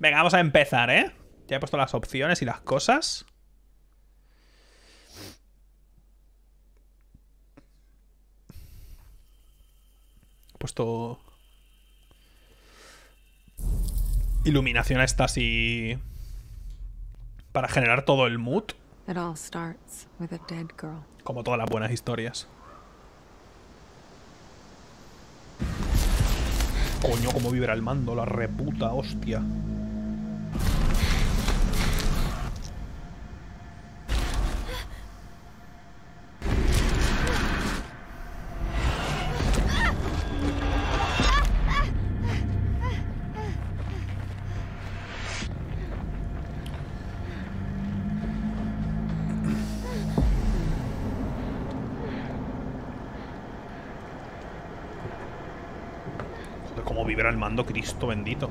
Venga, vamos a empezar, ¿eh? Ya he puesto las opciones y las cosas. He puesto... Iluminación esta así... Para generar todo el mood. It all starts with a dead girl. Como todas las buenas historias. Coño, cómo vibra el mando, la reputa, hostia. Cristo bendito.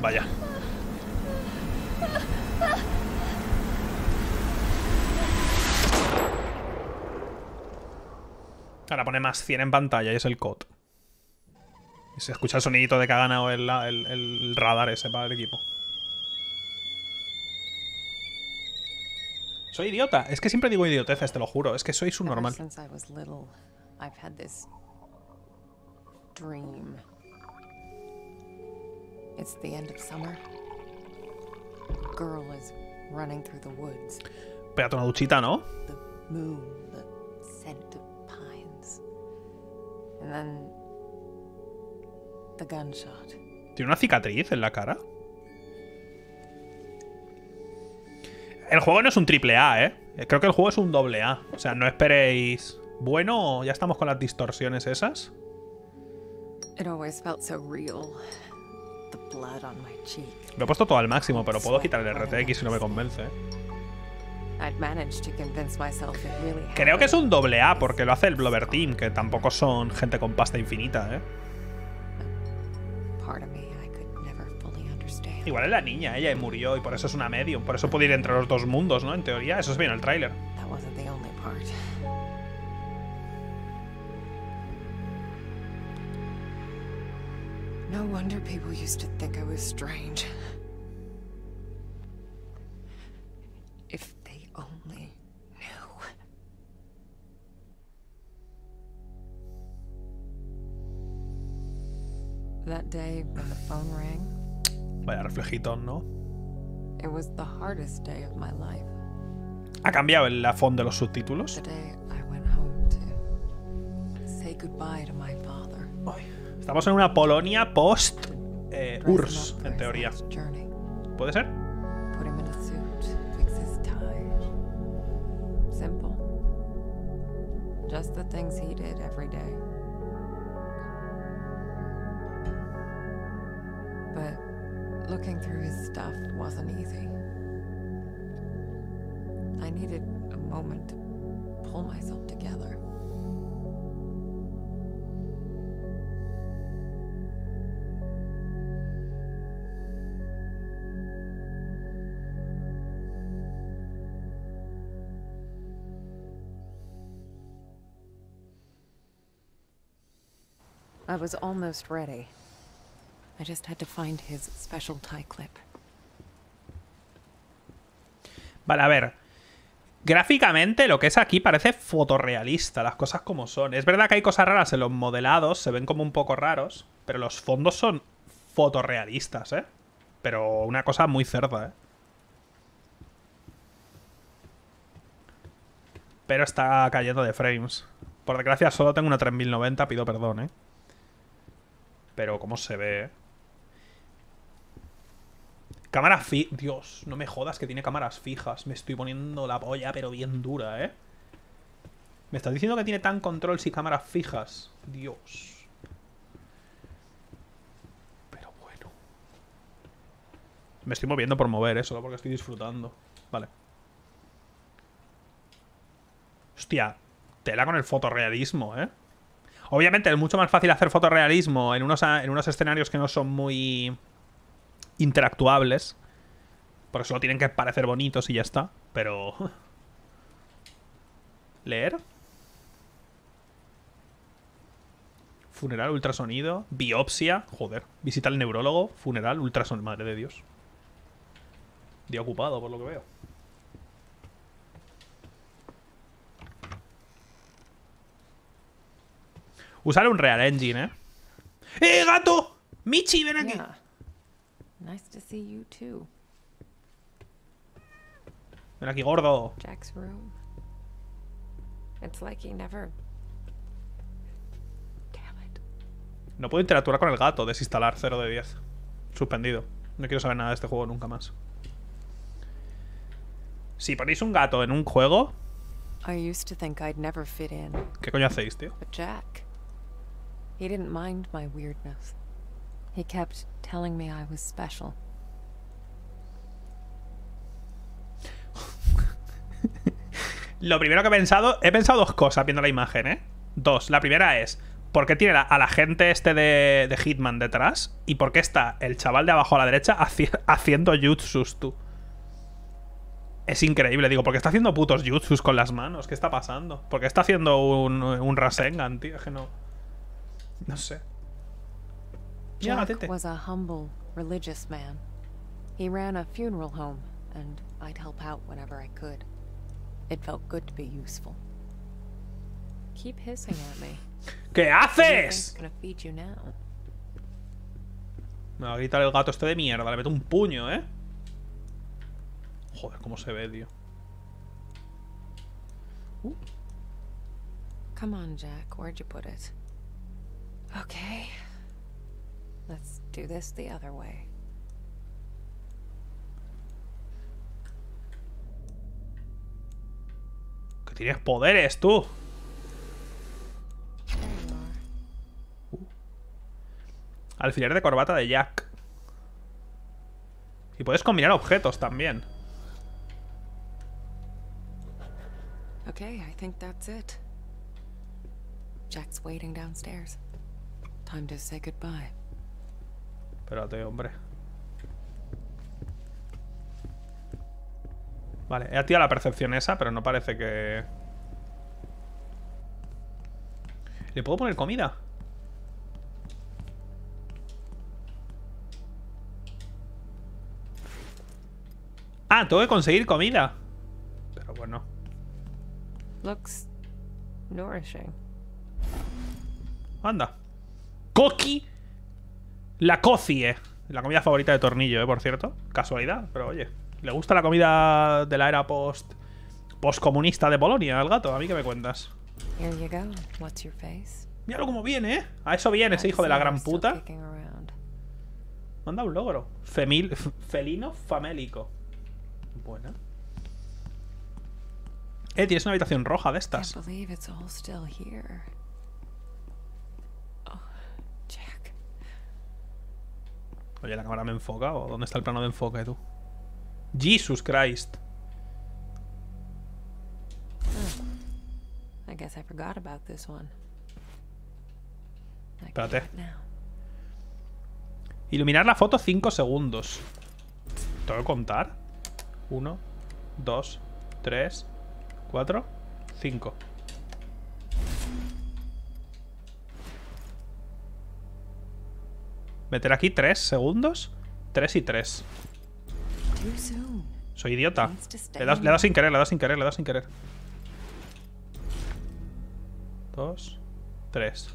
Vaya. Ahora pone más 100 en pantalla y es el COD. Y se escucha el sonidito de que ha ganado el radar ese para el equipo. Soy idiota. Es que siempre digo idioteces, te lo juro. Es que soy su Ever normal. since I was little, I've had this dream. It's the end of summer. A girl is running through the woods. Pégate una duchita, ¿no? The moon, the scent of pines. And then the gunshot. Tiene una cicatriz en la cara. El juego no es un triple A, ¿eh? Creo que el juego es un doble A. O sea, no esperéis... Bueno, ya estamos con las distorsiones esas. Lo he puesto todo al máximo, pero puedo quitar el RTX si no me convence. ¿eh? Creo que es un doble A porque lo hace el Blover Team, que tampoco son gente con pasta infinita, ¿eh? Igual es la niña, ella murió y por eso es una medium. Por eso puede ir entre los dos mundos, ¿no? En teoría, eso se ve en el tráiler. No wonder people used to think I was strange. If they only knew. That day when the phone rang, Vaya reflejitón, ¿no? it was the hardest day of my life. ¿Ha cambiado el fondo de los subtítulos? Estamos en una Polonia post eh, URSS, en teoría. ¿Puede ser? Just the things he did every day. But looking through his stuff wasn't easy. I needed a moment to pull myself together. I was almost ready. I just had to find his special tie clip. Vale, a ver. Gráficamente, lo que es aquí parece fotorrealista, las cosas como son. Es verdad que hay cosas raras en los modelados, se ven como un poco raros, pero los fondos son fotorrealistas, ¿eh? Pero una cosa muy cerda, ¿eh? Pero está cayendo de frames. Por desgracia, solo tengo una 3090, pido perdón, ¿eh? Pero cómo se ve, ¿eh? Cámara fi... Dios, no me jodas que tiene cámaras fijas. Me estoy poniendo la polla, pero bien dura, ¿eh? ¿Me estás diciendo que tiene tan control si cámaras fijas? Dios. Pero bueno. Me estoy moviendo por mover, ¿eh? Solo porque estoy disfrutando. Vale. Hostia, tela con el fotorrealismo, ¿eh? Obviamente es mucho más fácil hacer fotorrealismo en unos, en unos escenarios que no son muy interactuables. Porque solo tienen que parecer bonitos y ya está. Pero... ¿Leer? Funeral, ultrasonido. Biopsia. Joder. Visita al neurólogo. Funeral, ultrasonido. Madre de Dios. Día ocupado, por lo que veo. Usar un Real Engine, ¿eh? ¡Eh, gato! ¡Michi, ven aquí! Nice to see you too. Ven aquí, gordo. Jack's room. It's like he never. Damn it. No puedo interactuar con el gato. Desinstalar 0 de 10. Suspendido. No quiero saber nada de este juego nunca más. Si ponéis un gato en un juego, I used to think I'd never fit in, ¿qué coño hacéis, tío? but Jack. He didn't mind my weirdness. He kept telling me I was special. Lo primero que he pensado, he pensado dos cosas viendo la imagen, ¿eh? Dos. La primera es, ¿por qué tiene a la gente este de, Hitman detrás? ¿Y por qué está el chaval de abajo a la derecha haci- haciendo jutsus, tú? Es increíble, digo, ¿por qué está haciendo putos jutsus con las manos? ¿Qué está pasando? ¿Por qué está haciendo un, un Rasengan, tío? Es que no... No sé. Jack was a humble, religious man. He ran a funeral home, and I'd help out whenever I could. It felt good to be useful. Keep hissing at me. ¿Qué Who do you think's haces? gonna feed you now? Me va a gritar el gato este de mierda. Le meto un puño, ¿eh? Joder, cómo se ve, tío. Come on, Jack. Where'd you put it? Okay. Let's do this the other way. Que tienes poderes, tú. Alfiler de corbata de Jack. Y puedes combinar objetos también. Okay, I think that's it. Jack's waiting downstairs. Time to say goodbye. Espérate, hombre. Vale, he activado la percepción esa, pero no parece que... ¿Le puedo poner comida? Ah, tengo que conseguir comida. Pero bueno. Looks nourishing. Anda. Coqui. La cocie. La comida favorita de Tornillo, ¿eh? Por cierto. Casualidad, pero oye. ¿Le gusta la comida de la era post... postcomunista de Polonia al gato? ¿A mí qué me cuentas? Míralo cómo viene, ¿eh? A eso viene ese hijo de la gran puta. Manda un logro. Femil... felino famélico. Buena. Eh, tienes una habitación roja de estas. believe it's all still here. Oh, Jack. Oye, ¿la cámara me enfoca? ¿O dónde está el plano de enfoque, tú? Jesus Christ. I guess I forgot about this one. I Espérate. Iluminar la foto 5 segundos. ¿Tengo que contar? 1, 2, 3, 4, 5. Meter aquí 3 segundos. 3 y 3. Too soon. Soy idiota. Le das, le das sin querer, le das sin querer, le das sin querer. 2, 3.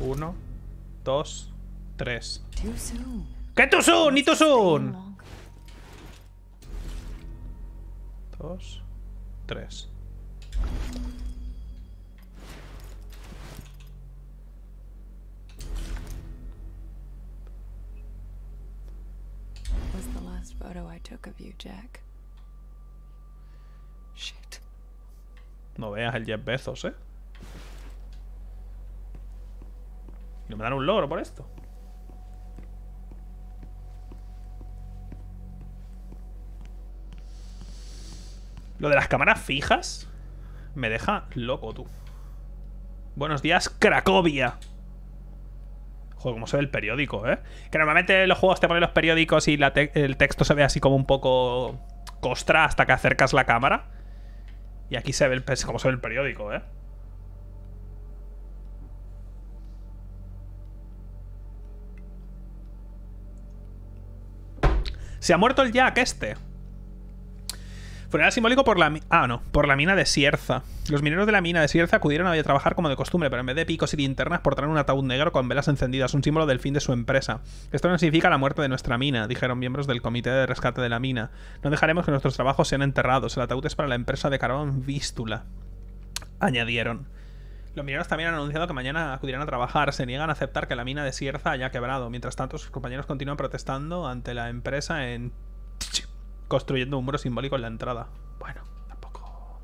1, 2, 3. Too soon. ¿Qué tú soon? ¡Ni tú soon! longer. 2, photo I took of you, Jack. Shit. No veas el Jeff Bezos, ¿eh? No me dan un logro por esto. Lo de las cámaras fijas me deja loco, tú. Buenos días, Cracovia. Joder, cómo se ve el periódico, ¿eh? Que normalmente los juegos te ponen los periódicos y el texto se ve así como un poco costra hasta que acercas la cámara. Y aquí se ve el, cómo se ve el periódico, ¿eh? Se ha muerto el Jack este. Funeral simbólico por la... Ah, no, por la mina de Sierza. Los mineros de la mina de Sierza acudieron a trabajar como de costumbre, pero en vez de picos y linternas portaron un ataúd negro con velas encendidas, un símbolo del fin de su empresa. Esto no significa la muerte de nuestra mina, dijeron miembros del comité de rescate de la mina. No dejaremos que nuestros trabajos sean enterrados. El ataúd es para la empresa de carbón Vístula. Añadieron. Los mineros también han anunciado que mañana acudirán a trabajar. Se niegan a aceptar que la mina de Sierza haya quebrado. Mientras tanto, sus compañeros continúan protestando ante la empresa en construyendo un muro simbólico en la entrada. Bueno, tampoco...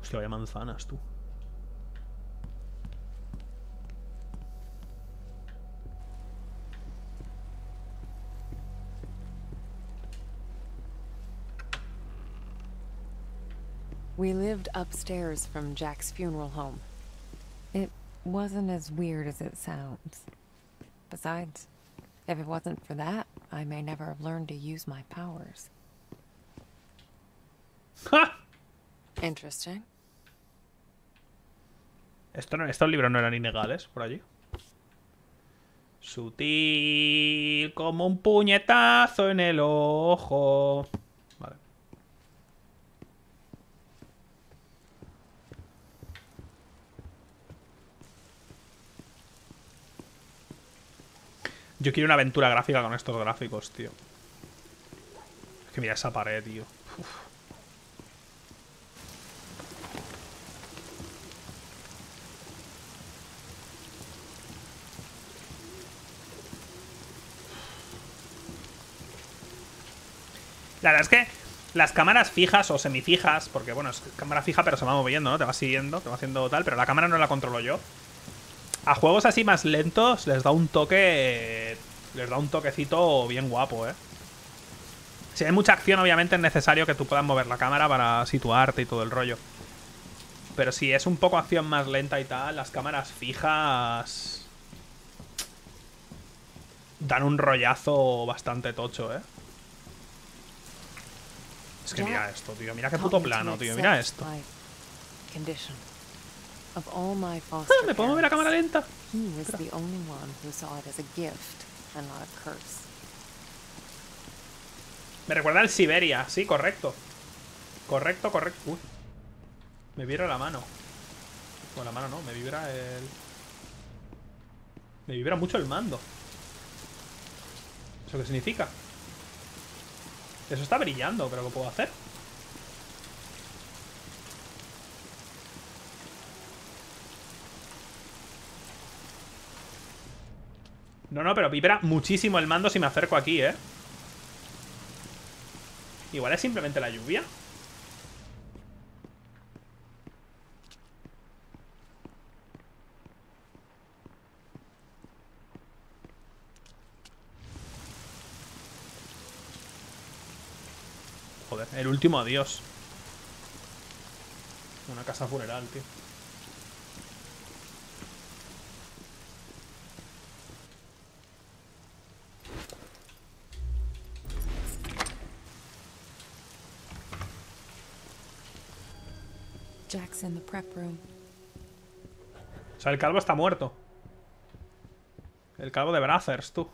Hostia, vaya manzanas, tú. We lived upstairs from Jack's funeral home. It wasn't as weird as it sounds. Besides, if it wasn't for that, I may never have learned to use my powers. ¡Ja! Interesting. Esto no, estos libros no eran ilegales por allí. Sutil como un puñetazo en el ojo. Vale. Yo quiero una aventura gráfica con estos gráficos, tío. Es que mira esa pared, tío. La verdad es que las cámaras fijas o semifijas, porque bueno, es cámara fija pero se va moviendo, ¿no? Te va siguiendo, te va haciendo tal, pero la cámara no la controlo yo. A juegos así más lentos les da un toque... Les da un toquecito bien guapo, ¿eh? Si hay mucha acción, obviamente es necesario que tú puedas mover la cámara para situarte y todo el rollo. Pero si es un poco acción más lenta y tal, las cámaras fijas... Dan un rollazo bastante tocho, ¿eh? Es que mira esto, tío. Mira qué puto plano, tío. Mira esto. Ah, ¿Me puedo mover a cámara lenta? And not. Me recuerda al Siberia. Sí, correcto. Correcto, correcto. Uy. Me vibra la mano. Bueno, la mano no. Me vibra el... Me vibra mucho el mando. ¿Eso qué significa? Eso está brillando, pero ¿qué puedo hacer? No, no, pero vibra muchísimo el mando si me acerco aquí, ¿eh? Igual es simplemente la lluvia. Joder, el último adiós. Una casa funeral, tío. Jack's in the prep room. O sea, el calvo está muerto. El calvo de Brazzers, tú.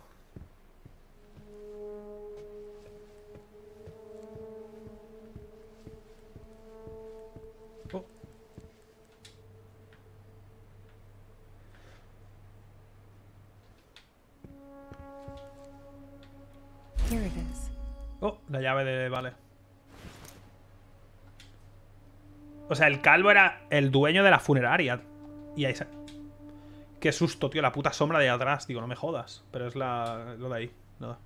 O sea, el calvo era el dueño de la funeraria. Y ahí se... Qué susto, tío. La puta sombra de atrás. Digo, no me jodas. Pero es la... lo de ahí. Nada.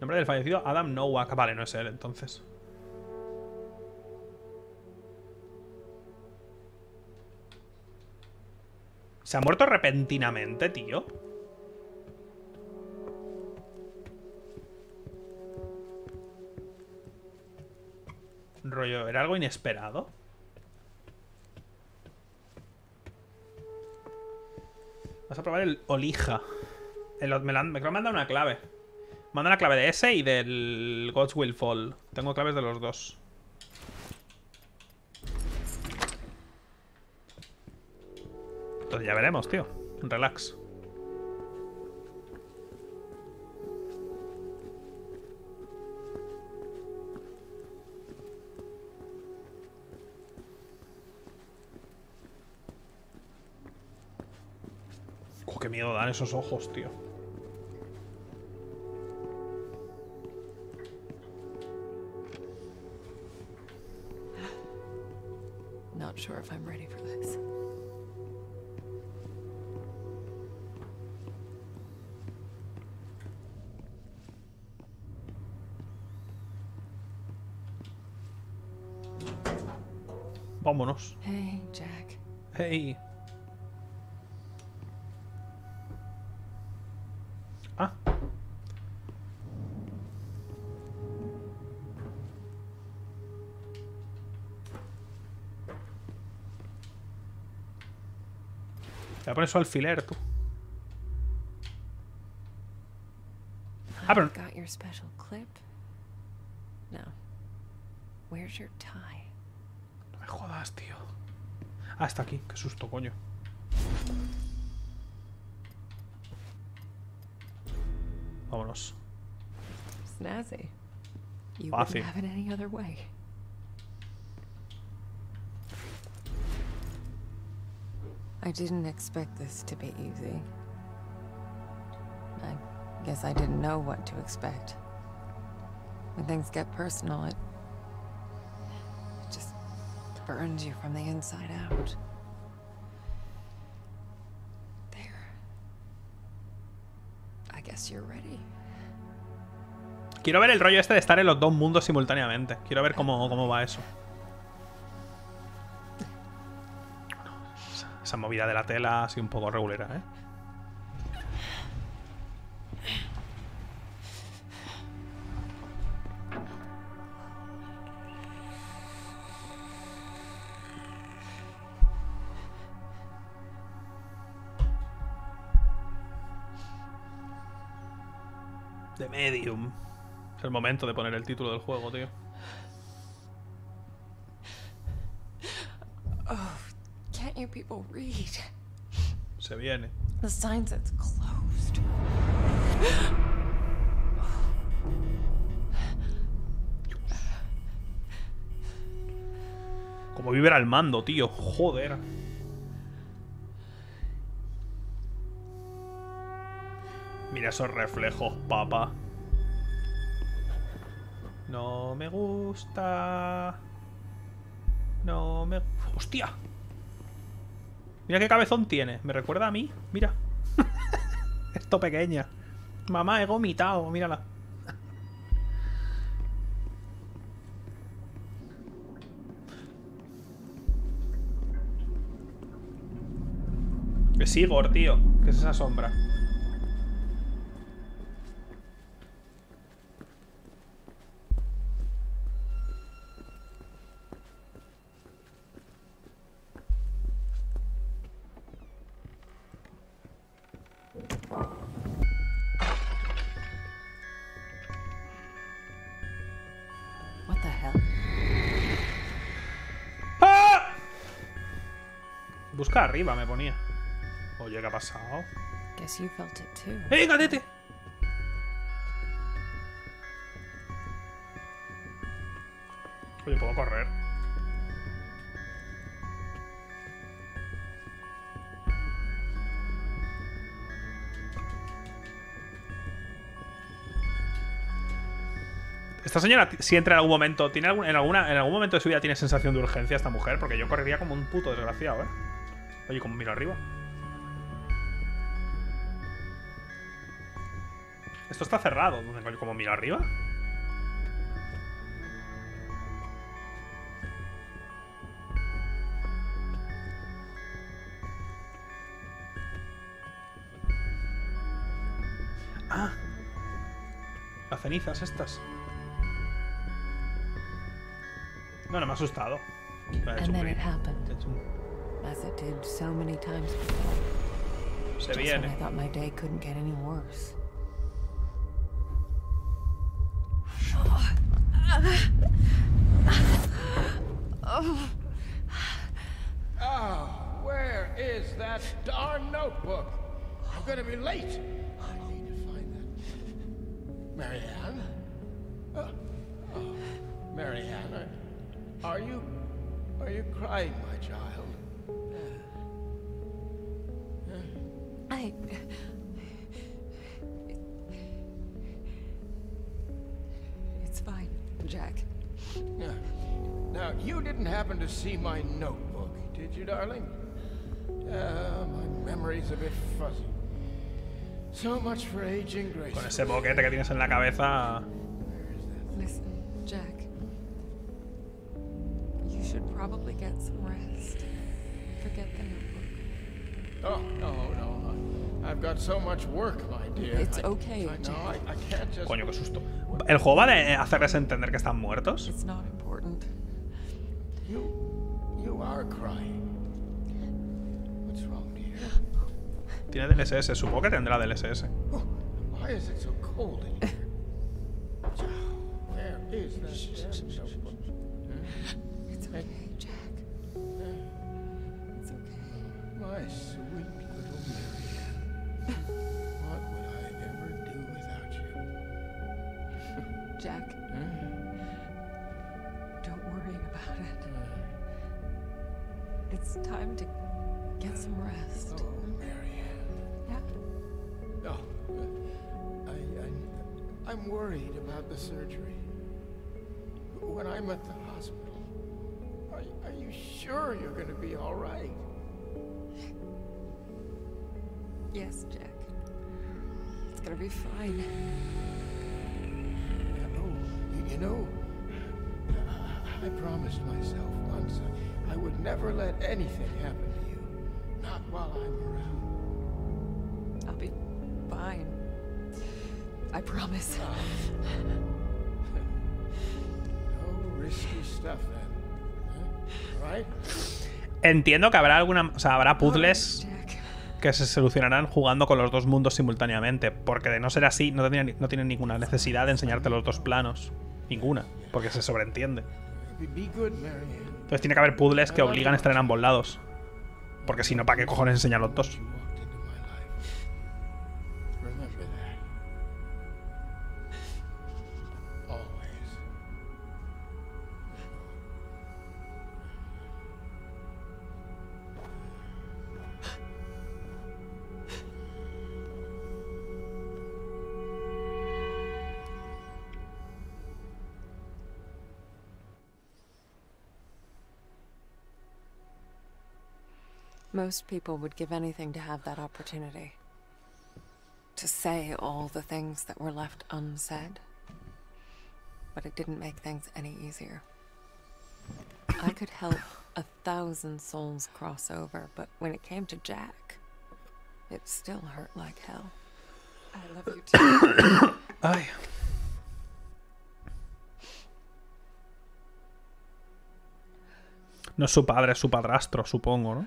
Nombre del fallecido, Adam Nowak. Vale, no es él, entonces. ¿Se ha muerto repentinamente, tío? Rollo, ¿era algo inesperado? Vas a probar el Olija. El, me, la, me creo que me una clave. Me han la clave de ese y del Gods Will Fall. Tengo claves de los dos. Entonces ya veremos, tío. Relax. Qué miedo dan esos ojos, tío. Not sure if I'm ready for this. Vámonos. Hey, Jack. Hey. Poner su alfiler, tú. Ah, pero... Got your special clip? No. Where's your tie? No me jodas, tío. Ah, está aquí. Qué susto, coño. Vámonos. Fácil. I didn't expect this to be easy. I guess I didn't know what to expect. When things get personal, it, it just burns you from the inside out. There. I guess you're ready. Quiero ver el rollo este de estar en los dos mundos simultáneamente. Quiero ver cómo, cómo va eso. Esa- movida de la tela así un poco regulera, ¿eh? De Medium. Es el momento de poner el título del juego, tío. People read? Se viene. The sign says closed. Como vibra el mando, tío. Joder. Mira esos reflejos, papá. No me gusta. No me... ¡Hostia! Mira qué cabezón tiene. Me recuerda a mí. Mira. Esto pequeña. Mamá, he vomitado. Mírala. Es Igor, tío. ¿Qué es esa sombra? Arriba, me ponía. Oye, ¿qué ha pasado? ¡Eh, gatete! Oye, puedo correr. Esta señora, si entra en algún momento, ¿tiene algún, en, alguna, en algún momento de su vida tiene sensación de urgencia esta mujer? Porque yo correría como un puto desgraciado, ¿eh? Oye, como miro arriba. Esto está cerrado. ¿Dónde coño? ¿Cómo miro arriba? Ah. Las cenizas estas. No, no me ha asustado. Me ha hecho un then it brillo. happened, Me ha hecho un- as it did so many times before. Se Just when I thought my day couldn't get any worse. Oh, where is that darn notebook? I'm gonna be late. I need to see my notebook, did you, darling? Uh, my memory's a bit fuzzy. So much for aging Con ese boquete que tienes en la cabeza. Listen, Jack. You should probably get some rest. Forget the notebook. Oh, no, no. I've got so much work, my dear. It's okay, I, know, Jack. I, I can't just... Coño, qué susto. ¿El juego va de hacerles entender que están muertos? It's not important. You, you are crying. What's wrong, dear? Tiene DLSS, supongo que tendrá DLSS. Oh, why is it so cold in here? Where is that damn notebook? It's okay, Jack. It's okay. My When I'm at the hospital, are, are you sure you're going to be all right? Yes, Jack. It's gonna be fine. Oh, you, you know, I, I promised myself once I, I would never let anything happen to you. Not while I'm around. I'll be fine. I promise. No Entiendo que habrá alguna. O sea, habrá puzzles que se solucionarán jugando con los dos mundos simultáneamente. Porque de no ser así, no, tendría- no tienen ninguna necesidad de enseñarte los dos planos. Ninguna. Porque se sobreentiende. Entonces tiene que haber puzzles que obligan a estar en ambos lados. Porque si no, ¿para qué cojones enseñan los dos? Most people would give anything to have that opportunity. To say all the things that were left unsaid. But it didn't make things any easier. I could help a thousand souls cross over, but when it came to Jack, it still hurt like hell. I love you too. Ay. No es su padre, es su padrastro, supongo, ¿no?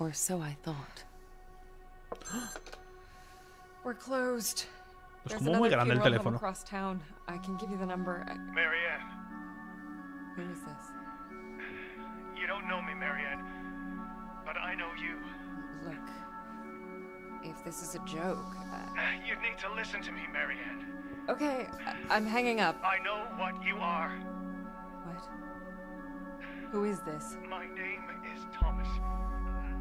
Or so I thought. We're closed. Es There's como muy another grande el funeral home teléfono. across town. I can give you the number. I- Marianne, Who is this? you don't know me, Marianne, but I know you. Look, if this is a joke, uh, You need to listen to me, Marianne. okay, I- I'm hanging up. I know what you are. What? Who is this? My name is Thomas.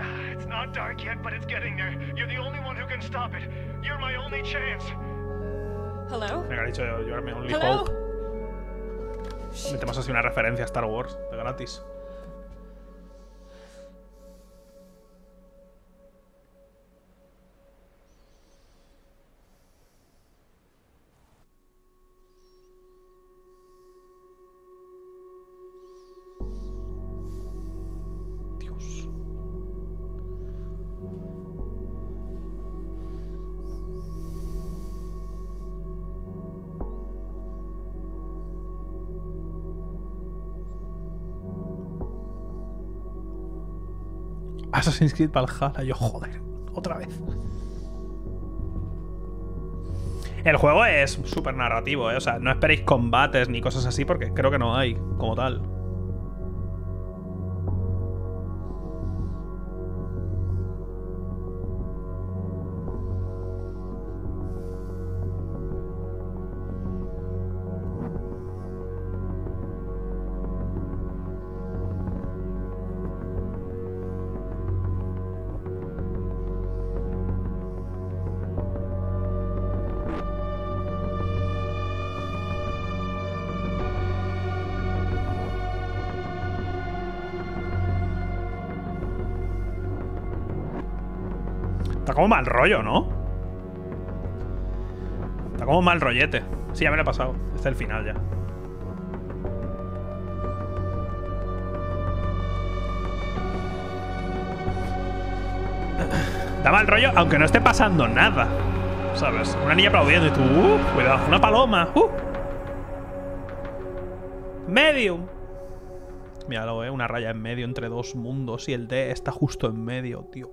It's not dark yet, but it's getting there. You're the only one who can stop it. You're my only chance. Hello? Me ha dicho yo, you're my only Hello? hope. Metemos así una referencia a Star Wars, de gratis. Assassin's Creed Valhalla. Yo, joder, otra vez. El juego es súper narrativo, ¿eh? O sea, no esperéis combates ni cosas así porque creo que no hay como tal. Como mal rollo, ¿no? Está como mal rollete. Sí, ya me lo he pasado. Este es el final ya. Da mal rollo, aunque no esté pasando nada. ¿Sabes? Una niña aplaudiendo y tú, uh, cuidado, una paloma, uh. Medium. Míralo, eh, una raya en medio entre dos mundos y el D está justo en medio, Dios.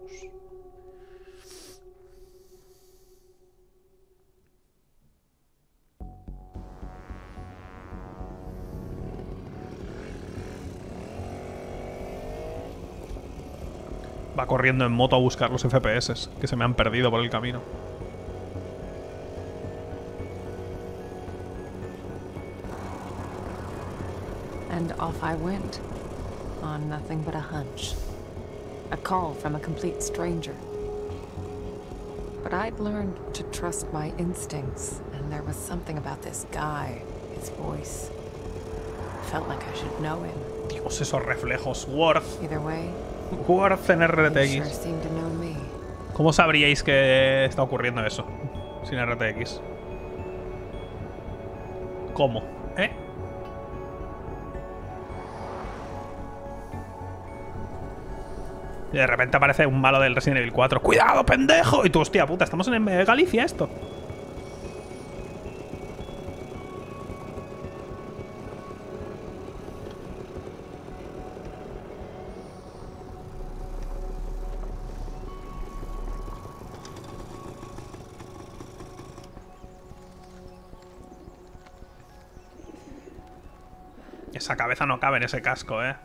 Va corriendo en moto a buscar los FPS que se me han perdido por el camino. And off I went, on nothing but a hunch. A call from a complete stranger. But I'd learned to trust my instincts, and there was something about this guy, his voice. Felt like I should know him. Dios, esos reflejos. Worth. Either way, Worth en RTX. ¿Cómo sabríais que está ocurriendo eso? Sin RTX. ¿Cómo? ¿Eh? Y de repente aparece un malo del Resident Evil 4. ¡Cuidado, pendejo! Y tú, hostia puta, estamos en Galicia esto. Cabeza no cabe en ese casco, eh.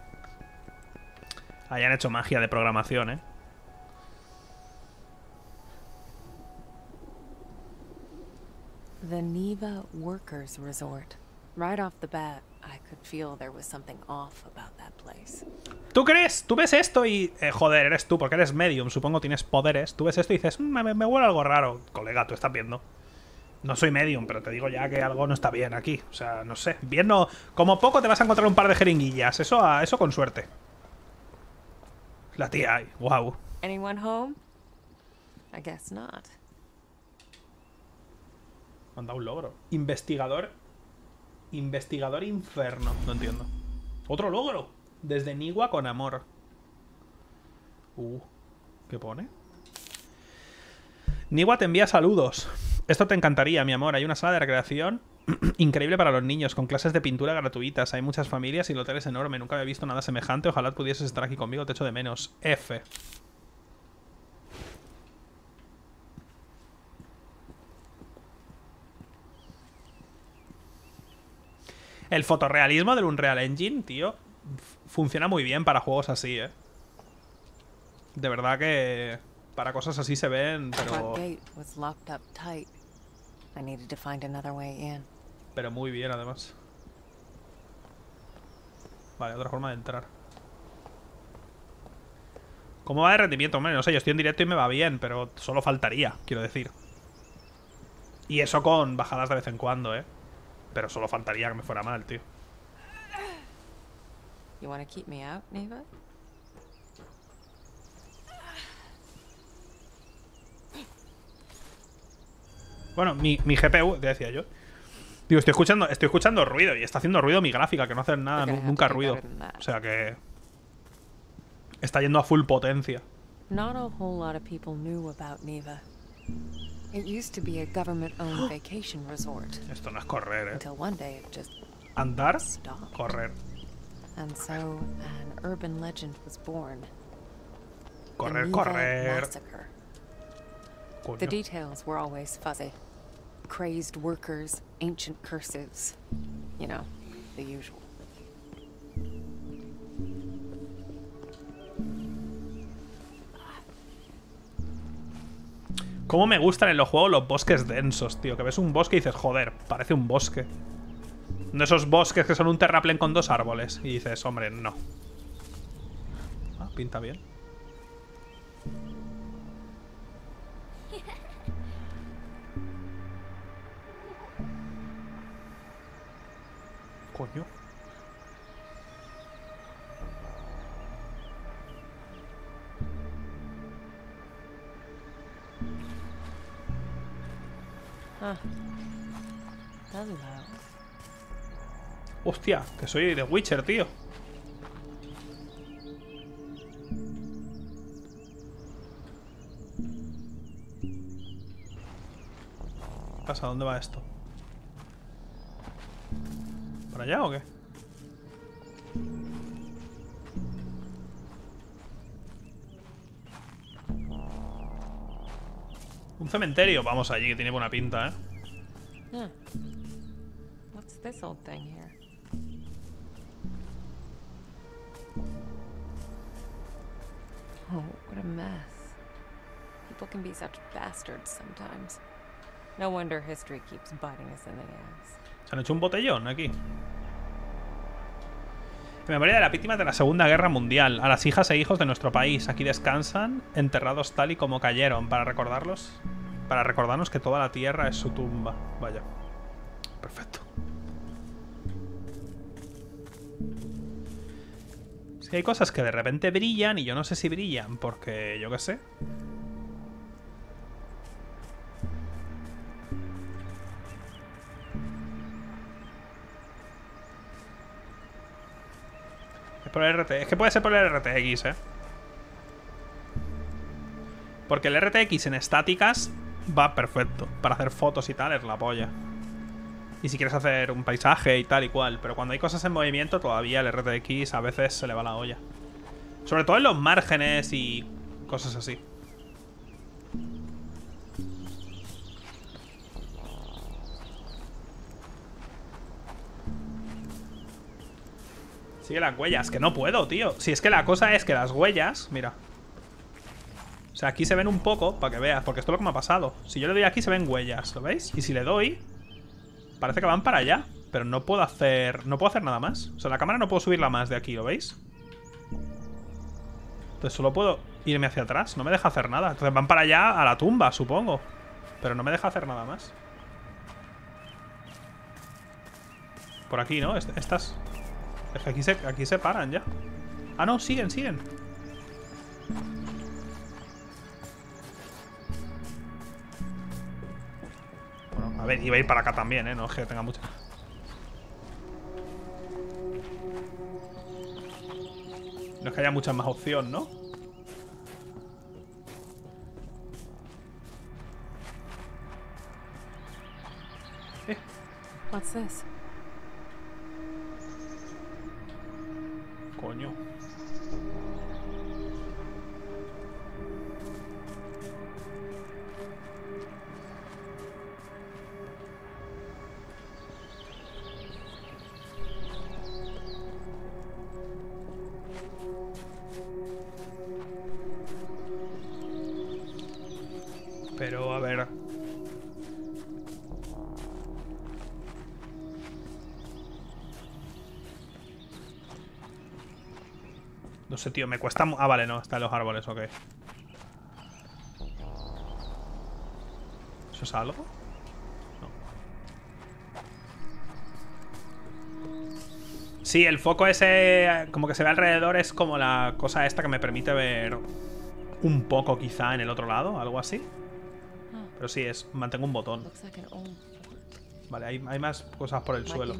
Hayan hecho magia de programación, eh. The Neva Workers Resort. Right off the bat, I could feel there was something off about that place. ¿Tú crees? Tú ves esto y... eh, joder, eres tú, porque eres medium, supongo tienes poderes. Tú ves esto y dices, "Mm, me, me huele algo raro. Colega, tú estás viendo. No soy medium, pero te digo ya que algo no está bien aquí. O sea, no sé. Viendo... Como poco te vas a encontrar un par de jeringuillas. Eso, a- eso con suerte. La tía, ay, wow. Anyone home? I guess not. Manda un logro. Investigador. Investigador inferno. No entiendo. Otro logro. Desde Nigua con amor. Uh. ¿Qué pone? Nigua te envía saludos. Esto te encantaría, mi amor. Hay una sala de recreación increíble para los niños, con clases de pintura gratuitas. Hay muchas familias y el hotel es enorme. Nunca había visto nada semejante. Ojalá pudieses estar aquí conmigo. Te echo de menos. F. El fotorrealismo del Unreal Engine, tío, funciona muy bien para juegos así, ¿eh? De verdad que para cosas así se ven, pero, I needed to find another way in. pero muy bien además. Vale, otra forma de entrar. ¿Cómo va de rendimiento? Hombre, no sé, yo estoy en directo y me va bien, pero solo faltaría, quiero decir. Y eso con bajadas de vez en cuando, ¿eh? Pero solo faltaría que me fuera mal, tío. You want to keep me out, Neva? Bueno, mi, mi GPU, te decía yo. Digo, estoy escuchando, estoy escuchando ruido y está haciendo ruido mi gráfica, que no hace nada, nunca ruido. O sea que. Está yendo a full potencia. Not a whole lot of people knew about Neva. It used to be a government owned vacation resort Esto no es correr, ¿eh? until one day it just. Andar, correr. And so an urban legend was born. Correr, correr. Massacre. The Coño. details were always fuzzy. Crazed workers, ancient curses. You know, the usual. ¿Cómo me gustan en los juegos los bosques densos, tío? Que ves un bosque y dices, joder, parece un bosque. No esos bosques que son un terraplén con dos árboles. Y dices, hombre, no. Ah, pinta bien. Coño. Huh. Hello. Hostia, que soy de Witcher, tío. ¿Qué pasa? ¿Dónde va esto? ¿Para allá o qué? Un cementerio. Vamos allí, que tiene buena pinta, ¿eh? Oh, what a mess. People can be such bastards sometimes. No wonder history keeps biting us in the ass. Han hecho un botellón aquí. En memoria de las víctimas de la Segunda Guerra Mundial, a las hijas e hijos de nuestro país, aquí descansan, enterrados tal y como cayeron, para recordarlos, para recordarnos que toda la tierra es su tumba. Vaya. Perfecto. Es que hay cosas que de repente brillan y yo no sé si brillan porque yo qué sé. El RT. Es que puede ser por el RTX, ¿eh? Porque el RTX en estáticas va perfecto. Para hacer fotos y tal es la polla. Y si quieres hacer un paisaje y tal y cual. Pero cuando hay cosas en movimiento todavía el RTX a veces se le va la olla. Sobre todo en los márgenes y cosas así. Sigue las huellas, que no puedo, tío. Si es que la cosa es que las huellas, mira. O sea, aquí se ven un poco, para que veas, porque esto es lo que me ha pasado. Si yo le doy aquí se ven huellas, ¿lo veis? Y si le doy, parece que van para allá. Pero no puedo hacer, no puedo hacer nada más. O sea, la cámara no puedo subirla más de aquí, ¿lo veis? Entonces solo puedo irme hacia atrás, no me deja hacer nada. Entonces van para allá a la tumba, supongo. Pero no me deja hacer nada más. Por aquí, ¿no? Est- Estas... Es que aquí se, aquí se paran ya. Ah, no, siguen, siguen. Bueno, a ver, iba a ir para acá también, ¿eh? No es que tenga mucha... No es que haya mucha más opción, ¿no? Eh, What's this? Coño. Tío, me cuesta... Ah, vale, no, está en los árboles, ok. ¿Eso es algo? No. Sí, el foco ese, como que se ve alrededor, es como la cosa esta que me permite ver un poco quizá en el otro lado, algo así. Pero sí, es mantengo un botón. Vale, hay, hay más cosas por el suelo.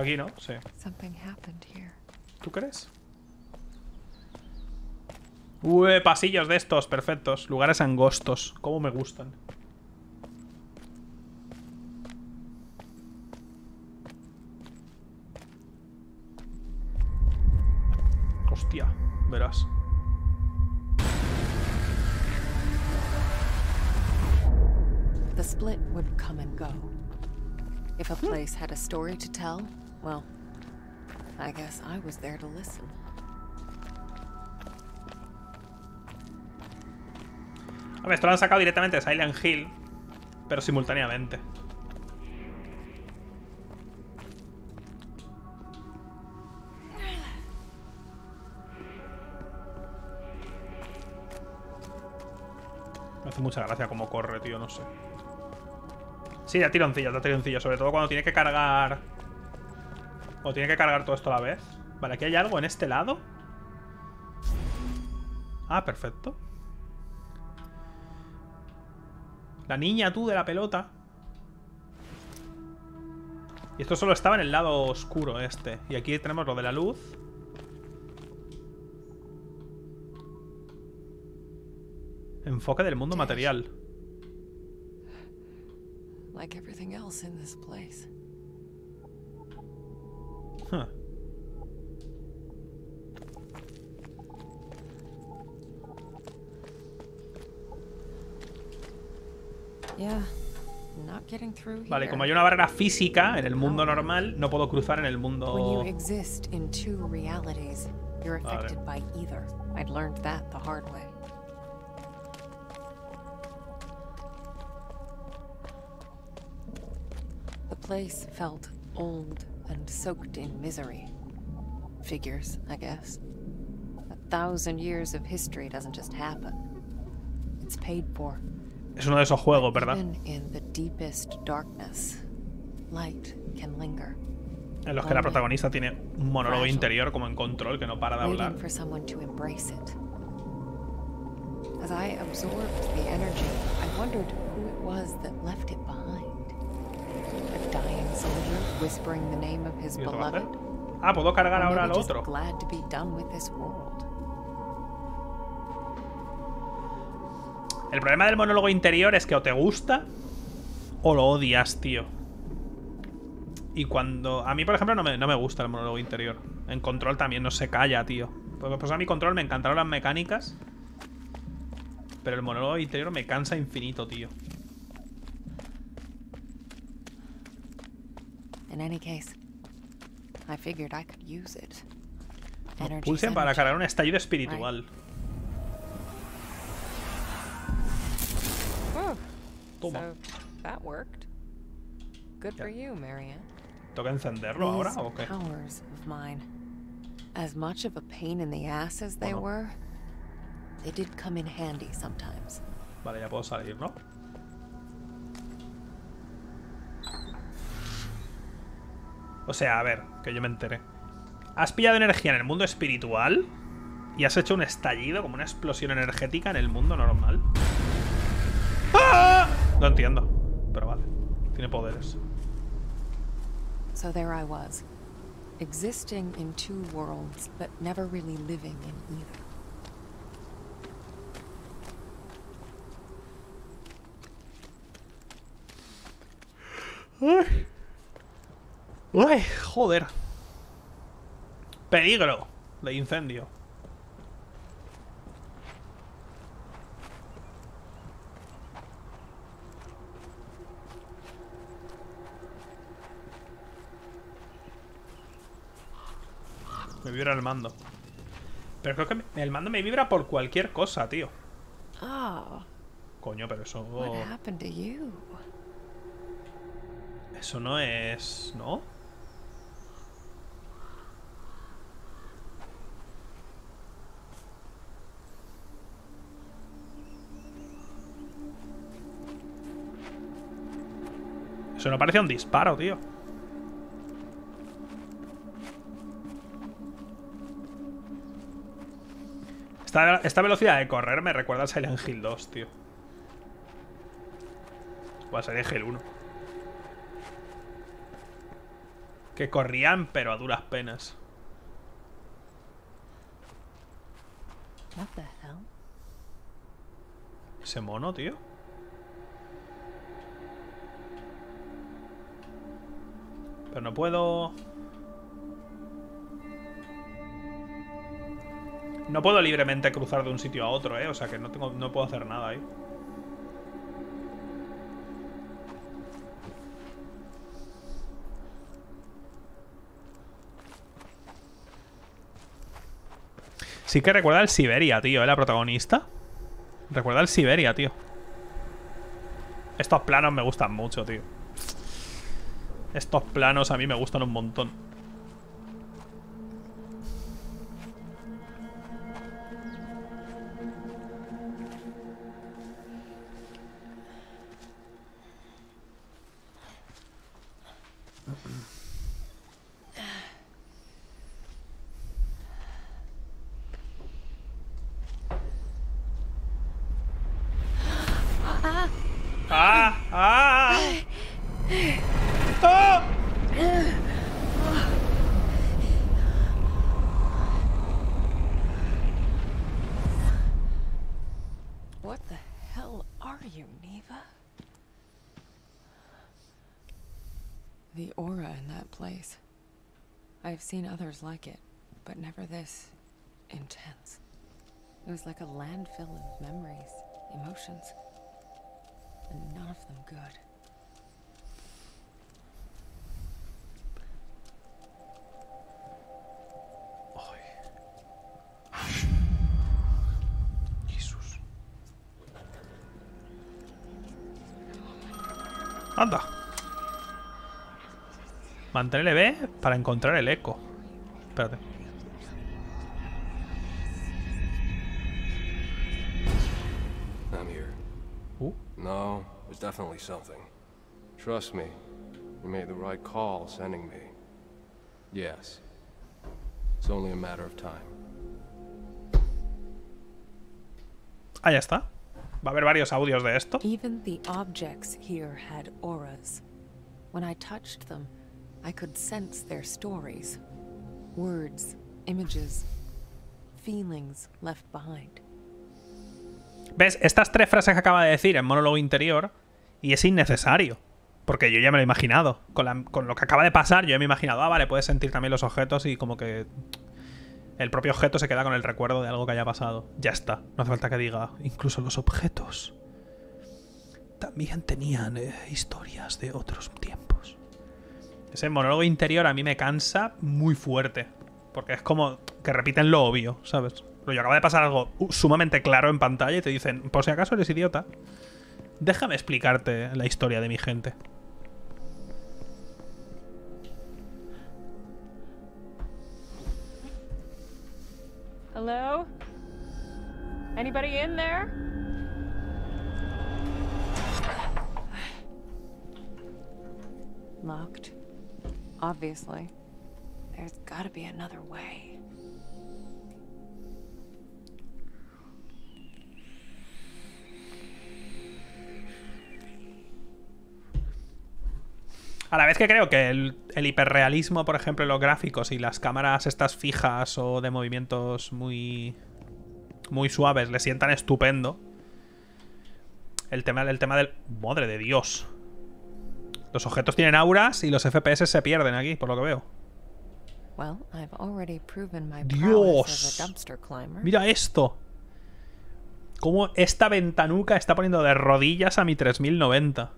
Aquí, ¿no? Sí. Something happened here. ¿Tú crees? Ué, pasillos de estos, perfectos. Lugares angostos. ¿Cómo me gustan? Hostia, verás. The split would come and go. If a place had a story to tell, well, I guess I was there to listen. A ver, esto lo han sacado directamente de Silent Hill, pero simultáneamente. Me hace mucha gracia cómo corre, tío, no sé. Sí, da tironcillos, da tironcillos. Sobre todo cuando tiene que cargar... O tiene que cargar todo esto a la vez. Vale, aquí hay algo en este lado. Ah, perfecto. La niña, tú, de la pelota. Y esto solo estaba en el lado oscuro este. Y aquí tenemos lo de la luz. Enfoque del mundo material. Like everything else in this place. Huh. Yeah, not getting through Vale, como hay una barrera física en el mundo normal, no puedo cruzar en el mundo... exist in two realities, you're Vale. affected by either. I'd learned that the hard way. The place felt old and soaked in misery. Figures, I guess. A thousand years of history doesn't just happen. It's paid for. Es uno de esos juegos, ¿verdad? Even in the deepest darkness, light can linger. En los que la protagonista tiene un monólogo interior como en control que no para de hablar. for someone to embrace it. As I absorbed the energy, I wondered who it was that left it whispering the name of his beloved. Ah, puedo cargar Or ahora just otro. glad to be done with this world. El problema del monólogo interior es que o te gusta o lo odias, tío. Y cuando... A mí, por ejemplo, no me, no me gusta el monólogo interior. En control también no se calla, tío. Pues, pues a mi control me encantaron las mecánicas. Pero el monólogo interior me cansa infinito, tío. Energy's Pulsen para energy. cargar un estallido espiritual. Toma. So that worked. Good for you, Marianne. ¿Toca encenderlo ahora These o qué? powers of mine, as much of a pain in the ass as they Bueno. were, they did come in handy sometimes. Vale, ya puedo salir, ¿no? O sea, a ver, que yo me enteré. Has pillado energía en el mundo espiritual y has hecho un estallido, como una explosión energética en el mundo normal. ¡Ah! No entiendo, pero vale. Tiene poderes. So there I was, existing in two worlds, but never really living in either. ¡Uy! Joder. Peligro de incendio. Me vibra el mando. Pero creo que el mando me vibra por cualquier cosa, tío. Oh, Coño, pero eso... what happened to you? Eso no es... ¿No? Eso no parece un disparo, tío. Esta, esta velocidad de correr me recuerda al Silent Hill 2, tío. O a Silent Hill 1. Que corrían, pero a duras penas. Ese mono, tío. Pero no puedo... No puedo libremente cruzar de un sitio a otro, ¿eh? O sea que no, tengo, no puedo hacer nada ahí. Sí que recuerda el Siberia, tío, ¿eh? La protagonista. Recuerda el Siberia, tío. Estos planos me gustan mucho, tío. Estos planos a mí me gustan un montón. I've seen others like it, but never this intense. It was like a landfill of memories, emotions, and none of them good. Anda. Mantener el B para encontrar el eco. Espérate. I'm here. Uh, No, there's definitely something. Trust me, you made the right call sending me. Yes. It's only a matter of time. ah, ya está. Va a haber varios audios de esto. Even the objects here had auras. When I touched them, I could sense their stories. Words, images, feelings left behind. ¿Ves? Estas tres frases que acaba de decir en monólogo interior y es innecesario. Porque yo ya me lo he imaginado. Con, lo que acaba de pasar, yo ya me he imaginado, ah, vale, puedes sentir también los objetos y como que el propio objeto se queda con el recuerdo de algo que haya pasado. Ya está. No hace falta que diga, incluso los objetos también tenían eh, historias de otros tiempos. Ese monólogo interior a mí me cansa muy fuerte. Porque es como que repiten lo obvio, ¿sabes? Pero yo acaba de pasar algo uh, sumamente claro en pantalla y te dicen, por si acaso eres idiota, déjame explicarte la historia de mi gente. Hello? Anybody in there? Locked. Obviously. There's gotta be another way. A la vez que creo que el, el hiperrealismo, por ejemplo, en los gráficos y las cámaras estas fijas o de movimientos muy muy suaves le sientan estupendo. El tema, el tema del... Madre de Dios. Los objetos tienen auras y los FPS se pierden aquí, por lo que veo. Dios. Mira esto. Cómo esta ventanuca está poniendo de rodillas a mi 3090.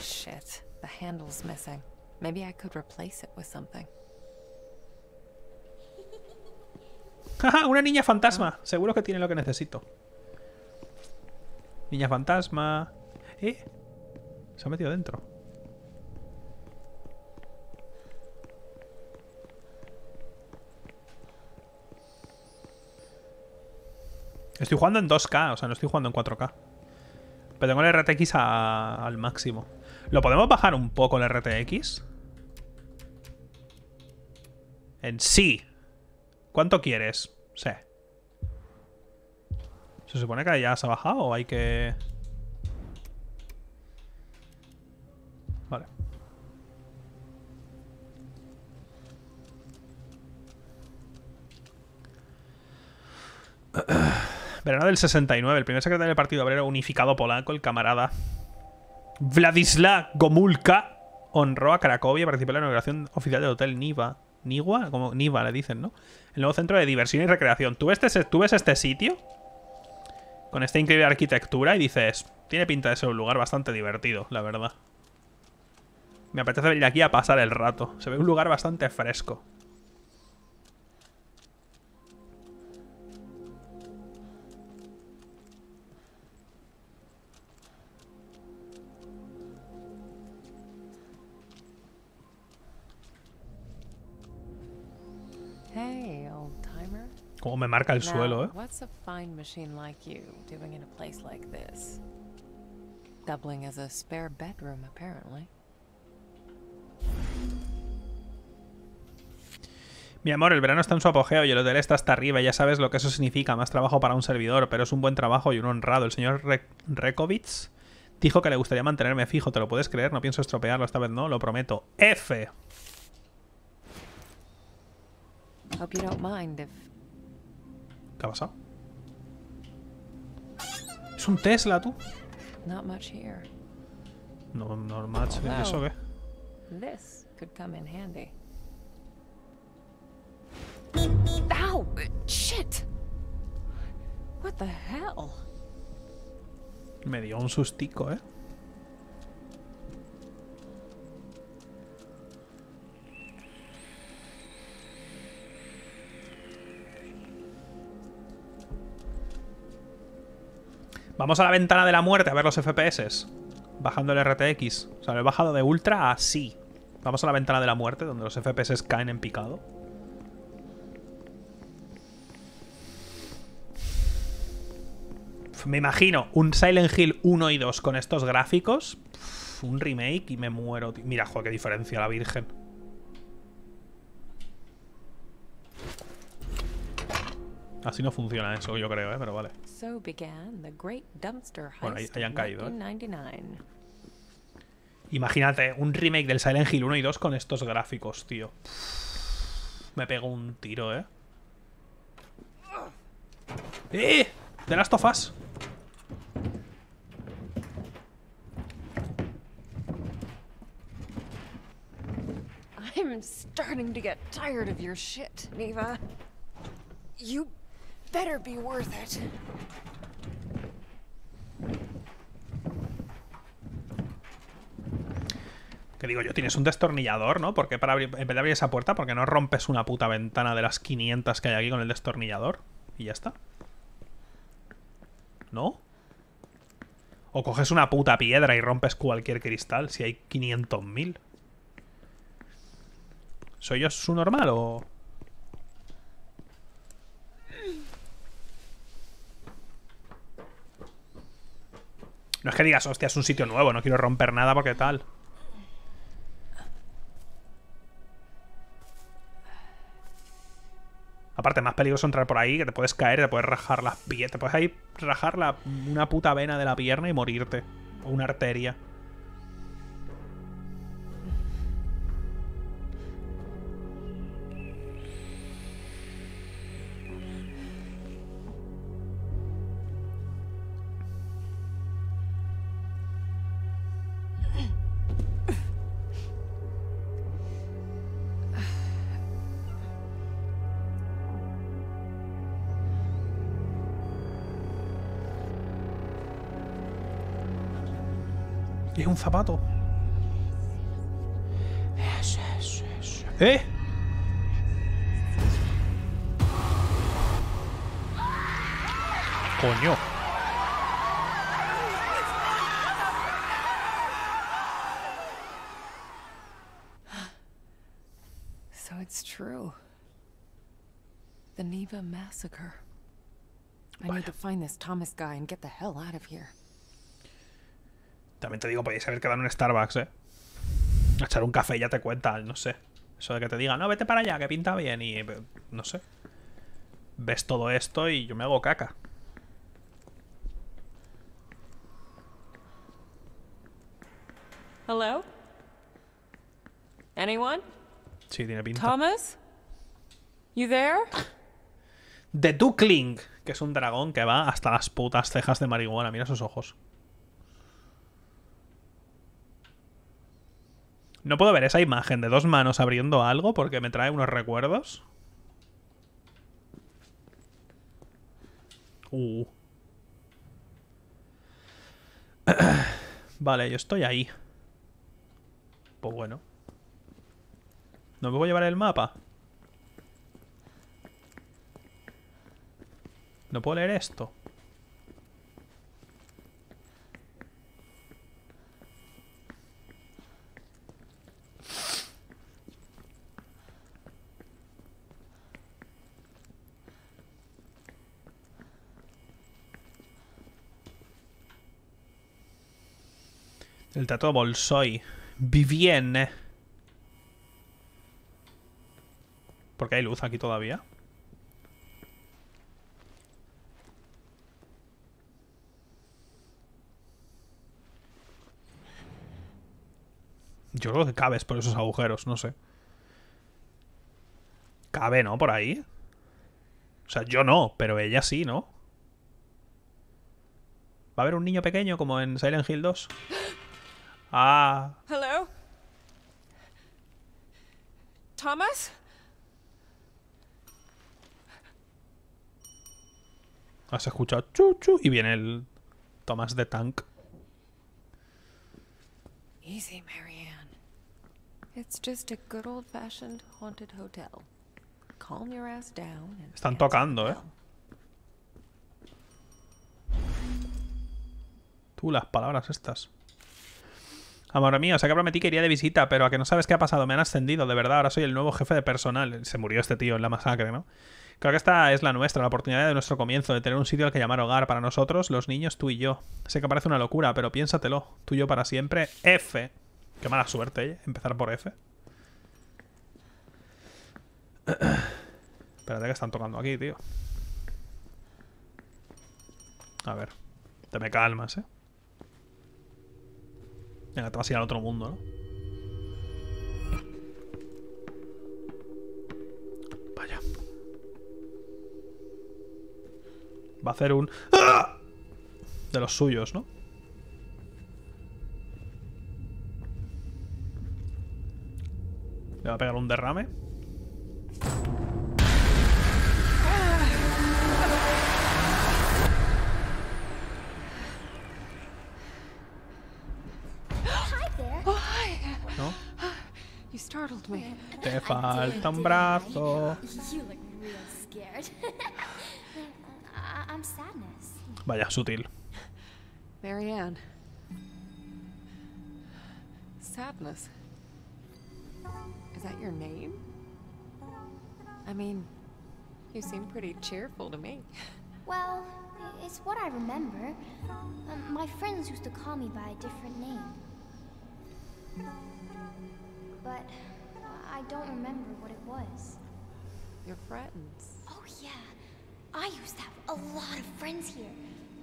Shit, the handle's missing. Maybe I could replace it with something. Jaja, una niña fantasma. Seguro que tiene lo que necesito. Niña fantasma. Eh. Se ha metido dentro. Estoy jugando en 2K, o sea, no estoy jugando en 4K. Pero tengo el RTX al máximo. ¿Lo podemos bajar un poco el RTX? En sí. ¿Cuánto quieres? Sí. ¿Se supone que ya se ha bajado o hay que...? Verano del 69, el primer secretario del Partido Obrero Unificado Polaco, el camarada Vladislav Gomulka, honró a Cracovia y participó en la inauguración oficial del Hotel Niva. Niwa, como Niva le dicen, ¿no? El nuevo centro de diversión y recreación. ¿Tú ves, este, tú ves este sitio? Con esta increíble arquitectura y dices, tiene pinta de ser un lugar bastante divertido, la verdad. Me apetece venir aquí a pasar el rato. Se ve un lugar bastante fresco. Hey, old timer. Como me marca el Now, suelo, ¿eh? What's a fine machine like you doing in a place like this? Doubling as a spare bedroom, apparently. Mi amor, el verano está en su apogeo y el hotel está hasta arriba. Ya sabes lo que eso significa. Más trabajo para un servidor, pero es un buen trabajo y un honrado. El señor Re Rekovitz dijo que le gustaría mantenerme fijo. ¿Te lo puedes creer? No pienso estropearlo. Esta vez no, lo prometo. F. Hope you don't mind if ¿Qué ha pasado? ¿Es un Tesla, tú? not much here. No, normal. ¿y ¿Eso qué? This could come in handy. Ow! Shit! What the hell? Me dio un sustico, ¿eh? Vamos a la ventana de la muerte a ver los FPS. Bajando el RTX. O sea, lo he bajado de ultra a sí. Vamos a la ventana de la muerte, donde los FPS caen en picado. Me imagino un Silent Hill 1 y 2 con estos gráficos. Un remake y me muero. Mira, joder, qué diferencia la Virgen. Así no funciona eso, yo creo, ¿eh? Pero vale. The Bueno, ahí- ahí han of caído, ¿eh? 1999. Imagínate, un remake del Silent Hill 1 y 2 con estos gráficos, tío. Me pego un tiro, ¿eh? ¡Eh! ¡De las tofas! I'm starting to get tired of your shit, Neva. You better. Que digo yo, tienes un destornillador, ¿no? Porque para abrir, en vez de abrir esa puerta, porque no rompes una puta ventana de las 500 que hay aquí con el destornillador? Y ya está. ¿No? O coges una puta piedra y rompes cualquier cristal si hay 500.000. ¿Soy yo su normal o...? No es que digas, hostia, es un sitio nuevo, no quiero romper nada porque tal. Aparte, más peligroso entrar por ahí, que te puedes caer, te puedes rajar las piernas. Te puedes ahí rajar la- una puta vena de la pierna y morirte. O una arteria. Zapato. ¿Eh? Coño. So it's true. The Neva massacre. I need to find this Thomas guy and get the hell out of here. También te digo, podéis haber quedado en un Starbucks, ¿eh? A echar un café y ya te cuenta, no sé. Eso de que te digan, no, vete para allá, que pinta bien y... eh, No sé. Ves todo esto y yo me hago caca. Hello? Anyone? Sí, tiene pinta. Thomas? You there? The Duckling, que es un dragón que va hasta las putas cejas de marihuana. Mira esos ojos. No puedo ver esa imagen de dos manos abriendo algo porque me trae unos recuerdos. Uh. Vale, yo estoy ahí. Pues bueno. ¿No me voy a llevar el mapa? ¿No puedo leer esto? El teatro Bolsoy. Vivienne. Porque hay luz aquí todavía. Yo creo que cabes por esos agujeros, no sé. Cabe, ¿no? Por ahí. O sea, yo no, pero ella sí, ¿no? ¿Va a haber un niño pequeño como en Silent Hill 2? Ah, Hello? Thomas? has escuchado chu chu y viene el Thomas de Tank. Easy, Marianne. It's just a good old fashioned haunted hotel. Calm your ass down and Están tocando, ¿eh? Tú, las palabras estas. Amor mío, sé que prometí que iría de visita, pero a que no sabes qué ha pasado, me han ascendido, de verdad, ahora soy el nuevo jefe de personal. Se murió este tío en la masacre, ¿no? Creo que esta es la nuestra, la oportunidad de nuestro comienzo, de tener un sitio al que llamar hogar para nosotros, los niños, tú y yo. Sé que parece una locura, pero piénsatelo. Tú y yo para siempre. F. Qué mala suerte, ¿eh? Empezar por F. Espérate que están tocando aquí, tío. A ver. Te me calmas, ¿eh? Venga, te vas a ir al otro mundo, ¿no? Vaya. Va a hacer un... ¡Ah! De los suyos, ¿no? Le va a pegar un derrame. Startled me. Te falta un brazo. You look real scared. I- I'm sadness. Vaya, sutil. Marianne. Sadness. Is that your name? I mean, you seem pretty cheerful to me. Well, it's what I remember. Um, my friends used to call me by a different name. But I don't remember what it was. Your friends. Oh, yeah. I used to have a lot of friends here.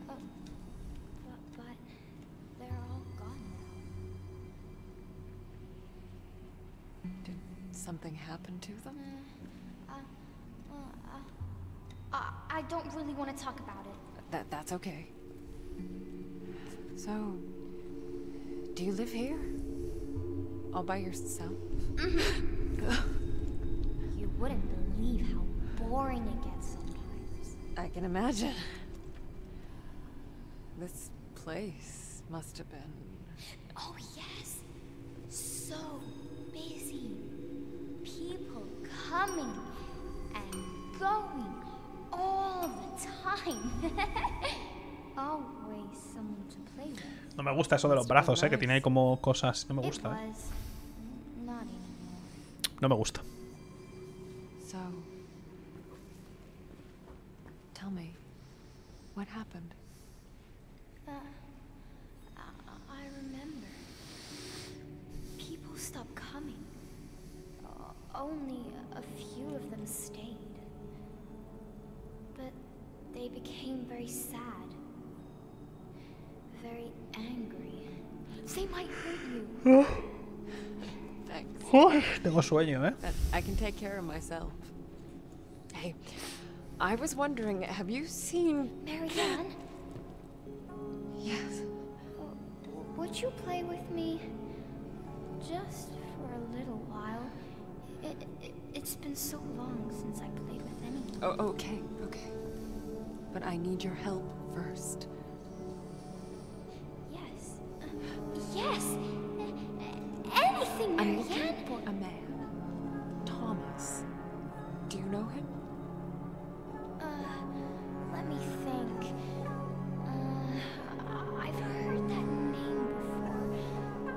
Uh, but, but they're all gone now. Did something happen to them? Uh, uh, uh, I, I don't really want to talk about it. That that's okay. So, do you live here? All by yourself? You wouldn't believe how boring it gets sometimes. I can imagine. This place must have been. Oh, yes. So busy. People coming and going all the time. Always someone to play with. No me gusta eso de los brazos, ¿eh? Que tiene ahí como cosas. No me gusta, ¿eh? Was not anymore. No me gusta. So. Tell me, what happened? Uh, I, I remember. People stopped coming. Only a few of them stayed. But they became very sad. Very angry. They might hurt you. Thanks. Uf, tengo sueño, ¿eh? But I can take care of myself. Hey, I was wondering, have you seen. Marianne, Yes. would you play with me? Just for a little while. It, it, it's been so long since I played with anyone. Oh, okay, okay. But I need your help first. Yes. Uh, yes! Anything, I'm looking for a man. Thomas. Do you know him? Uh, let me think. Uh, I've heard that name before.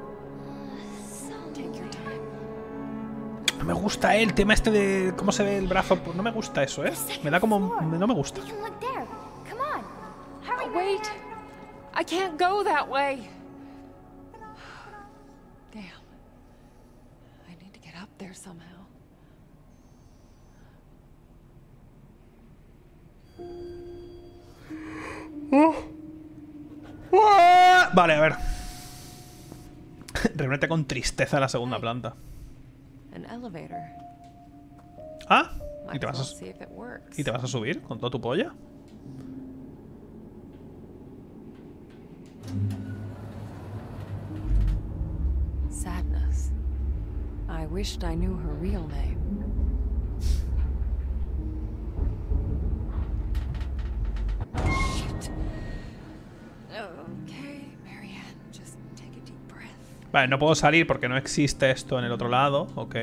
Uh, Take your somewhere. No me gusta el tema este de cómo se ve el brazo. Pues no me gusta eso, ¿eh? Me da como... No me gusta. Oh, wait! I can't go that way! There somehow. Vale, a ver. Reúnete con tristeza en la segunda planta. Ah, ¿y te, as vas a. ¿y te vas a subir con toda tu polla? Sadness. I wished I knew her real name. Shit. Okay, Marianne, just take a deep breath. Vale, no puedo salir porque no existe esto en el otro lado. Ok.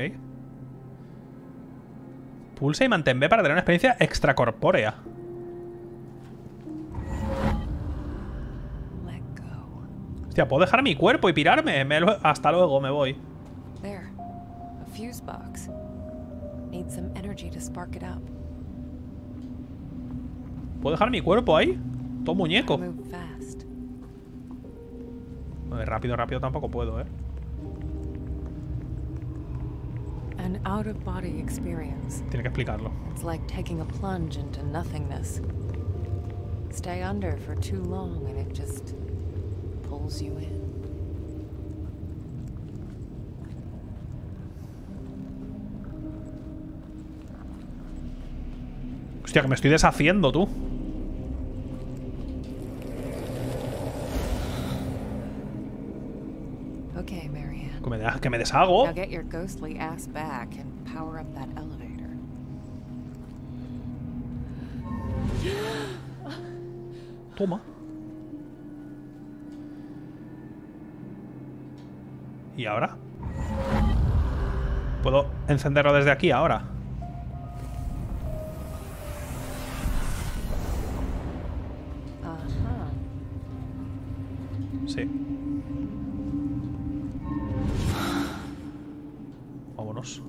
Pulsa y mantén B para tener una experiencia extracorpórea. Let go. Hostia, puedo dejar mi cuerpo y pirarme. Me lo- hasta luego, me voy. There. A fuse box. Need some energy to spark it up. ¿Puedo dejar mi cuerpo ahí? Todo muñeco. Move fast. A ver, rápido, rápido tampoco puedo, ¿eh? An out of body experience. Tiene que explicarlo. It's like taking a plunge into nothingness. Stay under for too long and it just pulls you in. Hostia, que me estoy deshaciendo, tú. Okay, Marianne. Que me, da- que me deshago. Now get your ghostly ass back and power up that elevator. Toma. ¿Y ahora? ¿Puedo encenderlo desde aquí ahora? Vámonos.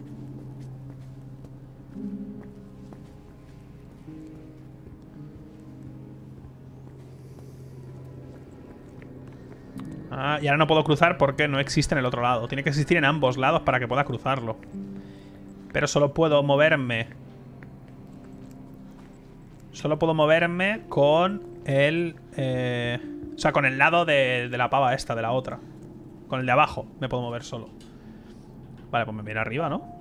Ah, y ahora no puedo cruzar porque no existe en el otro lado. Tiene que existir en ambos lados para que pueda cruzarlo. Pero solo puedo moverme. Solo puedo moverme con el... eh, o sea, con el lado de, la pava esta, de la otra. Con el de abajo me puedo mover solo. Vale, pues me mira arriba, ¿no?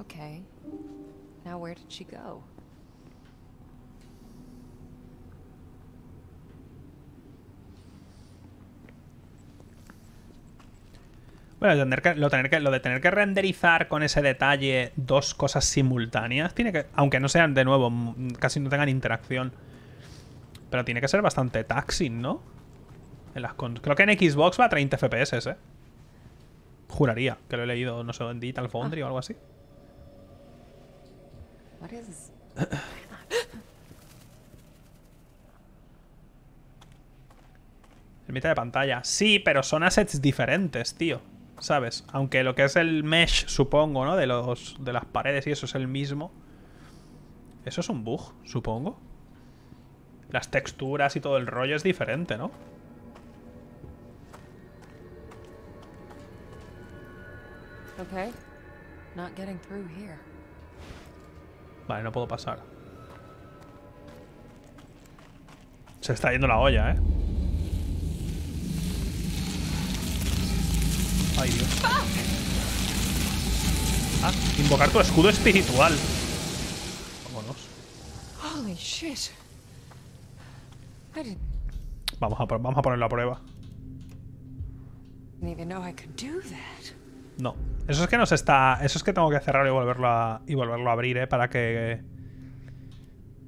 Okay. Now where did she go? Bueno, tener que, lo, tener que, lo de tener que renderizar con ese detalle dos cosas simultáneas, tiene que, aunque no sean de nuevo, m- casi no tengan interacción, pero tiene que ser bastante taxing, ¿no? En las Creo que en Xbox va a 30 FPS, ¿eh? Juraría que lo he leído, no sé, en Digital Foundry o algo así. En mitad de pantalla. Sí, pero son assets diferentes, tío. ¿Sabes? Aunque lo que es el mesh, supongo, ¿no? De, los, de las paredes y eso es el mismo. Eso es un bug, supongo. Las texturas y todo el rollo es diferente, ¿no? Okay. Not getting through here. Vale, no puedo pasar. Se está yendo la olla, ¿eh? Ay, Dios. Ah, invocar tu escudo espiritual. Vámonos. Vamos a, vamos a ponerlo a prueba. No. Eso es que nos está. Eso es que tengo que cerrar y volverlo a. y volverlo a abrir, eh, para que.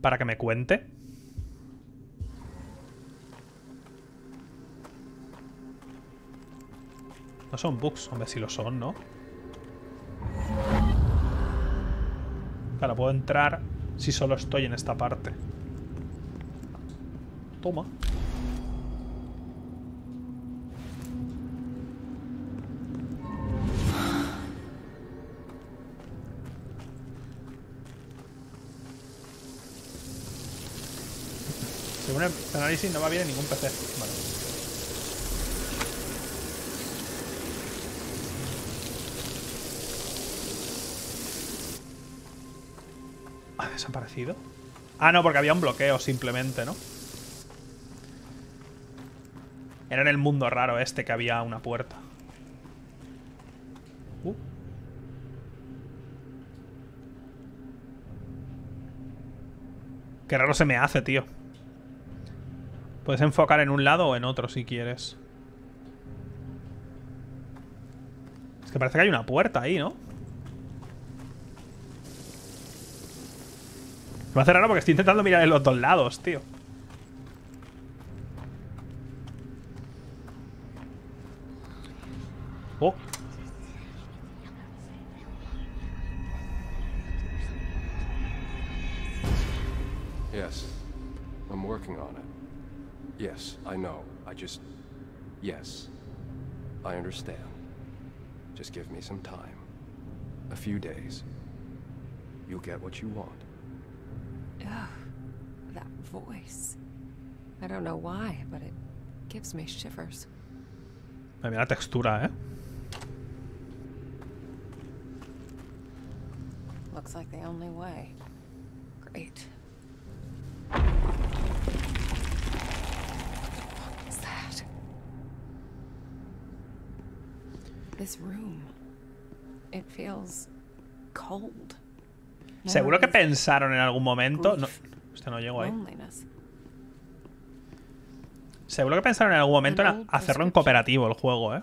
Para que me cuente. No son bugs, hombre, si lo son, ¿no? Claro, puedo entrar si solo estoy en esta parte. Toma. Según el análisis no va bien en ningún PC. Vale. ¿Ha desaparecido? Ah, no, porque había un bloqueo simplemente, ¿no? Era en el mundo raro este que había una puerta. Uh. Qué raro se me hace, tío. Puedes enfocar en un lado o en otro si quieres. Es que parece que hay una puerta ahí, ¿no? Me hace raro porque estoy intentando mirar en los dos lados, tío. Oh. Yes. I'm working on it. Yes, I know. I just. Yes. I understand. Just give me some time. A few days. You'll get what you want. Ugh, that voice. I don't know why, but it gives me shivers. Mira la textura, ¿eh? Looks like the only way. Great. What is that? This room. It feels cold. Seguro que pensaron en algún momento. No, no llego ahí. Seguro que pensaron en algún momento en hacerlo en cooperativo el juego, ¿eh?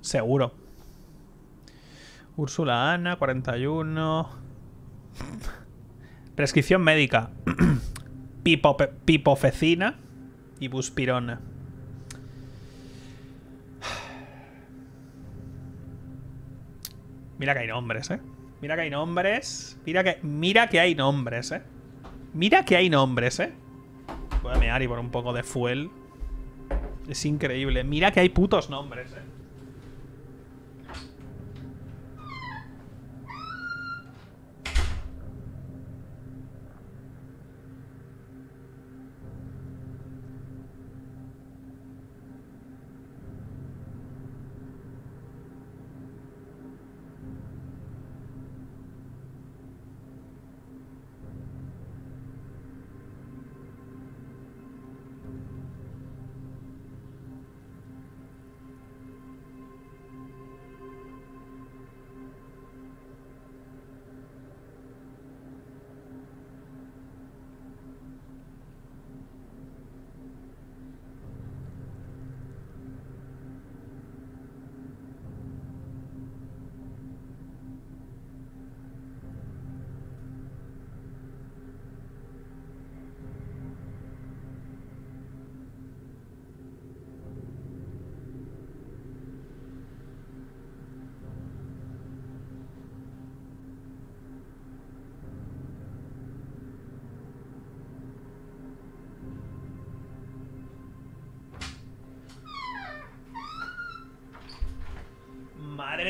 Seguro. Úrsula Ana, 41. Prescripción médica. Pipope- pipofecina y buspirona. Mira que hay nombres, ¿eh? Mira que hay nombres. Mira que, mira que hay nombres, ¿eh? Mira que hay nombres, ¿eh? Voy a mear y por un poco de fuel. Es increíble. Mira que hay putos nombres, ¿eh?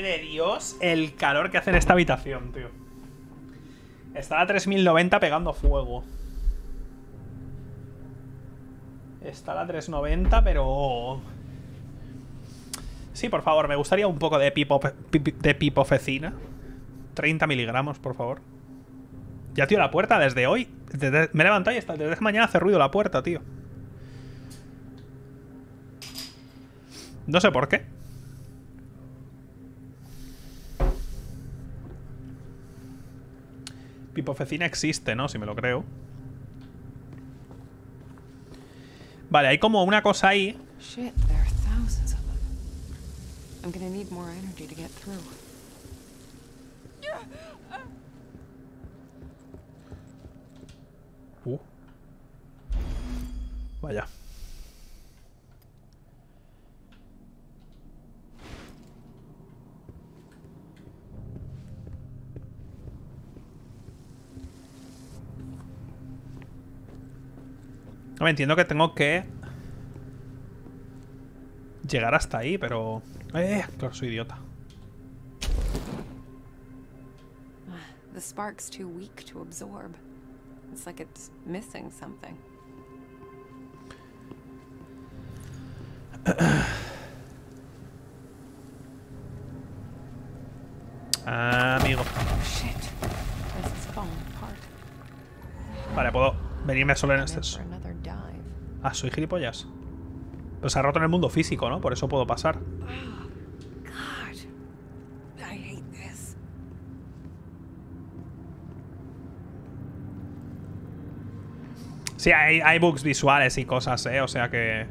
De Dios, el calor que hace en esta habitación, tío. Está a 3090 pegando fuego. Está a la 390, pero... Sí, por favor, me gustaría un poco de, pipo, de pipofecina. 30 miligramos, por favor. Ya, tío, la puerta desde hoy. me he levantado y hasta desde mañana hace ruido la puerta, tío. No sé por qué. Pipofecina existe, ¿no? Si me lo creo. Vale, hay como una cosa ahí. Shit, there No, entiendo que tengo que llegar hasta ahí, pero... Eh, claro, soy idiota. The spark's too weak to absorb. It's like it's missing something. Ah, amigo. Vale, puedo venirme solo en este... Ah, soy gilipollas. Pues se ha roto en el mundo físico, ¿no? Por eso puedo pasar. This. Sí, hay, hay bugs visuales y cosas, ¿eh? O sea que...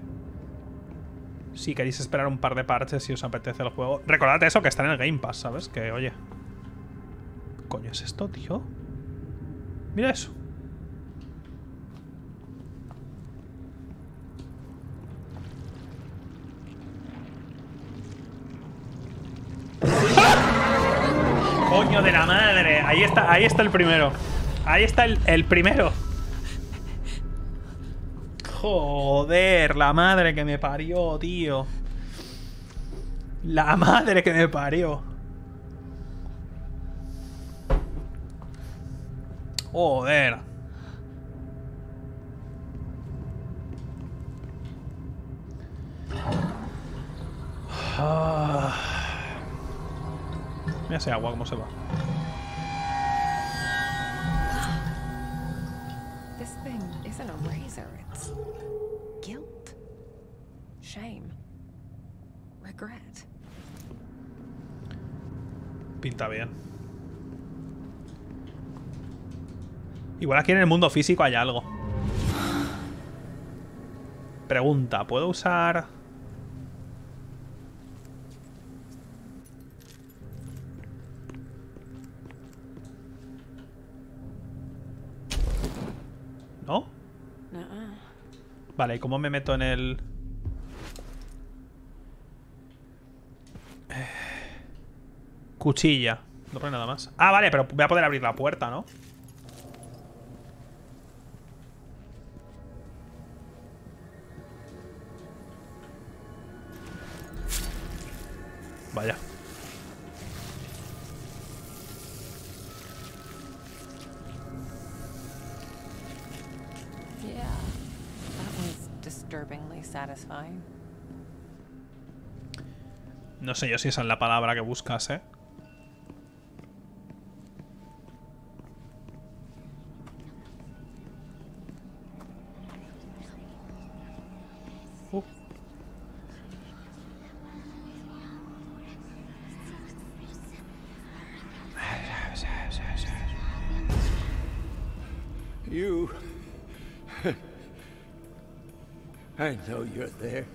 Si queréis esperar un par de parches si os apetece el juego. Recordad eso, que está en el Game Pass, ¿sabes? Que, oye... ¿Qué coño es esto, tío? Mira eso. Coño de la madre. Ahí está, ahí está el primero. Ahí está el, el primero. Joder, la madre que me parió, tío. La madre que me parió. Joder. Ah. Mira ese agua cómo se va. Pinta bien. Igual aquí en el mundo físico hay algo. Pregunta, ¿puedo usar...? ¿No? Vale, ¿y cómo me meto en el...? Cuchilla. No pone nada más. Ah, vale, pero voy a poder abrir la puerta, ¿no? Vaya. Yeah, that was disturbingly satisfying. No sé yo si esa es la palabra que buscas, ¿eh? I know you're there.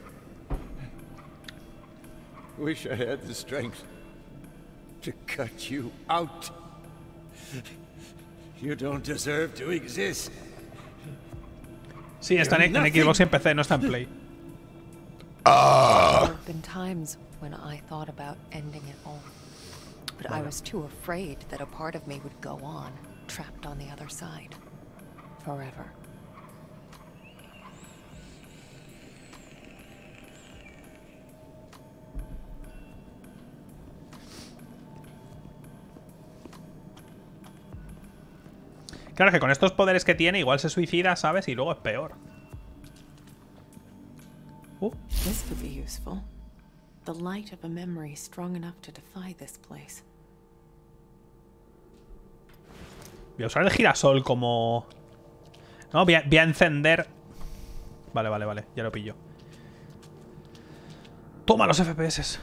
Wish I had the strength to cut you out. You don't deserve to exist. Sí, está en, en Xbox y en PC, no está en Play. Ah. There have been times when I thought about ending it all. But I was too afraid that a part of me would go on, trapped on the other side. Forever. Claro que con estos poderes que tiene, igual se suicida, ¿sabes? Y luego es peor. Uh, This could be useful. The light of a memory strong enough to defy this place. Voy a usar el girasol como... No, voy a, voy a encender... Vale, vale, vale. Ya lo pillo. Toma los FPS.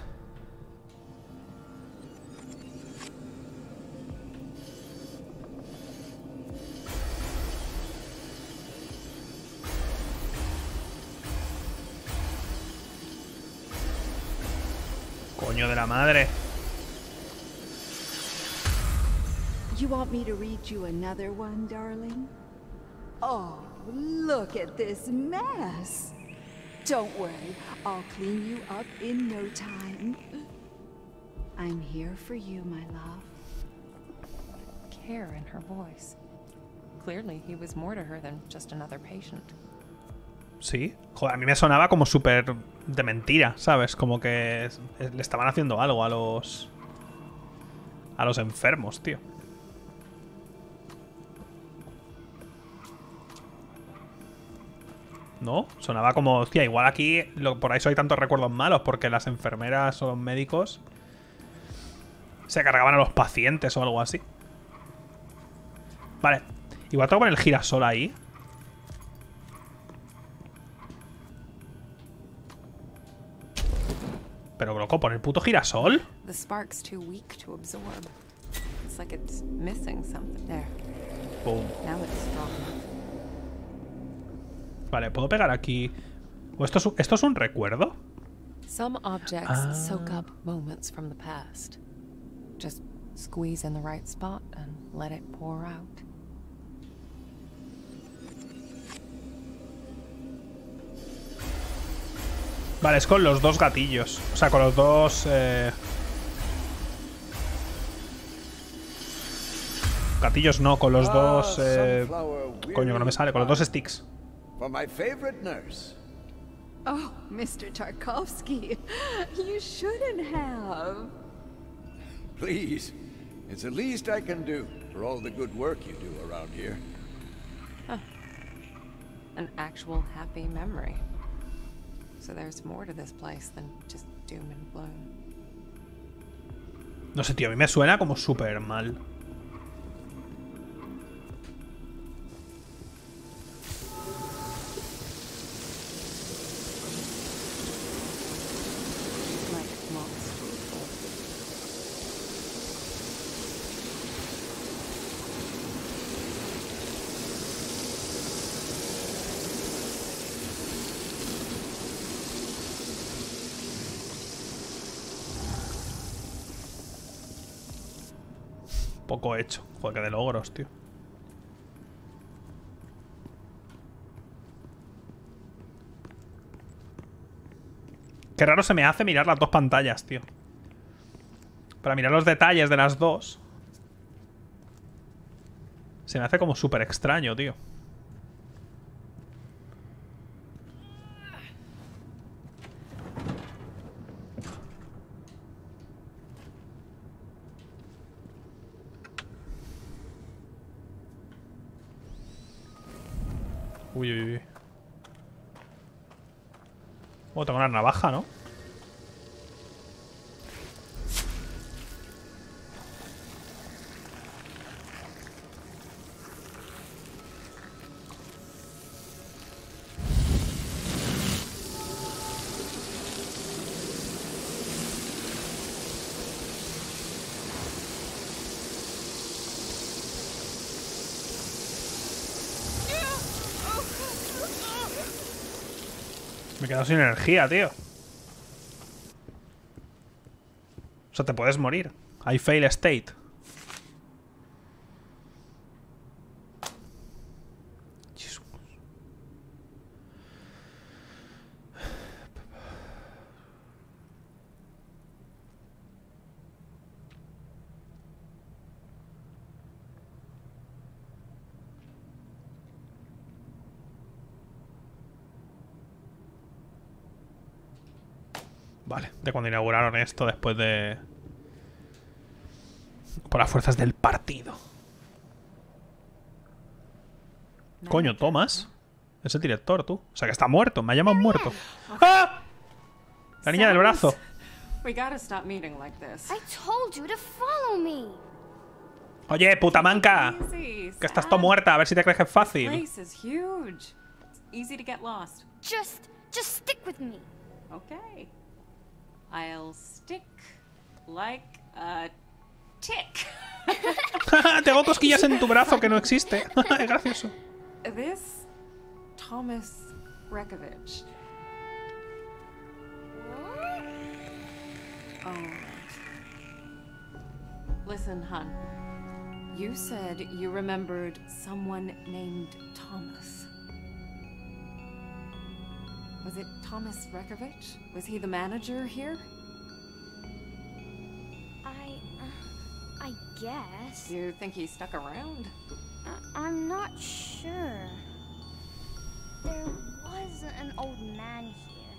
La madre. You want me to read you another one, darling? Oh, look at this mess. Don't worry, I'll clean you up in no time. I'm here for you, my love. Care in her voice. Clearly, he was more to her than just another patient. Sí. Joder, a mí me sonaba como súper de mentira, ¿sabes? Como que le estaban haciendo algo a los... A los enfermos, tío. ¿No? Sonaba como, hostia, igual aquí lo- por eso hay tantos recuerdos malos, porque las enfermeras o los médicos se cargaban a los pacientes o algo así. Vale. Igual tengo que poner el girasol ahí. Pero loco, pon el puto girasol. The spark's too weak to absorb. It's like it's missing something. There. Boom. Now it's strong. Vale, puedo pegar aquí. ¿O esto es, un- esto es un recuerdo? Some objects soak up moments from the past. Just squeeze in the right spot and let it pour out. Vale, es con los dos gatillos. O sea, con los dos. eh, Gatillos no, con los dos. eh, Coño, que no me sale, con los dos sticks. For my favorite nurse. Oh, Mr. Tarkovsky, you shouldn't have. Please. It's the least I can do for all the good work you do around here. An actual happy memory. No sé, tío, a mí me suena como súper mal. Poco hecho. Que de logros, tío. Qué raro se me hace mirar las dos pantallas, tío. Para mirar los detalles de las dos. Se me hace como súper extraño, tío. Uy, uy, uy. Oh, tengo una navaja, ¿no? Quedado sin energía, tío. O sea, te puedes morir. I fail state. Jesús. Vale, de cuando inauguraron esto después de... Por las fuerzas del partido. Coño, Thomas. Es el director, tú. O sea, que está muerto. Me ha llamado muerto. ¡Ah! La niña del brazo. We gotta stop meeting like this. I told you to follow me. Oye, puta manca. Que estás todo muerta, a ver si te crees que es This fácil. place is huge. It's easy to get lost. Just, just stick with me. Okay. I'll stick like a tick. Tengo cosquillas en tu brazo que no existe. es gracioso. This Thomas Rekovich. Oh. Listen, hun. You said you remembered someone named Thomas. Was it Thomas Rekovich? Was he the manager here? I, uh, I guess. You think he stuck around? I'm not sure. There was an old man here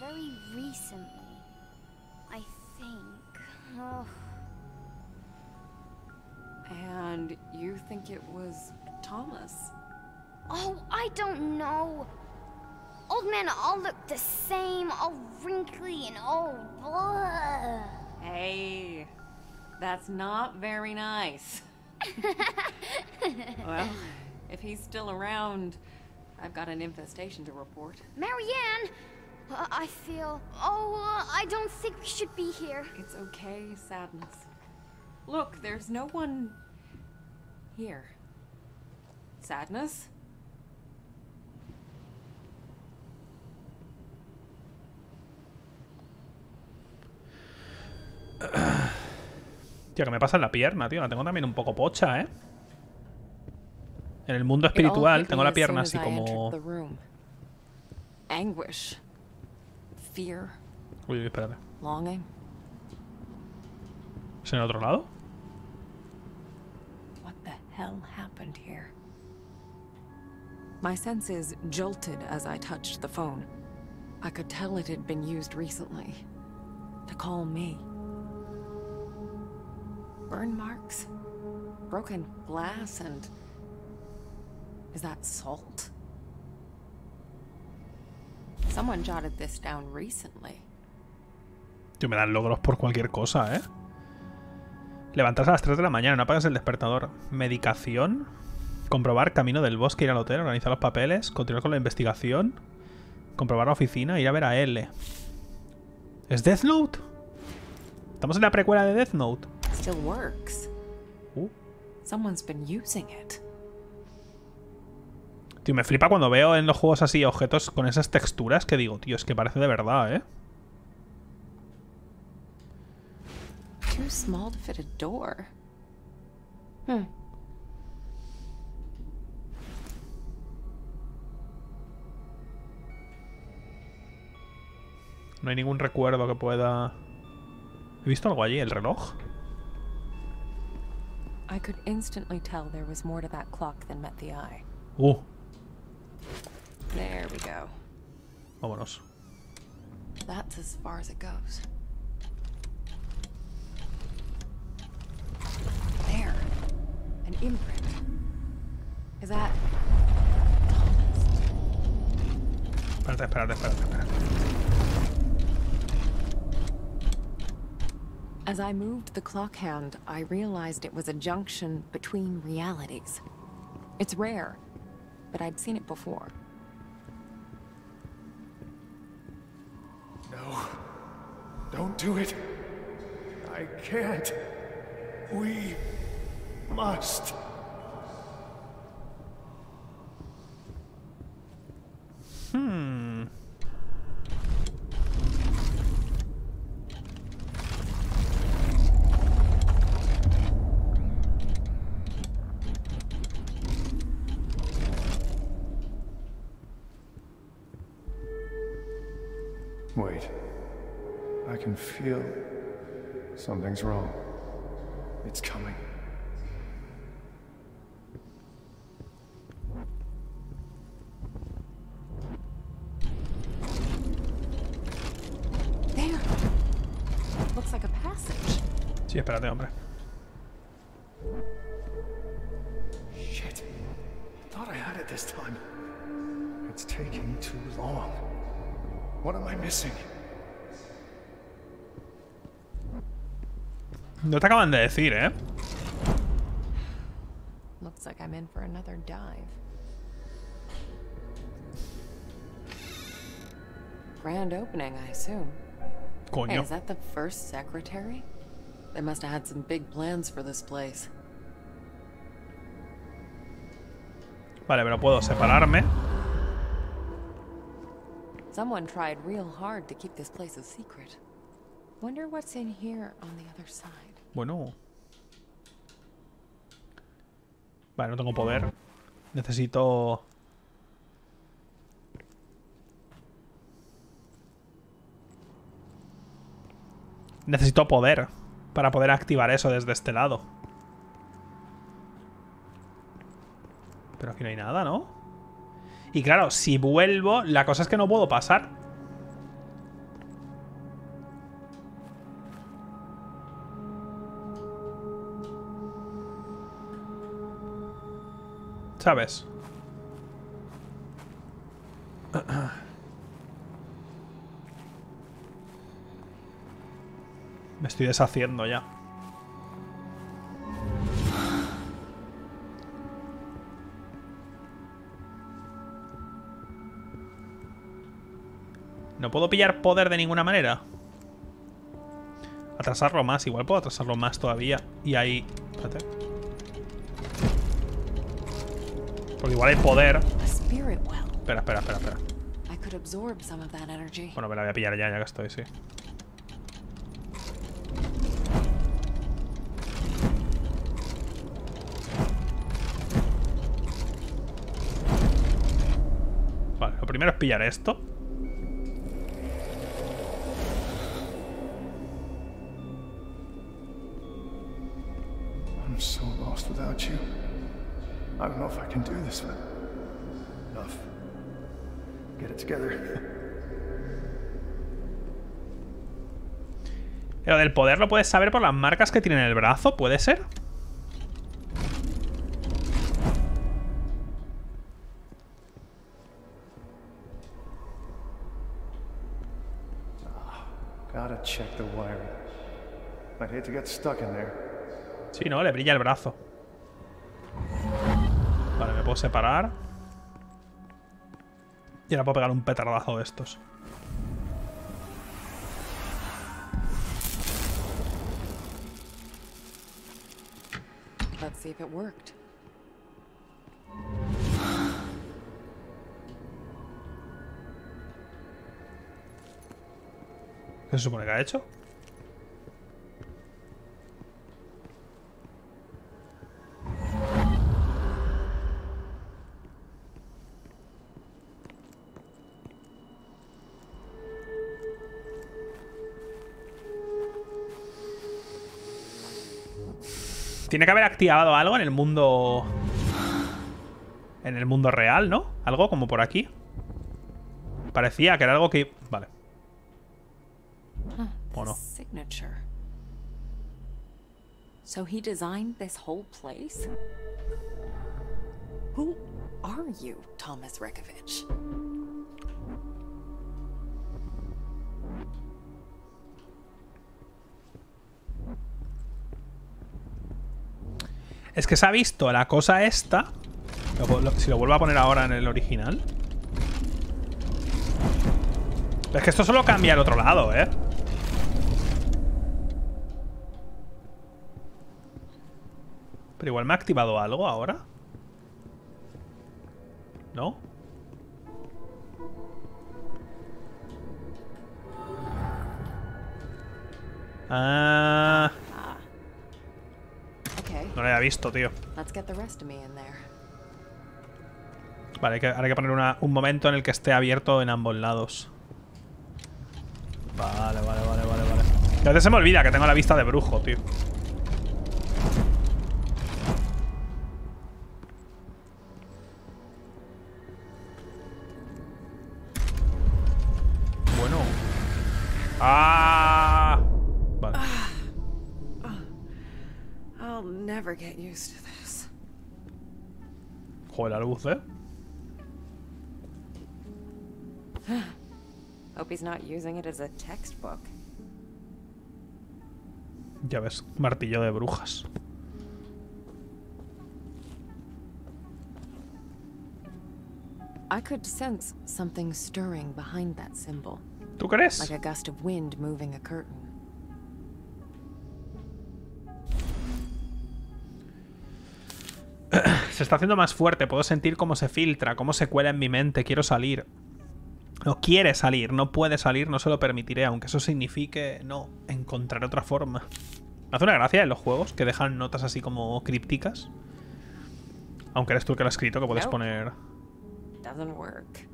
very recently. I think. Oh, And you think it was Thomas? oh I don't know. Old men all look the same, all wrinkly and old. Blah. Hey, that's not very nice. well, if he's still around, I've got an infestation to report. Marianne, uh, I feel. Oh, uh, I don't think we should be here. It's okay, sadness. Look, there's no one here. Sadness? Tío, que me pasa en la pierna, tío. La tengo también un poco pocha, ¿eh? En el mundo espiritual tengo la pierna así como... Uy, uy, espérate. longing. ¿Es en el otro lado? What the hell happened here? My senses jolted as I touched the phone. I could tell it had been used recently. To call me. Burn marks? Broken glass and. Is that salt? Someone jotted this down recently. Tío, me dan logros por cualquier cosa, ¿eh? Levantarse a las 3 de la mañana, no apagas el despertador. Medicación. Comprobar camino del bosque, ir al hotel, organizar los papeles, continuar con la investigación. Comprobar la oficina, ir a ver a L. ¿Es Death Note? Estamos en la precuela de Death Note. Still works. Uh. Someone's been using it. Tío, me flipa cuando veo en los juegos así objetos con esas texturas que digo, tío, es que parece de verdad, ¿eh? Too small to fit a door. Hmm. No hay ningún recuerdo que pueda... ¿He visto algo allí? ¿El reloj? I could instantly tell there was more to that clock than met the eye. Uh, There we go. vámonos. That's as far as it goes. There. An imprint. Is that Espérate, espérate, espérate, espérate. As I moved the clock hand, I realized it was a junction between realities. It's rare, but I'd seen it before. No. Don't do it. I can't. We must. Hmm. Can feel something's wrong. It's coming. There! Looks like a passage. Sí, espérate, hombre. Shit. Thought I had it this time. It's taking too long. What am I missing? No te acaban de decir, ¿eh? Looks like I'm in for another dive. Grand opening, I assume. Hey, Coño. is that the first secretary? They must have had some big plans for this place. Vale, pero puedo separarme. Someone tried real hard to keep this place a secret. Wonder what's in here on the other side. Bueno. Vale, no tengo poder. Necesito... Necesito poder para poder activar eso desde este lado. Pero aquí no hay nada, ¿no? Y claro, si vuelvo, la cosa es que no puedo pasar. ¿Sabes? Me estoy deshaciendo ya. No puedo pillar poder de ninguna manera. Atrasarlo más, igual puedo atrasarlo más todavía. Y ahí... Espérate. Porque igual hay poder. Espera, espera, espera, espera. Bueno, me la voy a pillar ya, ya que estoy, sí. Vale, lo primero es pillar esto. This, enough. Get it together. Lo del poder lo puedes saber por las marcas que tiene en el brazo, ¿puede ser? Gotta check the wiring. I'd hate to get stuck in there. Sí, ¿no? Le brilla el brazo. Vale, me puedo separar. Y ahora puedo pegar un petardazo de estos. Let's see if it worked. ¿Qué se supone que ha hecho? Tiene que haber activado algo en el mundo... En el mundo real, ¿no? Algo como por aquí. Parecía que era algo que... Vale. Huh, Oh, no. So he designed this whole place? Who are you, Thomas Rekovich? Es que se ha visto la cosa esta. Si lo vuelvo a poner ahora en el original. Es que esto solo cambia al otro lado, ¿eh? Pero igual me ha activado algo ahora. ¿No? Ah, no lo había visto, tío. Vale, hay que, ahora hay que poner una- un momento en el que esté abierto en ambos lados. Vale, vale, vale, vale, vale. A veces se me olvida que tengo la vista de brujo, tío. with it? Hope he's not using it as a textbook. Ya ves, martillo de brujas. I could sense something stirring behind that symbol. ¿Tú crees? Like a gust of wind moving a curtain. Se está haciendo más fuerte. Puedo sentir cómo se filtra, cómo se cuela en mi mente. Quiero salir. No quiere salir, no puede salir, no se lo permitiré, aunque eso signifique no, encontrar otra forma. Me hace una gracia en los juegos que dejan notas así como crípticas. Aunque eres tú el que lo has escrito, que puedes poner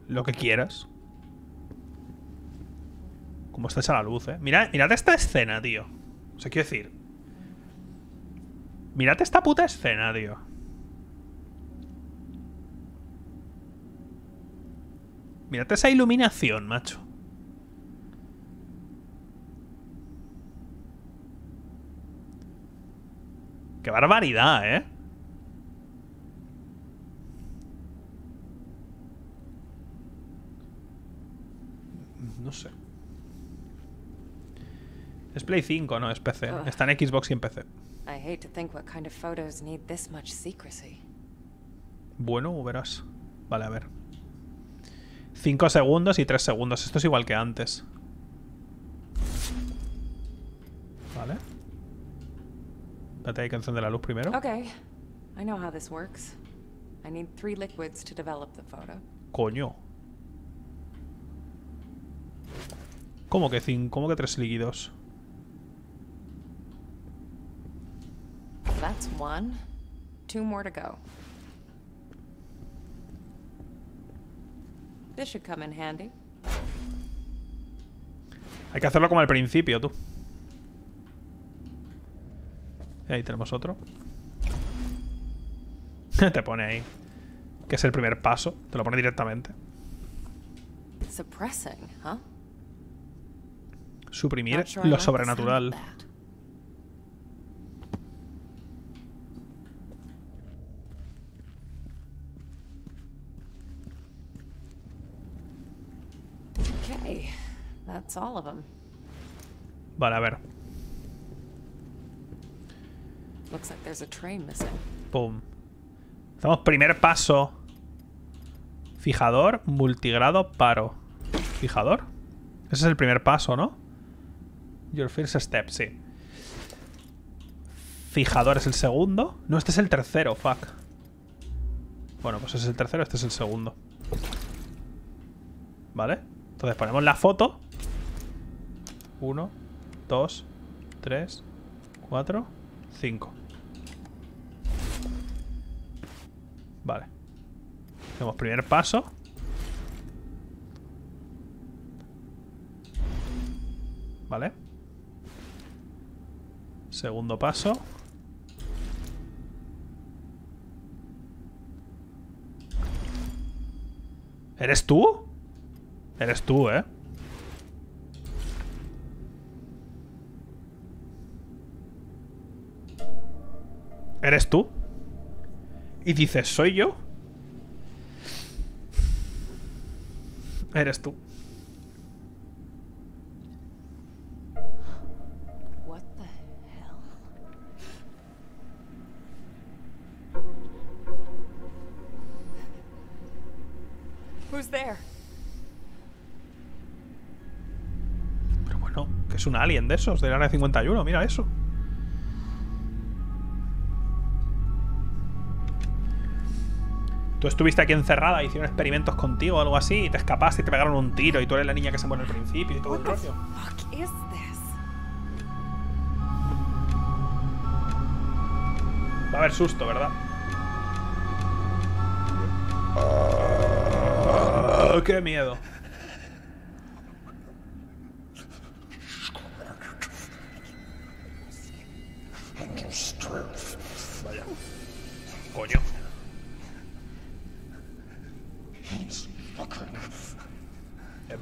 lo que quieras. Como estás a la luz, eh. Mira, mirad esta escena, tío. O sea, quiero decir. Mirad esta puta escena, tío. Mirad esa iluminación, macho. Qué barbaridad, ¿eh? No sé. Es Play 5, no, es PC. Ugh. Está en Xbox y en PC. I hate to think what kind of photos need this much secrecy. Bueno, verás. Vale, a ver. 5 segundos y 3 segundos. Esto es igual que antes. Vale. Espérate, hay que encender la luz primero. Okay, I know how this works. I need three liquids to develop the photo. Coño. ¿Cómo que cinco? ¿Cómo que tres líquidos? That's one. Two more to go. This should come in handy. Hay que hacerlo como al principio, tú. Ahí tenemos otro. Te pone ahí. Que es el primer paso. Te lo pone directamente. Suppressing, huh? Suprimir lo sobrenatural. that. Okay, that's all of them. Vale, a ver. Looks like there's a train missing. Pum. Hacemos primer paso. Fijador, multigrado, paro. ¿Fijador? Ese es el primer paso, ¿no? Your first step, sí. Fijador es el segundo. No, este es el tercero, fuck. Bueno, pues ese es el tercero, este es el segundo. ¿Vale? Entonces ponemos la foto. Uno, dos, tres, cuatro, cinco. Vale. Hacemos primer paso. Vale. Segundo paso. ¿Eres tú? Eres tú, ¿eh? ¿Eres tú? Y dices, ¿soy yo? Eres tú. Who's there? Pero bueno, que es un alien de esos, del área 51, mira eso. Tú estuviste aquí encerrada, hicieron experimentos contigo o algo así, y te escapaste y te pegaron un tiro, y tú eres la niña que se muere al principio y todo el What the rollo. fuck is this? Va a haber susto, ¿verdad? Ah, ¡Qué miedo!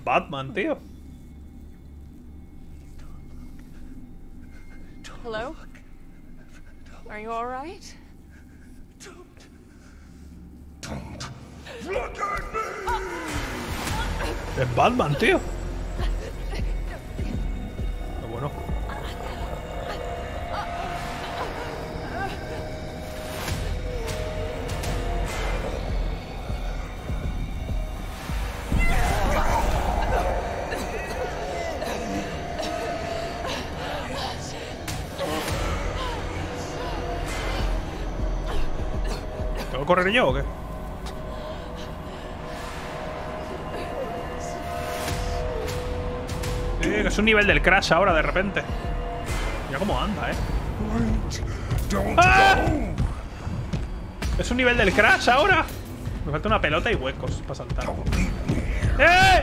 Es Batman, tío. Hello? Are you alright? Es Batman, tío. Pero correr yo o qué? Eh, es un nivel del crash ahora de repente. Mira cómo anda, eh. ¡Ah! Es un nivel del crash ahora. Me falta una pelota y huecos para saltar. ¡Eh!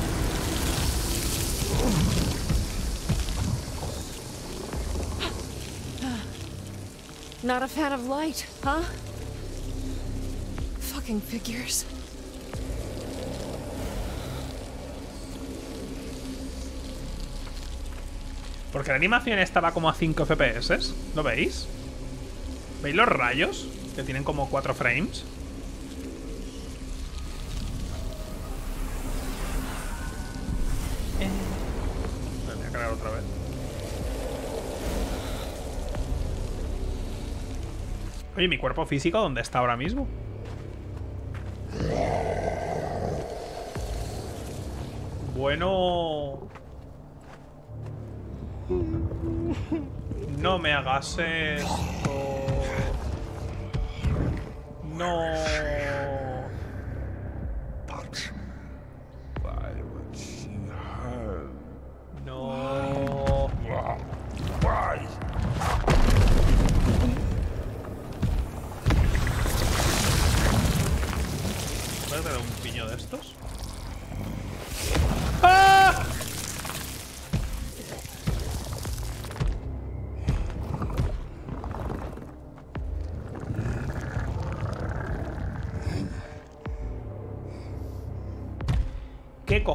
Not a fan of light, huh? Fucking figures. Porque la animación estaba como a 5 FPS. ¿Lo veis? ¿Veis los rayos? Que tienen como 4 frames. Eh. Voy a cargar otra vez. Oye, ¿mi cuerpo físico dónde está ahora mismo? Bueno... No me hagas esto. No.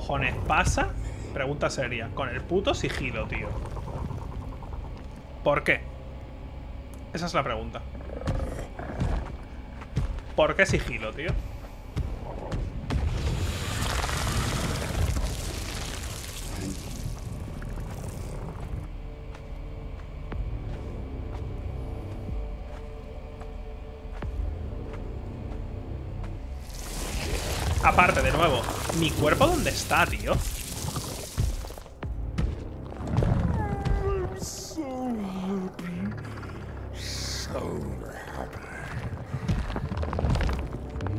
Cojones pasa? Pregunta seria. Con el puto sigilo, tío. ¿Por qué? Esa es la pregunta. ¿Por qué sigilo, tío? Aparte, de nuevo, ¿mi cuerpo está, tío?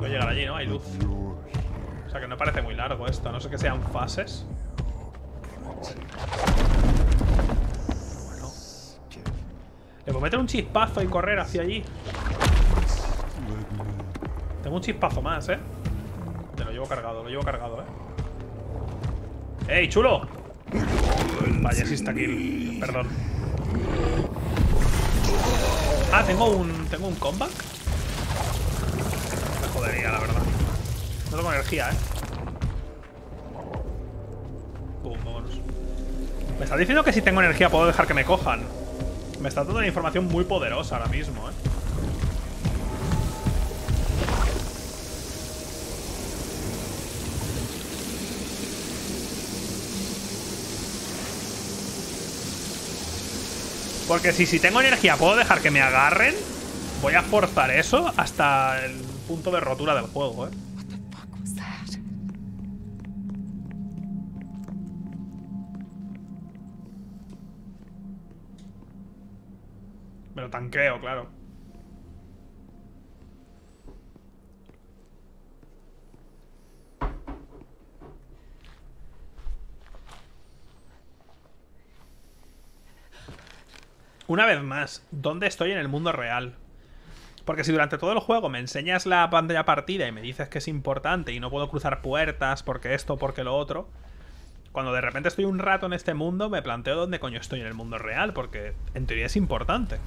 A llegar allí, ¿no? Hay luz. O sea que no parece muy largo esto, no sé que sean fases. Bueno. Le puedo meter un chispazo y correr hacia allí. Tengo un chispazo más, ¿eh? Te lo llevo cargado, lo llevo cargado. ¡Ey, chulo! Vaya, sí está kill. Perdón. Ah, tengo un... ¿Tengo un comeback? Me jodería, la verdad. No tengo energía, ¿eh? Pum, vámonos. Me está diciendo que si tengo energía puedo dejar que me cojan. Me está dando una información muy poderosa ahora mismo, ¿eh? Porque si, si tengo energía puedo dejar que me agarren, voy a forzar eso hasta el punto de rotura del juego, ¿eh? Me lo tanqueo, claro. Una vez más, ¿dónde estoy en el mundo real? Porque si durante todo el juego me enseñas la pantalla partida y me dices que es importante y no puedo cruzar puertas porque esto, porque lo otro, cuando de repente estoy un rato en este mundo, me planteo dónde coño estoy en el mundo real, porque en teoría es importante.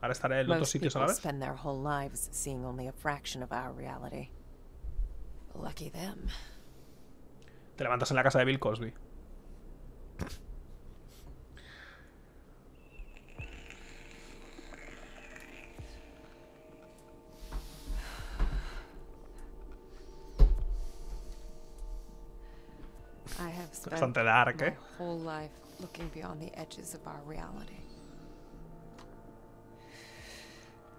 Ahora estaré en otros sitios a la vez. Lucky them. Te levantas en la casa de Bill Cosby. I have spent dark, my eh? whole life looking beyond the edges of our reality.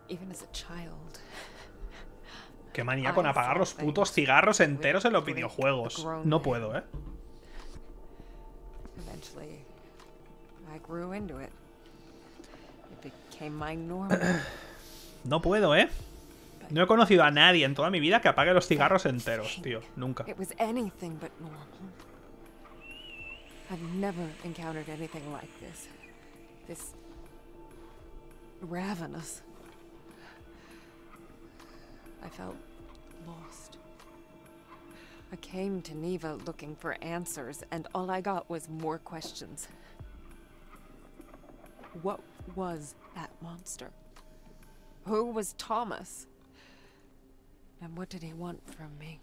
Even as a child, Qué manía con apagar los putos cigarros enteros en los videojuegos. No puedo, ¿eh? No puedo, ¿eh? No he conocido a nadie en toda mi vida que apague los cigarros enteros, tío. Nunca. I've never encountered anything like this. This ravenous. I felt lost. I came to Neva looking for answers, and all I got was more questions. What was that monster? Who was Thomas? And what did he want from me?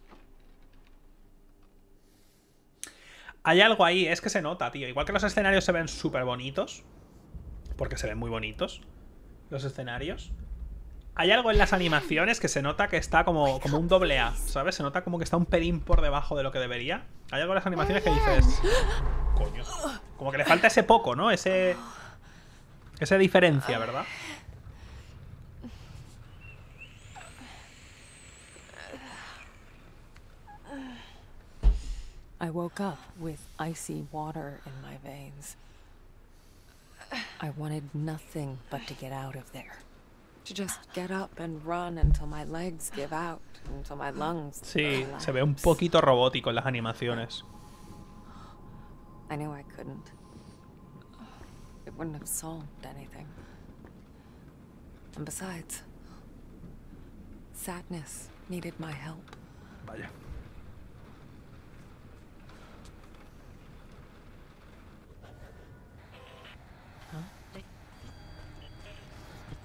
Hay algo ahí, es que se nota, tío. Igual que los escenarios se ven súper bonitos, porque se ven muy bonitos los escenarios. Hay algo en las animaciones que se nota que está como, como un doble A, ¿sabes? Se nota como que está un pelín por debajo de lo que debería. Hay algo en las animaciones que dices... Coño. Como que le falta ese poco, ¿no? Ese... Esa diferencia, ¿verdad? I woke up with icy water in my veins. I wanted nothing but to. To just get up and run until my legs give out, until my lungs. Sí, se ve un poquito robótico en las animaciones. I knew I couldn't. It wouldn't have solved anything. And besides, sadness needed my help. Vaya.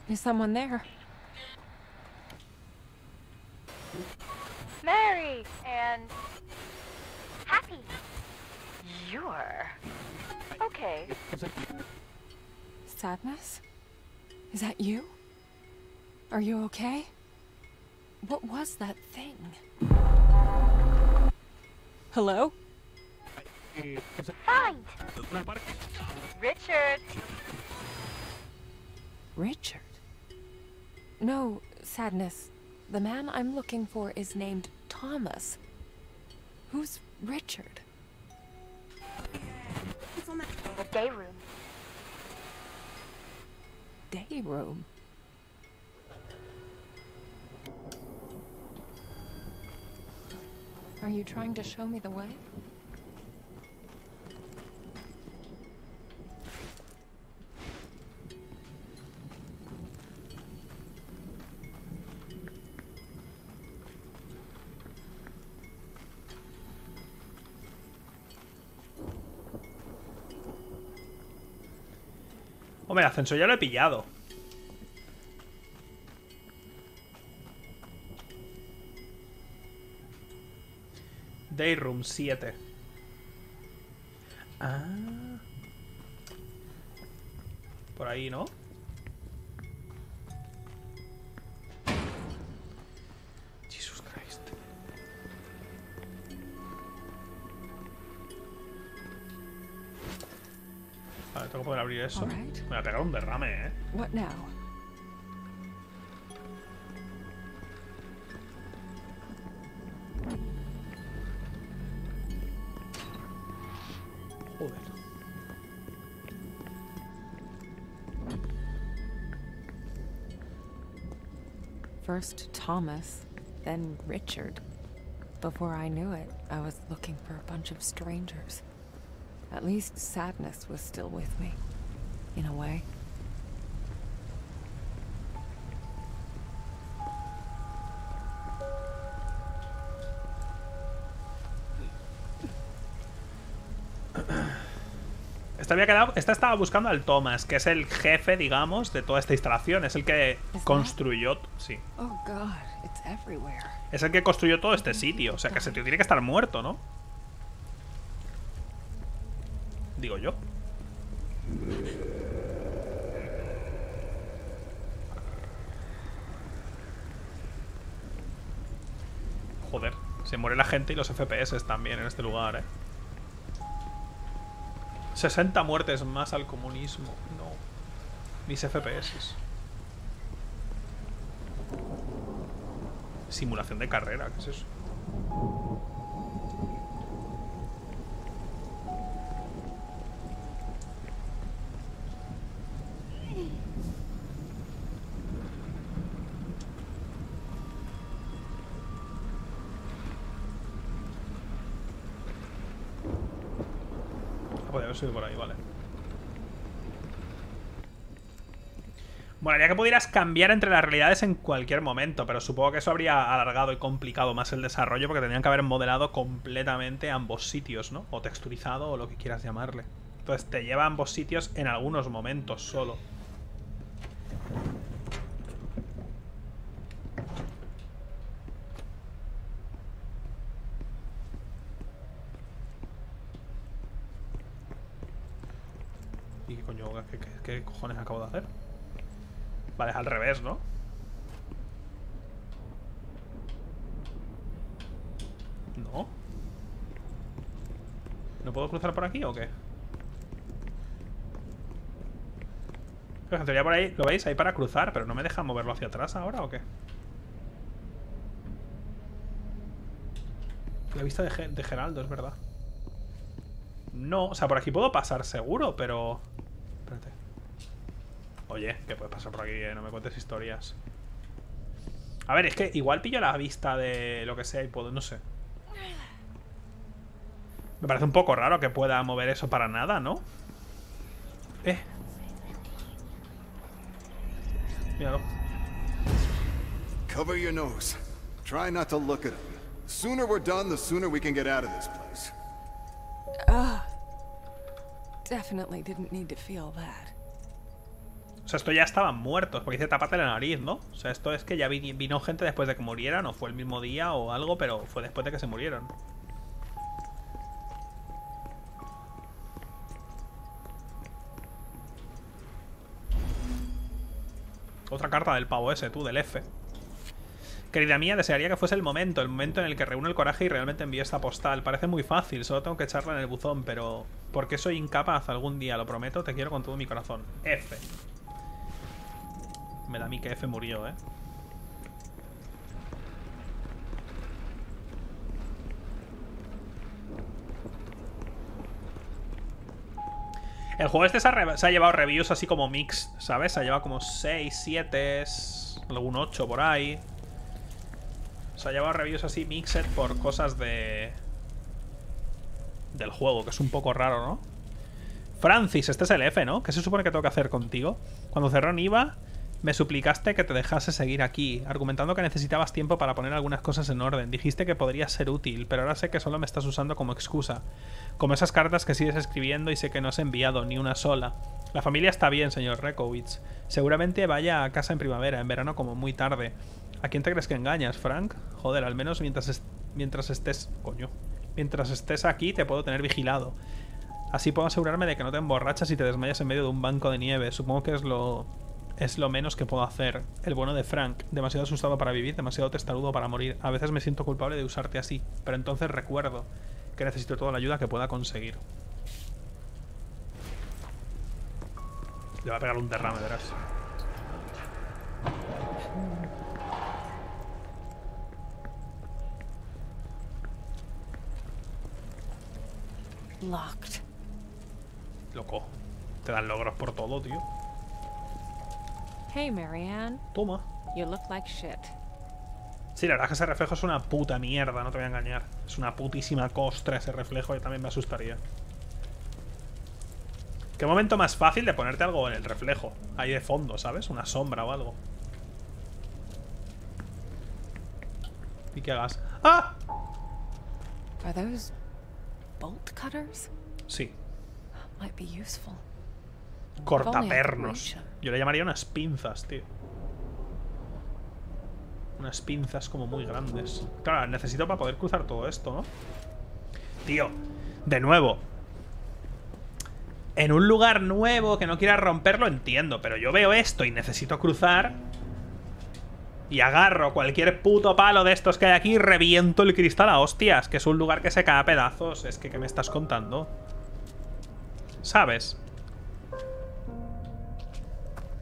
Is someone there? Mary and happy. You're okay. Sadness? Is that you? Are you okay? What was that thing? Hello? Fine. Richard. Richard? No, Sadness. The man I'm looking for is named Thomas. Who's Richard? The day room. Day room. Are you trying to show me the way? Hombre, el ascensor ya lo he pillado. Dayroom 7. Ah. Por ahí, ¿no? Vale, tengo que poder abrir eso. Alright. Me va a pegar un derrame, ¿eh? What now? Joder. First Thomas, then Richard. Before I knew it, I was looking for a bunch of strangers. At least sadness was still with me, in a way. Esta, había quedado, esta estaba buscando al Thomas, que es el jefe, digamos, de toda esta instalación. Es el que construyó. Sí. Oh. Es el que construyó todo este sitio. O sea que ese tío tiene que estar muerto, ¿no? Digo yo. Joder, la gente y los FPS también en este lugar, ¿eh? 60 muertes más al comunismo. No. Mis FPS. Simulación de carrera, ¿qué es eso? Ah, podría haber subido por ahí, vale. Que pudieras cambiar entre las realidades en cualquier momento, pero supongo que eso habría alargado y complicado más el desarrollo porque tendrían que haber modelado completamente ambos sitios, ¿no? O texturizado o lo que quieras llamarle. Entonces te lleva a ambos sitios en algunos momentos solo. ¿Y qué coño? ¿Qué, qué- qué cojones acabo de hacer? Vale, es al revés, ¿no? No. ¿No puedo cruzar por aquí o qué? En por ahí, ¿lo veis? Ahí para cruzar, pero no me deja moverlo hacia atrás ahora o qué? La vista de Geraldo, es verdad. No, o sea, por aquí puedo pasar seguro, pero... Espérate. Oye, que puedes pasar por aquí, eh, no me cuentes historias. A ver, es que igual pillo la vista de lo que sea y puedo, no sé. Me parece un poco raro que pueda mover eso para nada, ¿no? Eh. Míralo. Cover your nose. Try not to look at him. The sooner we're done, the sooner we can get out of this place. Definitely didn't need to feel that. O sea, esto ya estaban muertos, porque dice tapate la nariz, ¿no? O sea, esto es que ya vi- vino gente después de que murieran, o fue el mismo día o algo, pero fue después de que se murieron. Del pavo ese, tú, del F. Querida mía, desearía que fuese el momento, el momento en el que reúno el coraje y realmente envío esta postal. Parece muy fácil, solo tengo que echarla en el buzón, pero... ¿Por qué soy incapaz algún día? Lo prometo, te quiero con todo mi corazón. F. Me da a mí que F murió, ¿eh? El juego este se ha, llevado reviews así como mix, ¿sabes? Se ha llevado como 6, 7, algún 8 por ahí. Se ha llevado reviews así mixed por cosas de... Del juego, que es un poco raro, ¿no? Francis, este es el F, ¿no? ¿Qué se supone que tengo que hacer contigo? Cuando cerró Niva, me suplicaste que te dejase seguir aquí, argumentando que necesitabas tiempo para poner algunas cosas en orden. Dijiste que podría ser útil, pero ahora sé que solo me estás usando como excusa. Como esas cartas que sigues escribiendo y sé que no has enviado ni una sola. La familia está bien, señor Rekowitz. Seguramente vaya a casa en primavera, en verano como muy tarde. ¿A quién te crees que engañas, Frank? Joder, al menos mientras, est- mientras estés... Coño. Mientras estés aquí te puedo tener vigilado. Así puedo asegurarme de que no te emborrachas y te desmayas en medio de un banco de nieve. Supongo que es lo... Es lo menos que puedo hacer. El bueno de Frank. Demasiado asustado para vivir, demasiado testarudo para morir. A veces me siento culpable de usarte así. Pero entonces recuerdo que necesito toda la ayuda que pueda conseguir. Le va a pegar un derrame, verás. Locked. Loco. Te dan logros por todo, tío. Hey, Marianne. Toma. You look like shit. Sí, la verdad es que ese reflejo es una puta mierda, no te voy a engañar. Es una putísima costra ese reflejo y también me asustaría. ¿Qué momento más fácil de ponerte algo en el reflejo? Ahí de fondo, ¿sabes? Una sombra o algo. Y que hagas... ¡Ah! Are those bolt cutters? Sí. Might be useful. Cortapernos. Yo le llamaría unas pinzas, tío. Unas pinzas como muy grandes. Claro, necesito para poder cruzar todo esto, ¿no? Tío, de nuevo. En un lugar nuevo que no quiera romperlo, entiendo. Pero yo veo esto y necesito cruzar. Y agarro cualquier puto palo de estos que hay aquí y reviento el cristal a hostias. Que es un lugar que se cae a pedazos. Es que, ¿qué me estás contando? ¿Sabes?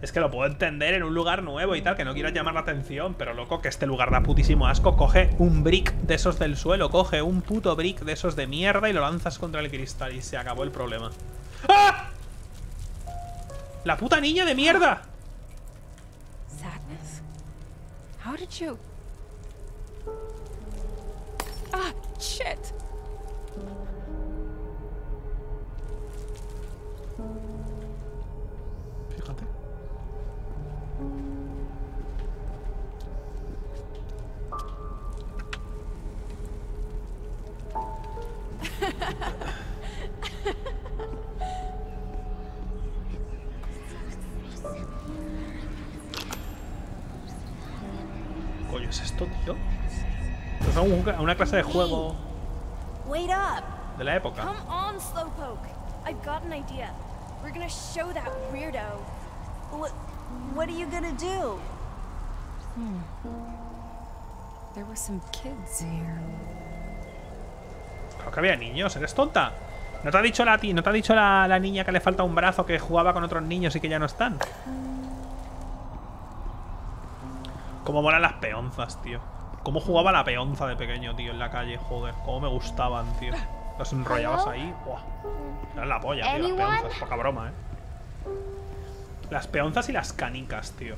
Es que lo puedo entender en un lugar nuevo y tal, que no quiero llamar la atención, pero loco, que este lugar da putísimo asco. Coge un brick de esos del suelo, coge un puto brick de esos de mierda y lo lanzas contra el cristal y se acabó el problema. ¡Ah! ¡La puta niña de mierda! Sadness? How did you... Ah, shit! Coño es esto, tío? Esto es un- una clase de juego Wait up! de la época. Come on, Slowpoke. I've got an idea. We're gonna show that weirdo. What? What are you gonna do? Hmm. There were some kids here. Creo que había niños, ¿eres tonta? ¿No te ha dicho la, ti- ¿no te ha dicho la, la niña que le falta un brazo que jugaba con otros niños y que ya no están? Cómo molan las peonzas, tío. Cómo jugaba la peonza de pequeño, tío, en la calle, joder. Cómo me gustaban, tío. Los enrollabas ahí. Buah. Eran la polla, tío, las peonzas. Poca broma, eh. Las peonzas y las canicas, tío.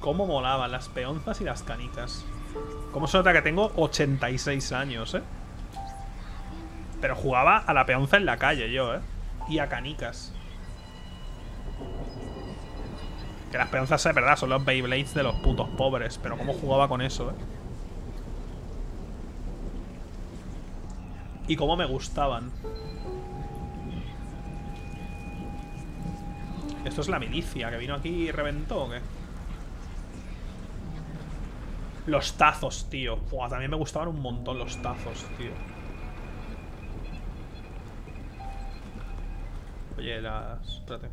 Cómo molaban las peonzas y las canicas. Cómo se nota que tengo 86 años, eh. Pero jugaba a la peonza en la calle yo, eh. Y a canicas. Que las peonzas, es verdad, son los Beyblades de los putos pobres. Pero cómo jugaba con eso, eh. Y cómo me gustaban. Esto es la milicia que vino aquí y reventó, ¿o qué? Los tazos, tío. Buah, también me gustaban un montón los tazos, tío. Oye, las... Espérate.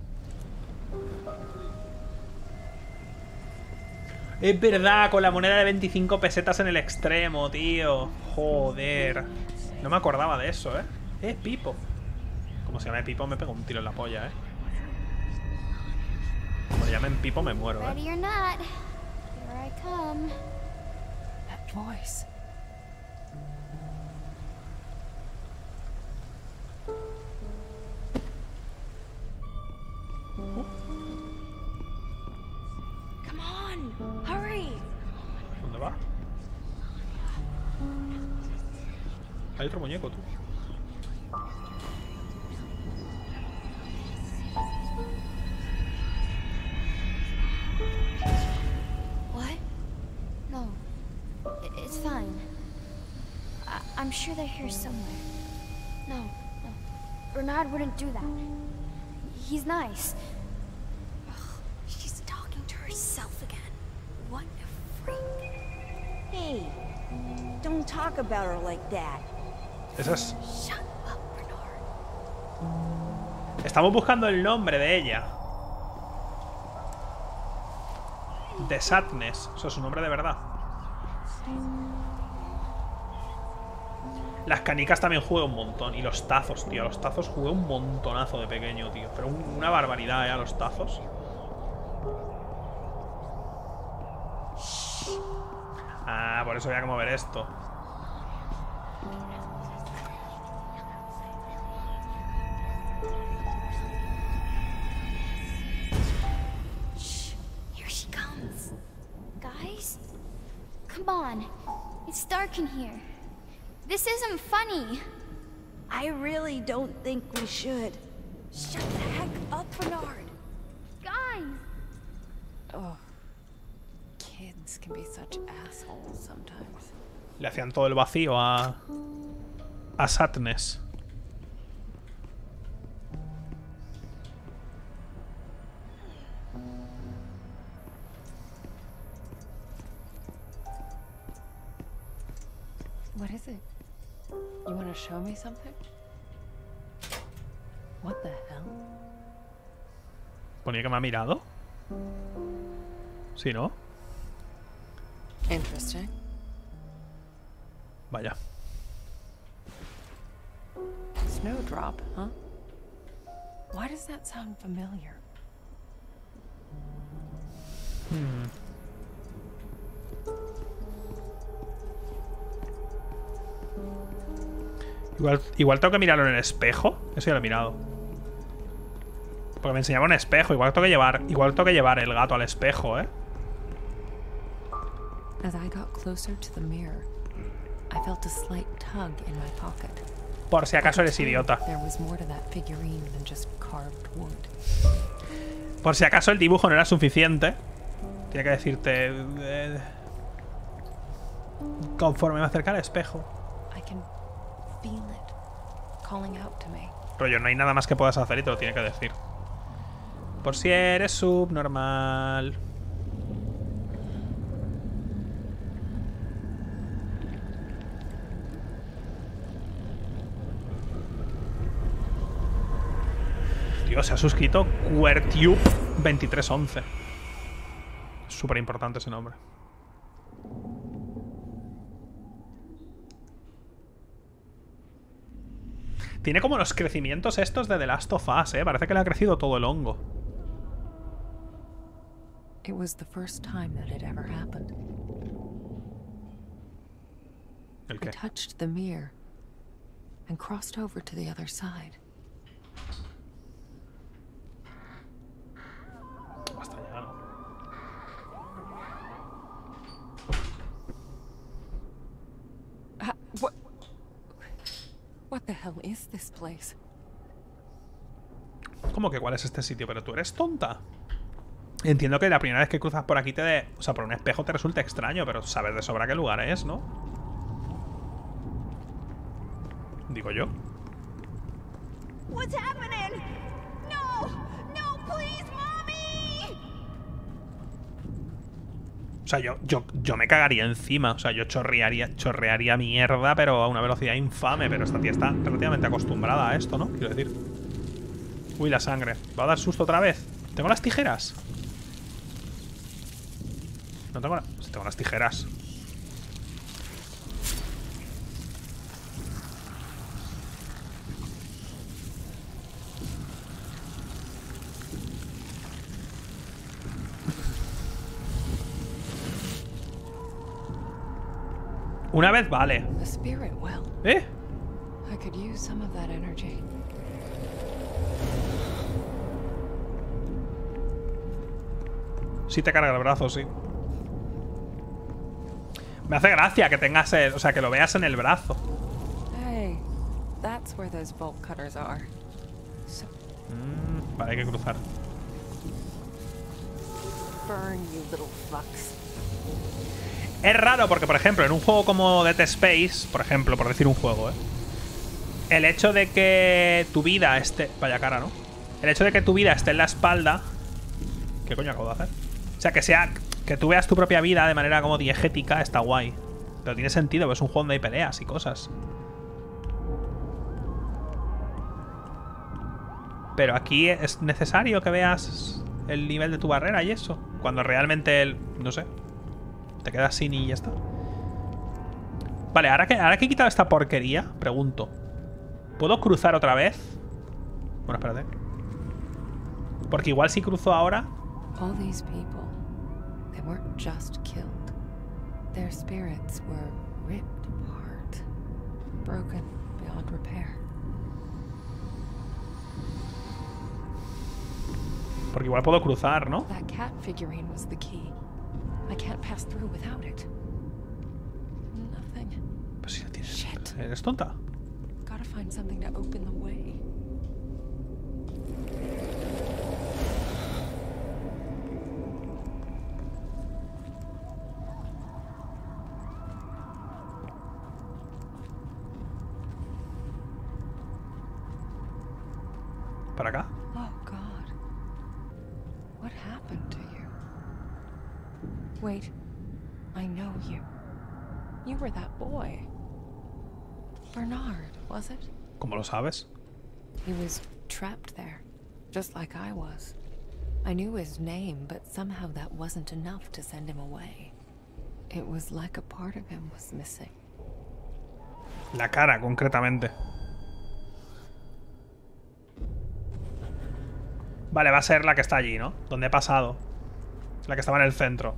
Es verdad, con la moneda de 25 pesetas en el extremo, tío. Joder. No me acordaba de eso, ¿eh? Eh, Pipo. Como se llame Pipo, me pego un tiro en la polla, ¿eh? Llamen Pipo, me muero, ¿eh? Ready or not, here I come. That voice. Come on, hurry! ¿Dónde va? Hay otro muñeco, tú. Sure they're here somewhere. No, no. Bernard wouldn't do that. He's nice. Ugh, she's talking to herself again. What a freak. Hey, don't talk about her like that. Esa es... Shut up, Bernard. Estamos buscando el nombre de ella. The Sadness. Eso es su nombre de verdad. Las canicas también jugué un montón. Y los tazos, tío. Los tazos jugué un montonazo de pequeño, tío. Pero un- una barbaridad, ¿eh? A los tazos. Ah, por eso había que mover esto. Here she comes. Guys? Come on. It's dark in here. This isn't funny. I really don't think we should. Shut the heck up, Bernard. Guys! Oh. Kids can be such assholes sometimes. Le hacían todo el vacío a... a Satness. What is it? You want to show me something? What the hell? Ponía que me ha mirado. Sí, ¿no? Interesting. Vaya. Snowdrop, huh? Why does that sound familiar? Hmm. Igual, igual tengo que mirarlo en el espejo. Eso ya lo he mirado. Porque me enseñaba un espejo. Igual tengo que llevar, igual tengo que llevar el gato al espejo, ¿eh? As I got closer to the mirror, I felt a slight tug in my pocket. Por si acaso eres idiota. There was more to that figurine than just carved wood. Por si acaso el dibujo no era suficiente. Tiene que decirte... eh, conforme me acerca al espejo. I can feel it calling out to me. Rollo, no hay nada más que puedas hacer y te lo tiene que decir. Por si eres subnormal. Dios, se ha suscrito QWERTube2311. Súper importante ese nombre. Tiene como los crecimientos estos de The Last of Us, ¿eh? Parece que le ha crecido todo el hongo. It was the first time that it ever happened. ¿El I qué? touched the mirror and crossed over to the other side. Basta ya, ¿no? Ah, what? What the hell is this place? ¿Cómo que cuál es este sitio? Pero tú eres tonta. Entiendo que la primera vez que cruzas por aquí te de... O sea, por un espejo te resulta extraño, pero sabes de sobra qué lugar es, ¿no? Digo yo. What's happening? No! No, please, O sea, yo, yo, yo me cagaría encima. O sea, yo chorrearía, chorrearía mierda, pero a una velocidad infame. Pero esta tía está relativamente acostumbrada a esto, ¿no? Quiero decir. Uy, la sangre. ¿Va a dar susto otra vez? ¿Tengo las tijeras? No tengo, la- tengo las tijeras. Una vez vale. ¿Eh? Sí te carga el brazo, sí. Me hace gracia que tengas el... O sea, que lo veas en el brazo. Hey, that's where those bolt cutters are. So Mm, vale, hay que cruzar. Es raro porque, por ejemplo, en un juego como Dead Space, por ejemplo, por decir un juego, ¿eh? El hecho de que tu vida esté... Vaya cara, ¿no? El hecho de que tu vida esté en la espalda... ¿Qué coño acabo de hacer? O sea, que sea... Que tú veas tu propia vida de manera como diegética está guay. Pero tiene sentido, pues es un juego donde hay peleas y cosas. Pero aquí es necesario que veas el nivel de tu barrera y eso. Cuando realmente el... No sé. Te quedas sin y ya está. Vale, ahora que, ahora que he quitado esta porquería, pregunto. ¿Puedo cruzar otra vez? Bueno, espérate. Porque igual si cruzo ahora... All these people, they weren't just killed. Their spirits were ripped apart, broken beyond repair. Porque igual puedo cruzar, ¿no? That cat figurine was the key. I can't pass through without it. Nothing. Pues si la tienes... ¿Eres tonta? Gotta find something to open the way. ¿Para acá? Oh, God. What happened? Wait. I know you. You were that boy. Bernard, was it? ¿Cómo lo sabes? He was trapped there, just like I was. I knew his name, but somehow that wasn't enough to send him away. It was like a part of him was missing. La cara, concretamente. Vale, va a ser la que está allí, ¿no? Donde he pasado. La que estaba en el centro.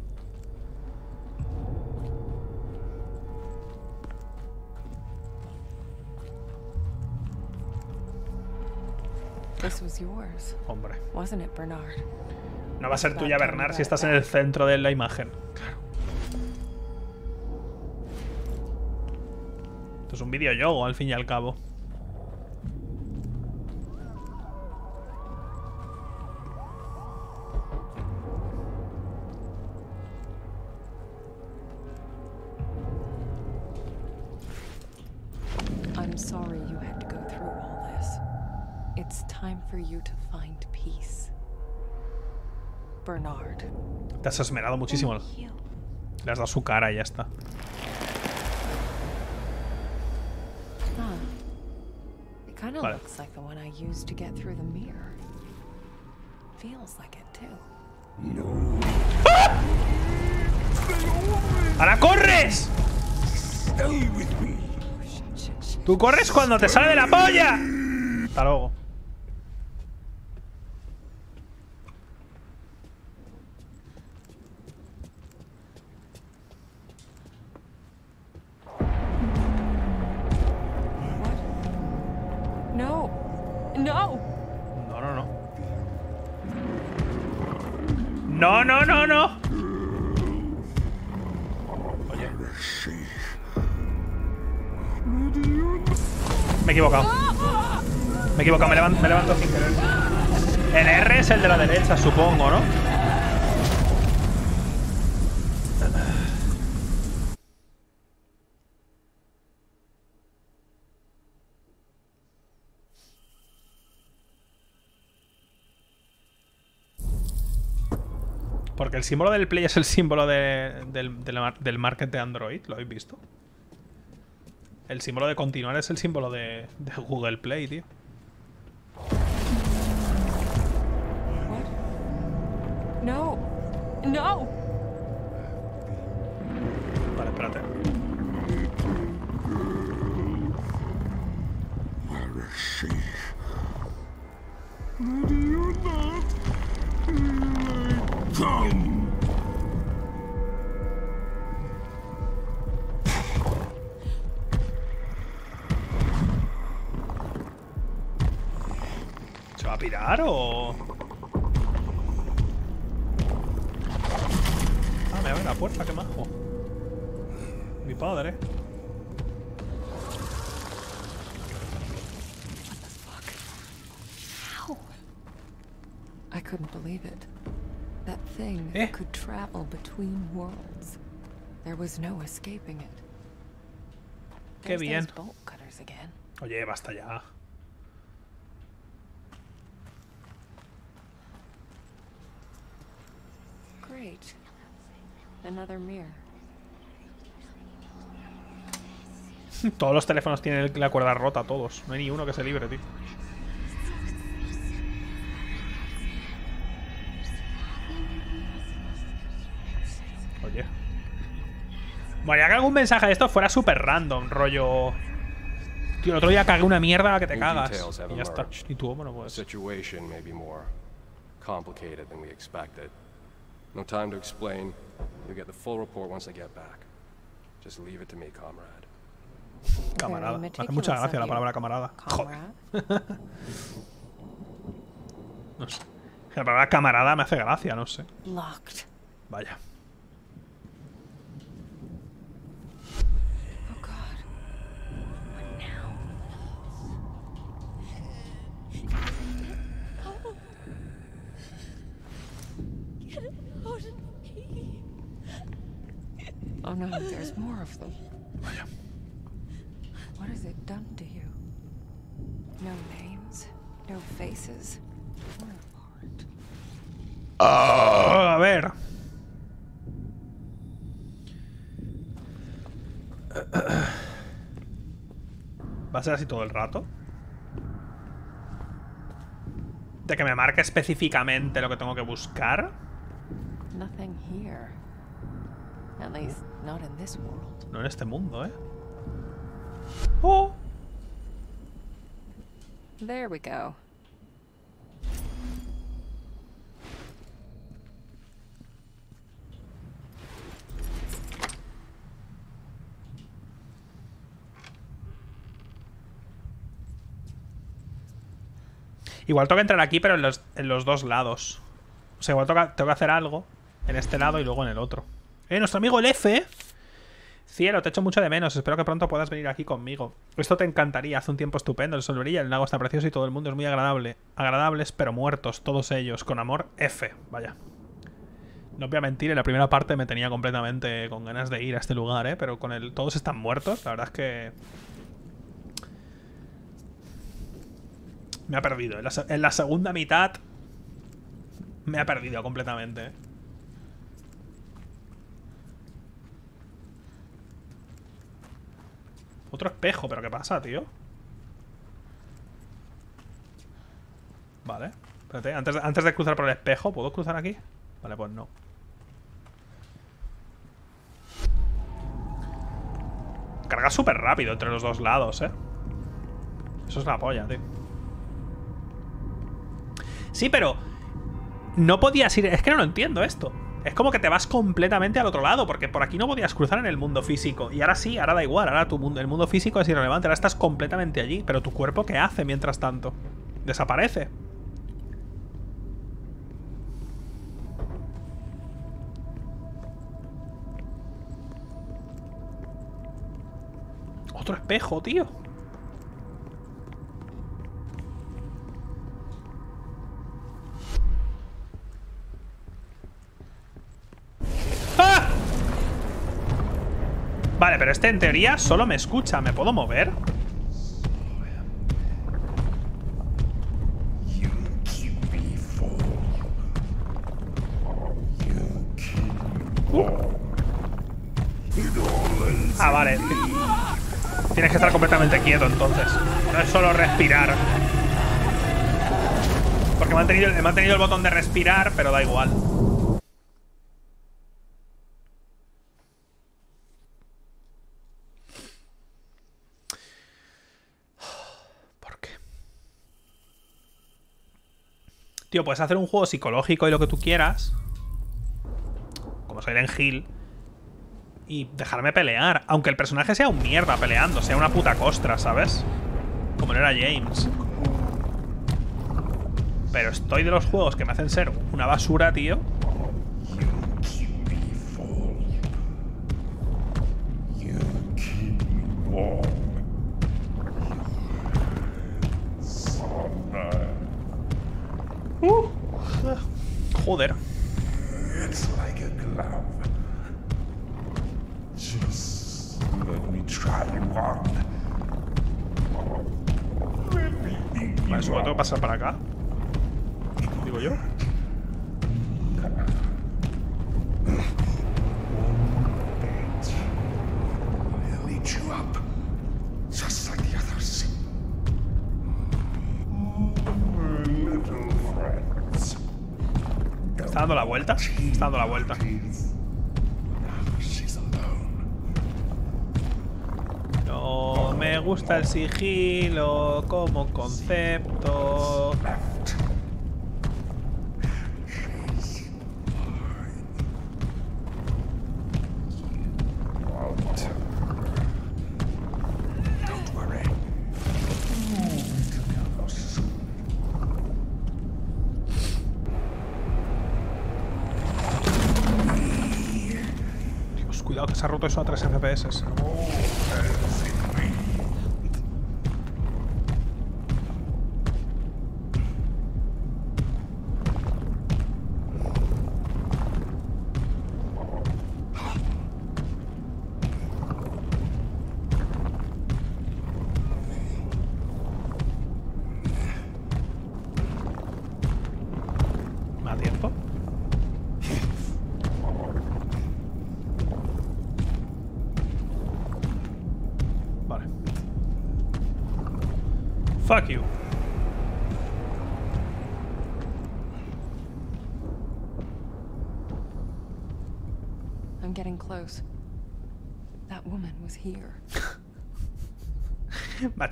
Hombre. wasn't it, Bernard? No va a ser tuya, Bernard, si estás en el centro de la imagen. Claro. Esto es un videojuego, al fin y al cabo. For you to find peace. Bernard. Te has esmerado muchísimo. Le has dado su cara y ya está. It kind of Vale. looks like the one I used to get through the mirror. Feels like it too. ¡Ahora corres! Tú corres cuando te sale de la polla. Hasta luego. No! No, no, no. No, no, no, no. Oye. Me he equivocado. Me he equivocado, me levanto, me levanto sin querer. El R es el de la derecha, supongo, ¿no? Porque el símbolo del Play es el símbolo de- del, del del market de Android, ¿lo habéis visto? El símbolo de continuar es el símbolo de, de Google Play, tío. No! No! Vale, espérate. ¿Se va a pirar o...? Ah, me abre la puerta, qué majo. Mi padre. I couldn't believe it. That thing Eh? could travel between worlds. There was no escaping it. Qué bien. Oye, basta ya. Great. Another mirror. Todos los teléfonos tienen la cuerda rota, todos. No hay ni uno que se libre, tío. Moría que algún mensaje de esto fuera súper random, rollo... Tío, el otro día cagué una mierda que te cagas. Y ya está. Y tú, bueno, pues... situation may be more complicated than we expected. No time to explain. You'll get the full report once I get back. Just leave it to me, comrade. Camarada. Me hace mucha gracia la palabra camarada. Joder. No sé. La palabra camarada me hace gracia, no sé. Vaya. Oh god. What now? Oh no, What has it done to you? No names, no faces. Ah, a ver. ¿Va a ser así todo el rato? De que me marque específicamente lo que tengo que buscar. Nothing here. At least not in this world. No en este mundo, ¿eh? ¡Oh! There we go. Igual tengo que entrar aquí, pero en los, en los dos lados. O sea, igual toca- tengo que hacer algo en este lado y luego en el otro. ¡Eh, nuestro amigo el F! Cielo, te echo mucho de menos. Espero que pronto puedas venir aquí conmigo. Esto te encantaría. Hace un tiempo estupendo. El sol brilla, el lago está precioso y todo el mundo es muy agradable. Agradables, pero muertos, todos ellos. Con amor, F. Vaya. No voy a mentir, en la primera parte me tenía completamente con ganas de ir a este lugar, ¿eh? Pero con el... Todos están muertos. La verdad es que... Me ha perdido. En la, en la segunda mitad... Me ha perdido completamente. ¿eh? Otro espejo, pero ¿qué pasa, tío? Vale. Espérate, antes de, antes de cruzar por el espejo, ¿puedo cruzar aquí? Vale, pues no. Carga súper rápido entre los dos lados, ¿eh? Eso es la polla, tío. Sí, pero... No podías ir... Es que no lo entiendo esto. Es como que te vas completamente al otro lado, porque por aquí no podías cruzar en el mundo físico. Y ahora sí, ahora da igual. Ahora tu mundo, el mundo físico es irrelevante. Ahora estás completamente allí. Pero tu cuerpo, ¿qué hace mientras tanto? Desaparece. Otro espejo, tío. Vale, pero este en teoría solo me escucha. ¿Me puedo mover? Ah, vale. Tienes que estar completamente quieto entonces. No es solo respirar. Porque me han tenido, me han tenido el botón de respirar, pero da igual. Tío, puedes hacer un juego psicológico y lo que tú quieras. Como Silent Hill. Y dejarme pelear. Aunque el personaje sea un mierda peleando, sea una puta costra, ¿sabes? Como no era James. Pero estoy de los juegos que me hacen ser una basura, tío. Uh. Joder. It's like a glove. Just let me try one. Vale, solo tengo que pasar para acá. Digo yo. Just like the others. Little. ¿Está dando la vuelta? Está dando la vuelta. No me gusta el sigilo como concepto. Cuidado que se ha roto eso a 3 FPS. ¿Me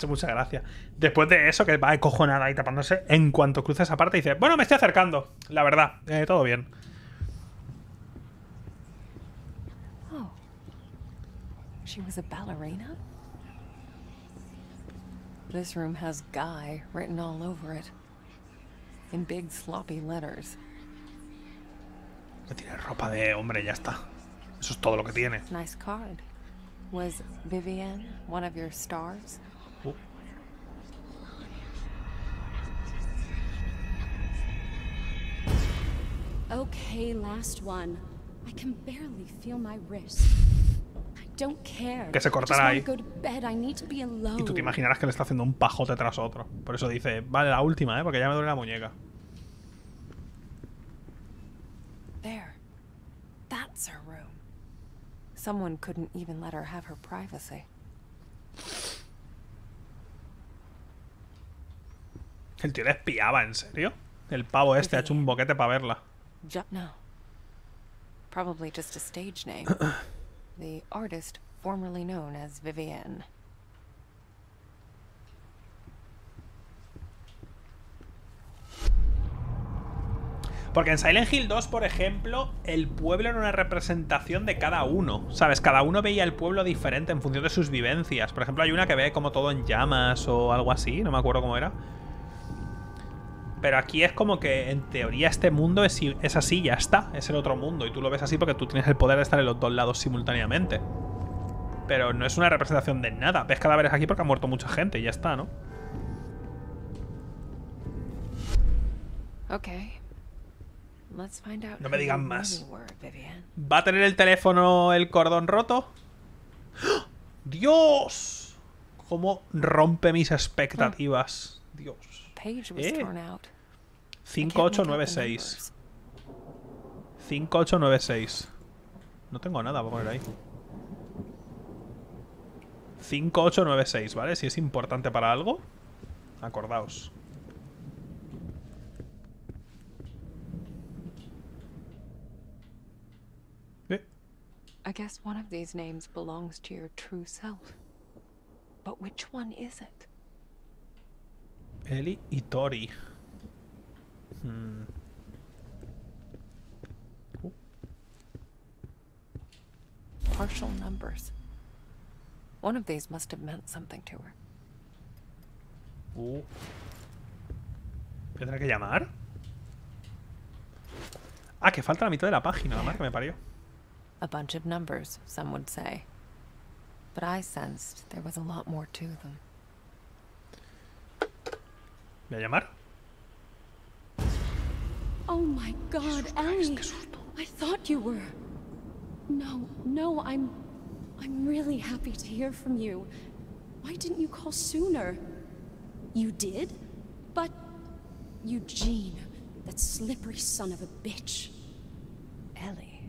hecho mucha gracia. Después de eso, que va cojonada ahí tapándose, en cuanto cruza esa parte dice, bueno, me estoy acercando. La verdad, eh, todo bien. Oh. She was a ballerina? This room has Guy written all over it. In big sloppy letters. Tiene ropa de hombre, ya está. Eso es todo lo que tiene. Nice card. Was Vivienne one of your stars? Okay, last one. I can barely feel my wrist. I don't care. Que se cortará ahí. go to bed. I need to be alone. Y tú te imaginarás que le está haciendo un pajote tras otro. Por eso dice, vale, la última, ¿eh? Porque ya me duele la muñeca. There. That's her room. Someone couldn't even let her have her privacy. El tío le espiaba, ¿en serio? El pavo este ha hecho un boquete para verla. Ju- no. Probably just a stage name. the artist formerly known as Vivienne. Porque en Silent Hill 2, por ejemplo, el pueblo era una representación de cada uno. ¿Sabes? Cada uno veía el pueblo diferente en función de sus vivencias. Por ejemplo, hay una que ve como todo en llamas o algo así, no me acuerdo cómo era. Pero aquí es como que en teoría este mundo es, es así, ya está. Es el otro mundo. Y tú lo ves así porque tú tienes el poder de estar en los dos lados simultáneamente. Pero no es una representación de nada. Ves cadáveres aquí porque ha muerto mucha gente y ya está, ¿no? Okay. Let's find out No me digan más. ¿Va a tener el teléfono el cordón roto? ¡Ah! ¡Dios! ¿Cómo rompe mis expectativas? Dios. Page was Eh. Torn out. 5896. 5896. No tengo nada para poner ahí. 5896, ¿vale? Si es importante para algo, acordaos. I guess one of these names belongs to your true self. But which one is it? Eli y Tori. Hmm. Partial numbers. One of these must have meant something to her. Uh. ¿Tendré que llamar? Ah, que falta la mitad de la página, la madre que me parió. A bunch of numbers, some would say. But I sensed there was a lot more to them. ¿Voy a llamar? Oh my god, Ellie! I thought you were. No, no, I'm. I'm really happy to hear from you. Why didn't you call sooner? You did? But. Eugene, that slippery son of a bitch. Ellie.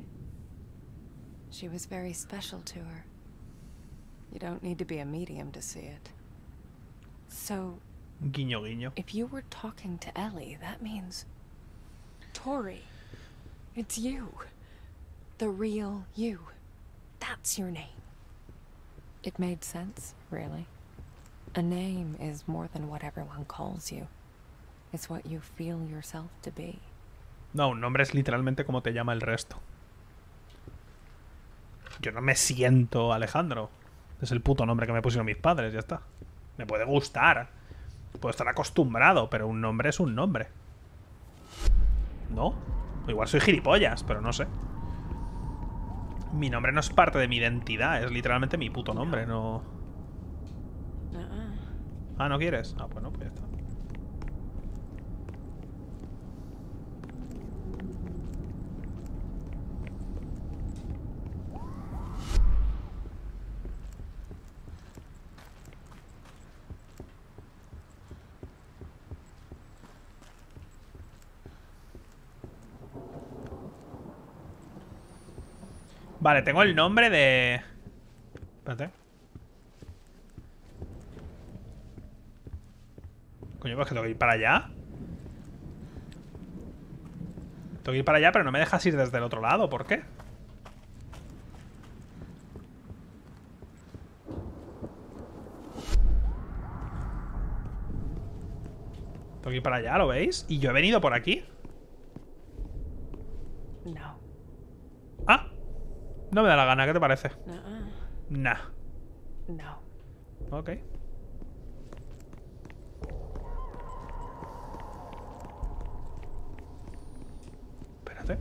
She was very special to her. You don't need to be a medium to see it. So, Guiño, guiño. if you were talking to Ellie, that means. Tori. It's you. The real you. That's your name. It made sense, really. A name is more than what everyone calls you. It's what you feel yourself to be. No, un nombre es literalmente como te llama el resto. Yo no me siento Alejandro. Es el puto nombre que me pusieron mis padres, ya está. Me puede gustar. Puedo estar acostumbrado, pero un nombre es un nombre. ¿No? Igual soy gilipollas, pero no sé. Mi nombre no es parte de mi identidad, es literalmente mi puto nombre, no... Ah, ¿no quieres? Ah, pues no, pues ya está. Vale, tengo el nombre de... Espérate. Coño, pues que tengo que ir para allá. Tengo que ir para allá, pero no me dejas ir desde el otro lado. ¿Por qué? Tengo que ir para allá, ¿lo veis? Y yo he venido por aquí. No. Ah. No me da la gana, ¿qué te parece? Uh-uh. Nah. No. Ok. Espérate.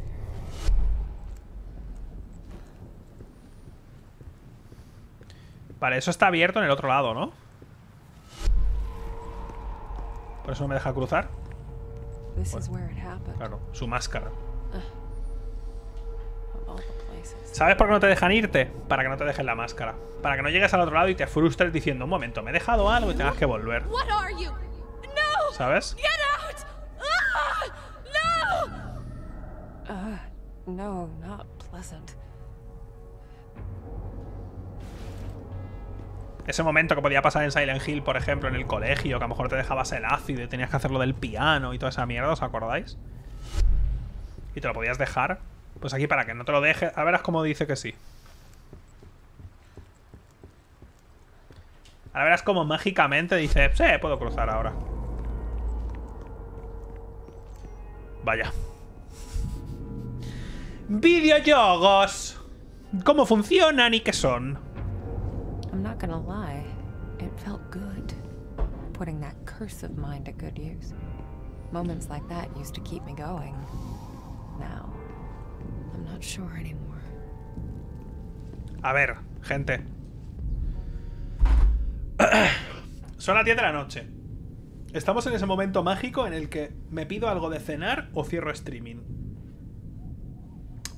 Vale, eso está abierto en el otro lado, ¿no? Por eso no me deja cruzar. Claro, su máscara. ¿Sabes por qué no te dejan irte? Para que no te dejen la máscara. Para que no llegues al otro lado y te frustres diciendo, un momento, me he dejado algo y tengas que volver. ¿Sabes? Ah! No! Uh, no, not pleasant. Ese momento que podía pasar en Silent Hill, por ejemplo, en el colegio, que a lo mejor te dejabas el ácido y tenías que hacerlo del piano y toda esa mierda, ¿os acordáis? Y te lo podías dejar. Pues aquí para que no te lo deje. A verás cómo dice que sí. A verás cómo mágicamente dice, sí, puedo cruzar ahora. Vaya. Videojuegos. ¿Cómo funcionan y qué son? I'm not gonna lie. It felt good. Putting that curse of mine to good use. Moments like that used to keep me going. Now, A ver, gente. Son las 10 de la noche. Estamos en ese momento mágico en el que me pido algo de cenar o cierro streaming.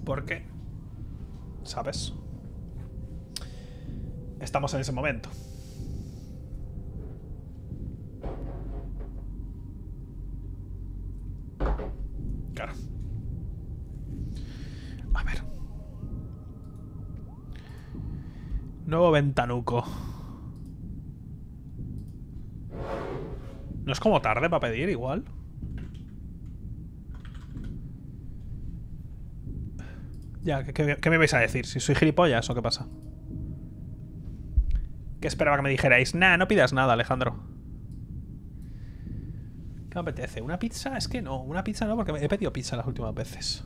¿Por qué? ¿Sabes? Estamos en ese momento. Claro. A ver. Nuevo ventanuco. ¿No es como tarde para pedir igual? Ya, ¿qué, me vais a decir? ¿Si soy gilipollas o qué pasa? ¿Qué esperaba que me dijerais? Nah, no pidas nada, Alejandro. ¿Qué me apetece? ¿Una pizza? Es que no, una pizza no, porque he pedido pizza las últimas veces.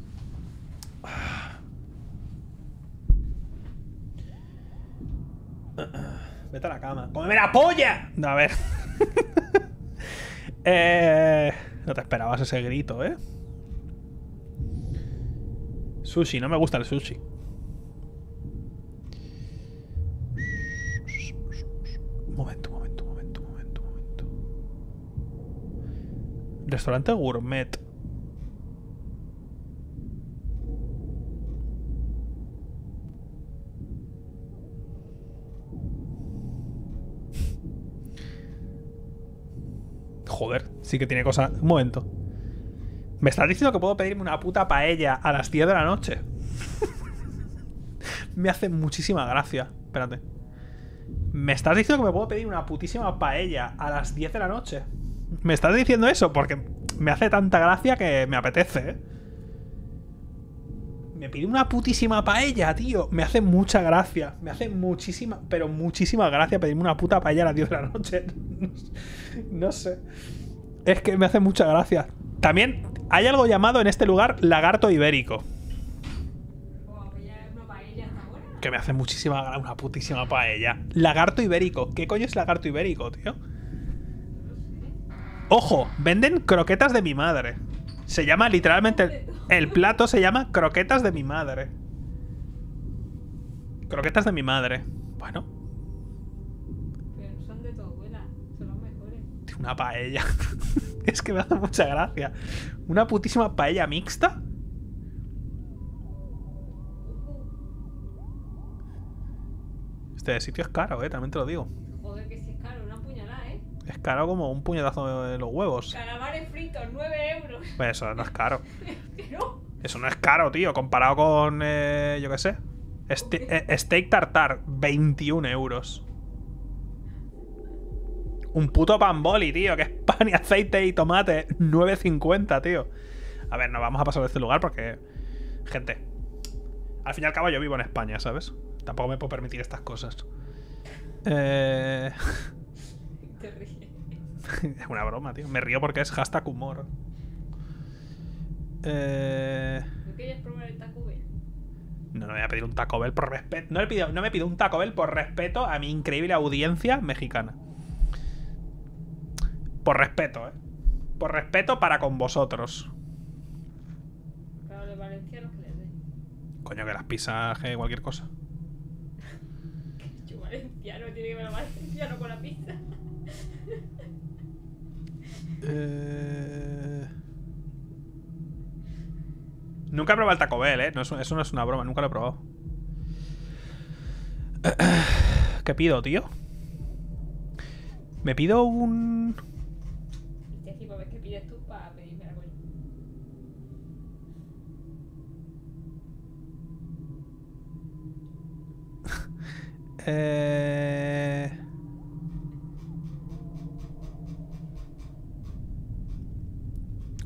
Vete a la cama. ¡Cómeme la polla! A ver. eh, no te esperabas ese grito, ¿eh? Sushi, no me gusta el sushi. Momento, momento, momento, momento, momento. Restaurante gourmet. Joder, sí que tiene cosas. Un momento. ¿Me estás diciendo que puedo pedirme una puta paella a las 10 de la noche? me hace muchísima gracia. Espérate. ¿Me estás diciendo que me puedo pedir una putísima paella a las 10 de la noche? ¿Me estás diciendo eso? Porque me hace tanta gracia que me apetece, ¿eh? Me pide una putísima paella, tío. Me hace mucha gracia. Me hace muchísima, pero muchísima gracia pedirme una puta paella a las 10 de la noche. no sé. Es que me hace mucha gracia. También hay algo llamado en este lugar lagarto ibérico. Que me hace muchísima una putísima paella. Lagarto ibérico. ¿Qué coño es lagarto ibérico, tío? Ojo, venden croquetas de mi madre. Se llama literalmente. El, plato se llama croquetas de mi madre. Croquetas de mi madre. Bueno, Pero no son de tu abuela, son los mejores. una paella. es que me hace mucha gracia. Una putísima paella mixta. Este sitio es caro, eh, también te lo digo. Es caro como un puñetazo de los huevos. Calamares fritos, 9 euros. Pues eso no es caro. no. Eso no es caro, tío. Comparado con, eh, yo qué sé. Este- eh, steak tartar, 21 euros. Un puto pan boli, tío, que es pan y aceite y tomate. 9.50, tío. A ver, no vamos a pasar de este lugar porque. Gente. Al fin y al cabo yo vivo en España, ¿sabes? Tampoco me puedo permitir estas cosas. Eh... Es una broma, tío. Me río porque es hashtag humor. Eh... ¿No querías probar el Taco Bell? No, no voy a pedir un Taco Bell por respeto. No, no me pido un Taco Bell por respeto a mi increíble audiencia mexicana. Por respeto, ¿eh? Por respeto para con vosotros. Claro, los valencianos que les dé. Coño, que las pizzas, que cualquier cosa. Yo valenciano, tiene que ver valenciano con la pizza. Eh... Nunca he probado el Taco Bell, ¿eh? No, eso, eso no es una broma, nunca lo he probado. ¿Qué pido, tío? Me pido un... Qué pides tú para pedirme la coña. Eh...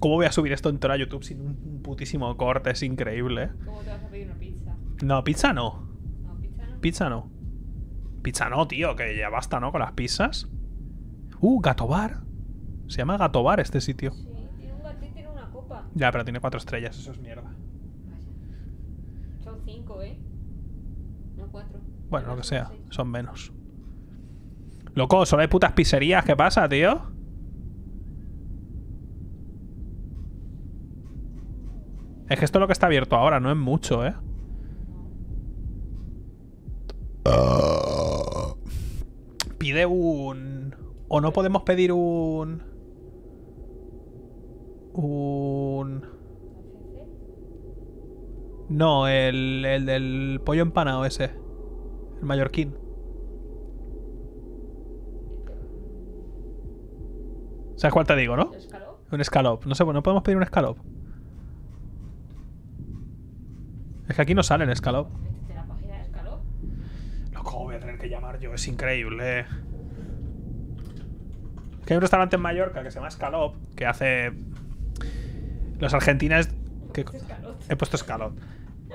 ¿Cómo voy a subir esto entero a YouTube sin un putísimo corte? Es increíble. ¿Cómo te vas a pedir una pizza? No, pizza no. No, pizza no. Pizza no. Pizza no, tío, que ya basta, ¿no? Con las pizzas. Uh, Gato Bar. Se llama Gato Bar este sitio. Sí, tiene un gatito y tiene una copa. Ya, pero tiene cuatro estrellas, eso es mierda. Son cinco, ¿eh? No cuatro. Bueno, lo que sea, son menos. Loco, solo hay putas pizzerías, ¿qué pasa, tío? Es que esto es lo que está abierto ahora, no es mucho, ¿eh? Pide un... O no podemos pedir un... Un... No, el, el del pollo empanado ese. El mallorquín. ¿Sabes cuál te digo, no? Un escalop. No sé, no podemos pedir un escalop. Es que aquí no sale el escalop. La página de. Loco, voy a tener que llamar yo, es increíble. Es que hay un restaurante en Mallorca que se llama Escalop, que hace... Los argentinos... que- He puesto Escalop.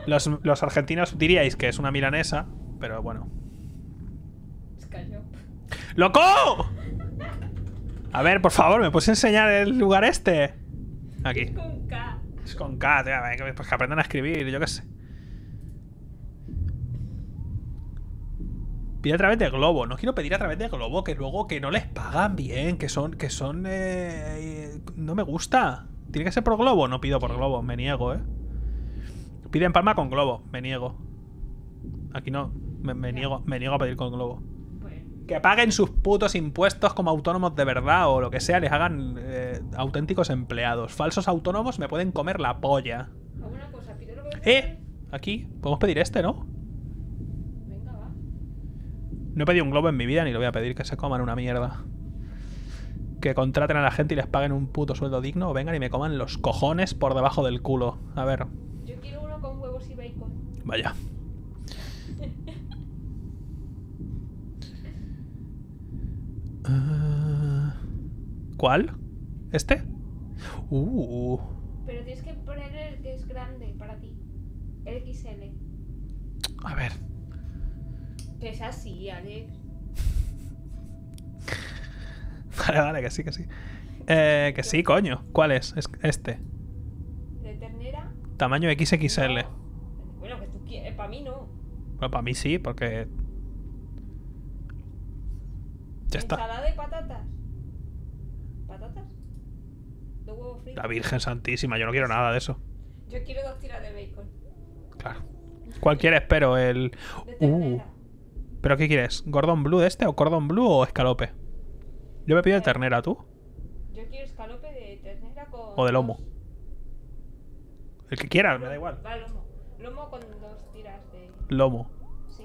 Los, los argentinos diríais que es una milanesa, pero bueno. Escaló. ¡Loco! A ver, por favor, ¿me puedes enseñar el lugar este? Aquí. Con K. Es con K, tío, a ver, que- pues que aprendan a escribir, yo qué sé. Pide a través de Globo. No quiero pedir a través de Globo, que luego que no les pagan bien, que son, que son, eh, eh, no me gusta. Tiene que ser por Globo. No pido por Globo, me niego, eh. Pide en Palma con Globo, me niego. Aquí no, me, me niego, me niego a pedir con Globo. Que paguen sus putos impuestos como autónomos de verdad o lo que sea, les hagan eh, auténticos empleados. Falsos autónomos me pueden comer la polla. Alguna cosa, pide lo que ¡Eh! Aquí, podemos pedir este, ¿no? No he pedido un globo en mi vida ni lo voy a pedir, que se coman una mierda. Que contraten a la gente y les paguen un puto sueldo digno o vengan y me coman los cojones por debajo del culo. A ver, Yo quiero uno con huevos y bacon. vaya. Ah, ¿Cuál? ¿Este? Uh, Pero tienes que poner el que es grande para ti. El XL. a ver. Que es así, Alex. Vale, vale, que sí, que sí. Eh, que sí, coño. ¿Cuál es? Es este. De ternera. Tamaño XXL. Bueno, que tú quieres. Para mí no. Bueno, para mí sí, porque. Ya está. Ensalada de patatas. ¿Patatas? Dos huevos fritos. La Virgen Santísima, yo no quiero nada de eso. Yo quiero dos tiras de bacon. Claro. ¿Cuál quieres? Pero el. Uh. ¿Pero qué quieres? ¿Gordon Blue de este o Cordon Blue o escalope? Yo me pido de ternera, ¿tú? Yo quiero escalope de ternera con. O de lomo. El que quieras, me da igual. Va, lomo. Lomo con dos tiras de. Lomo. Sí.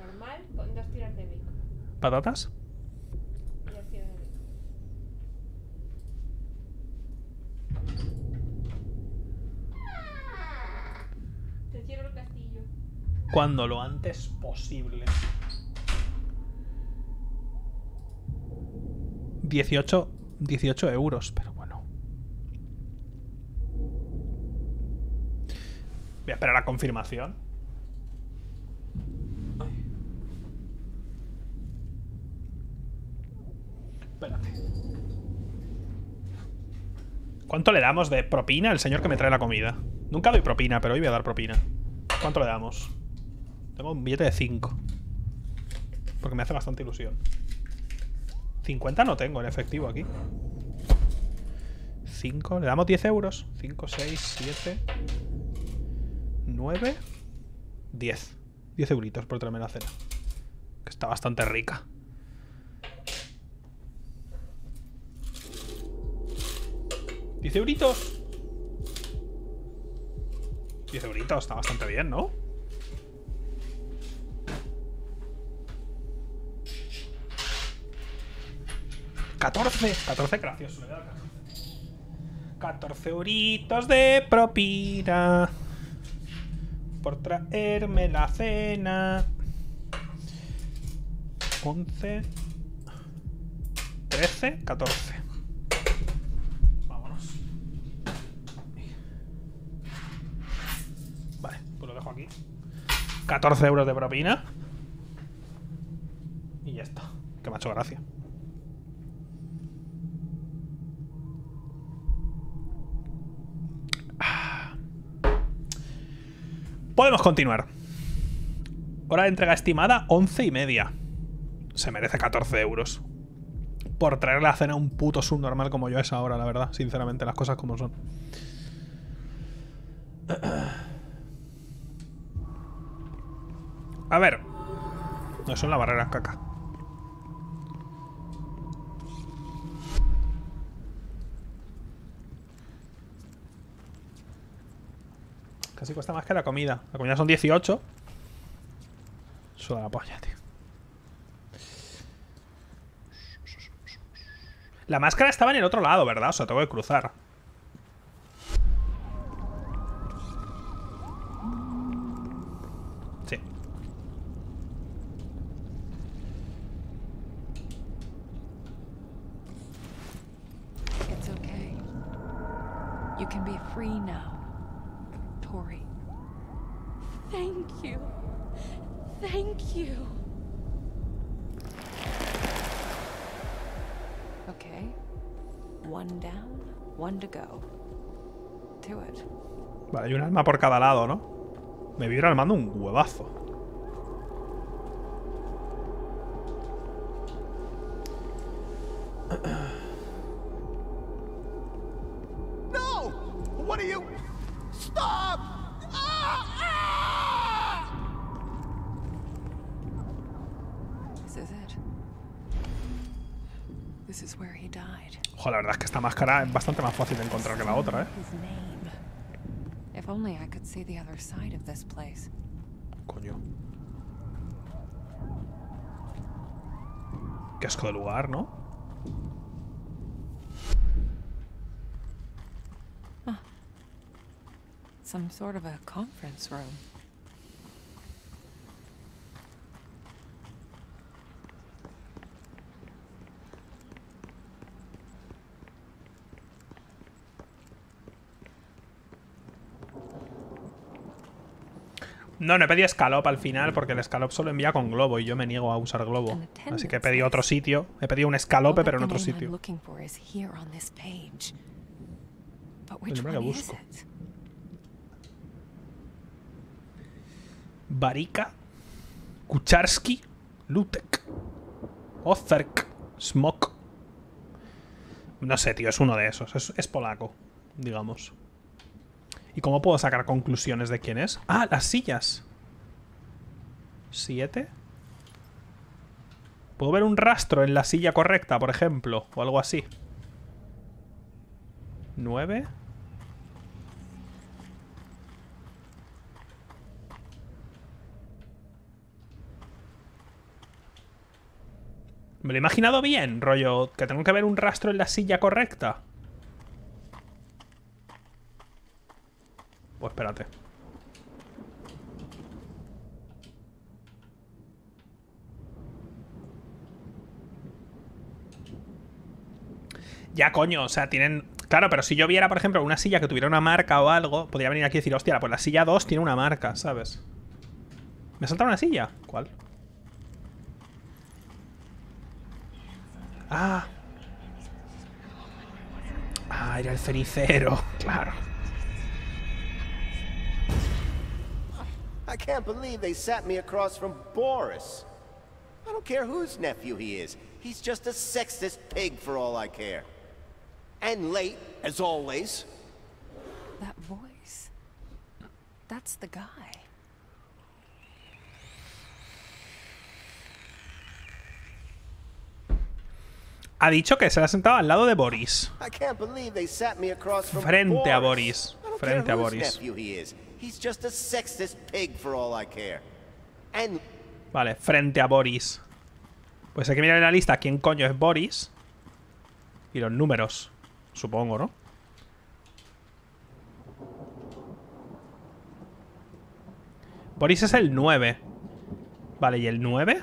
Normal con dos tiras de bacon. ¿Patatas? Y dos tiras de bacon. Te cierro el castillo. Cuando lo antes posible. 18, 18 euros, pero bueno. Voy a esperar a confirmación. Espérate. ¿Cuánto le damos de propina al señor que me trae la comida? Nunca doy propina, pero hoy voy a dar propina. ¿Cuánto le damos? Tengo un billete de 5. Porque me hace bastante ilusión. 50 no tengo en efectivo aquí. 5, le damos 10 euros. 5, 6, 7, 9, 10. 10 euritos por traerme la cena. Que está bastante rica. ¿10 euritos? 10 euritos, está bastante bien, ¿no? ¡14! 14 gracioso, le voy a dar 14. 14 euritos de propina. Por traerme la cena. 11. 13, 14. Vámonos. Vale, pues lo dejo aquí. 14 euros de propina. Y ya está. Que me ha hecho gracia. Podemos continuar. Hora de entrega estimada, 11 y media. Se merece 14 euros. Por traer la cena a un puto subnormal como yo es ahora, la verdad. Sinceramente, las cosas como son. A ver. No, eso es la barrera, caca. Casi cuesta más que la comida. La comida son 18. Suda la polla, tío. La máscara estaba en el otro lado, ¿verdad? O sea, tengo que cruzar. Sí. It's okay. You can be free now, Thank you. Thank you. Okay. One down, one to go. To it. Vale, hay un alma por cada lado, ¿no? Me vibra armando un huevazo. Es bastante más fácil de encontrar que la otra, ¿eh? Coño. Qué asco de lugar, ¿no? Some sort of a conference room. No, no he pedido Scalop al final porque el Scalop solo envía con globo y yo me niego a usar globo. Así que he pedido otro sitio. He pedido un escalope, pero en otro sitio. El nombre que busco. Barika, Kucharski, Lutek, Ozark, Smok. No sé, tío, es uno de esos. Es, es polaco, digamos. ¿Y cómo puedo sacar conclusiones de quién es? Ah, las sillas. ¿Siete? ¿Puedo ver un rastro en la silla correcta, por ejemplo? O algo así. ¿Nueve? Me lo he imaginado bien, rollo, que tengo que ver un rastro en la silla correcta. Pues espérate. Ya, coño, o sea, tienen. Claro, pero si yo viera, por ejemplo, una silla que tuviera una marca o algo, podría venir aquí y decir, hostia, pues la silla 2 tiene una marca, ¿sabes? ¿Me ha saltado una silla? ¿Cuál? Ah. Ah, era el cenicero, claro. I can't believe they sat me across from Boris. I don't care whose nephew he is. He's just a sexist pig for all I care. And late, as always. That voice. That's the guy. Ha dicho que se ha sentado al lado de Boris. I can't believe they sat me across from Frente a Boris. I don't Frente care a whose Boris. He's just a sexist pig for all I care. And Vale, frente a Boris. Pues hay que mirar en la lista quién coño es Boris. Y los números. Supongo, ¿no? Boris es el 9. Vale, ¿y el 9?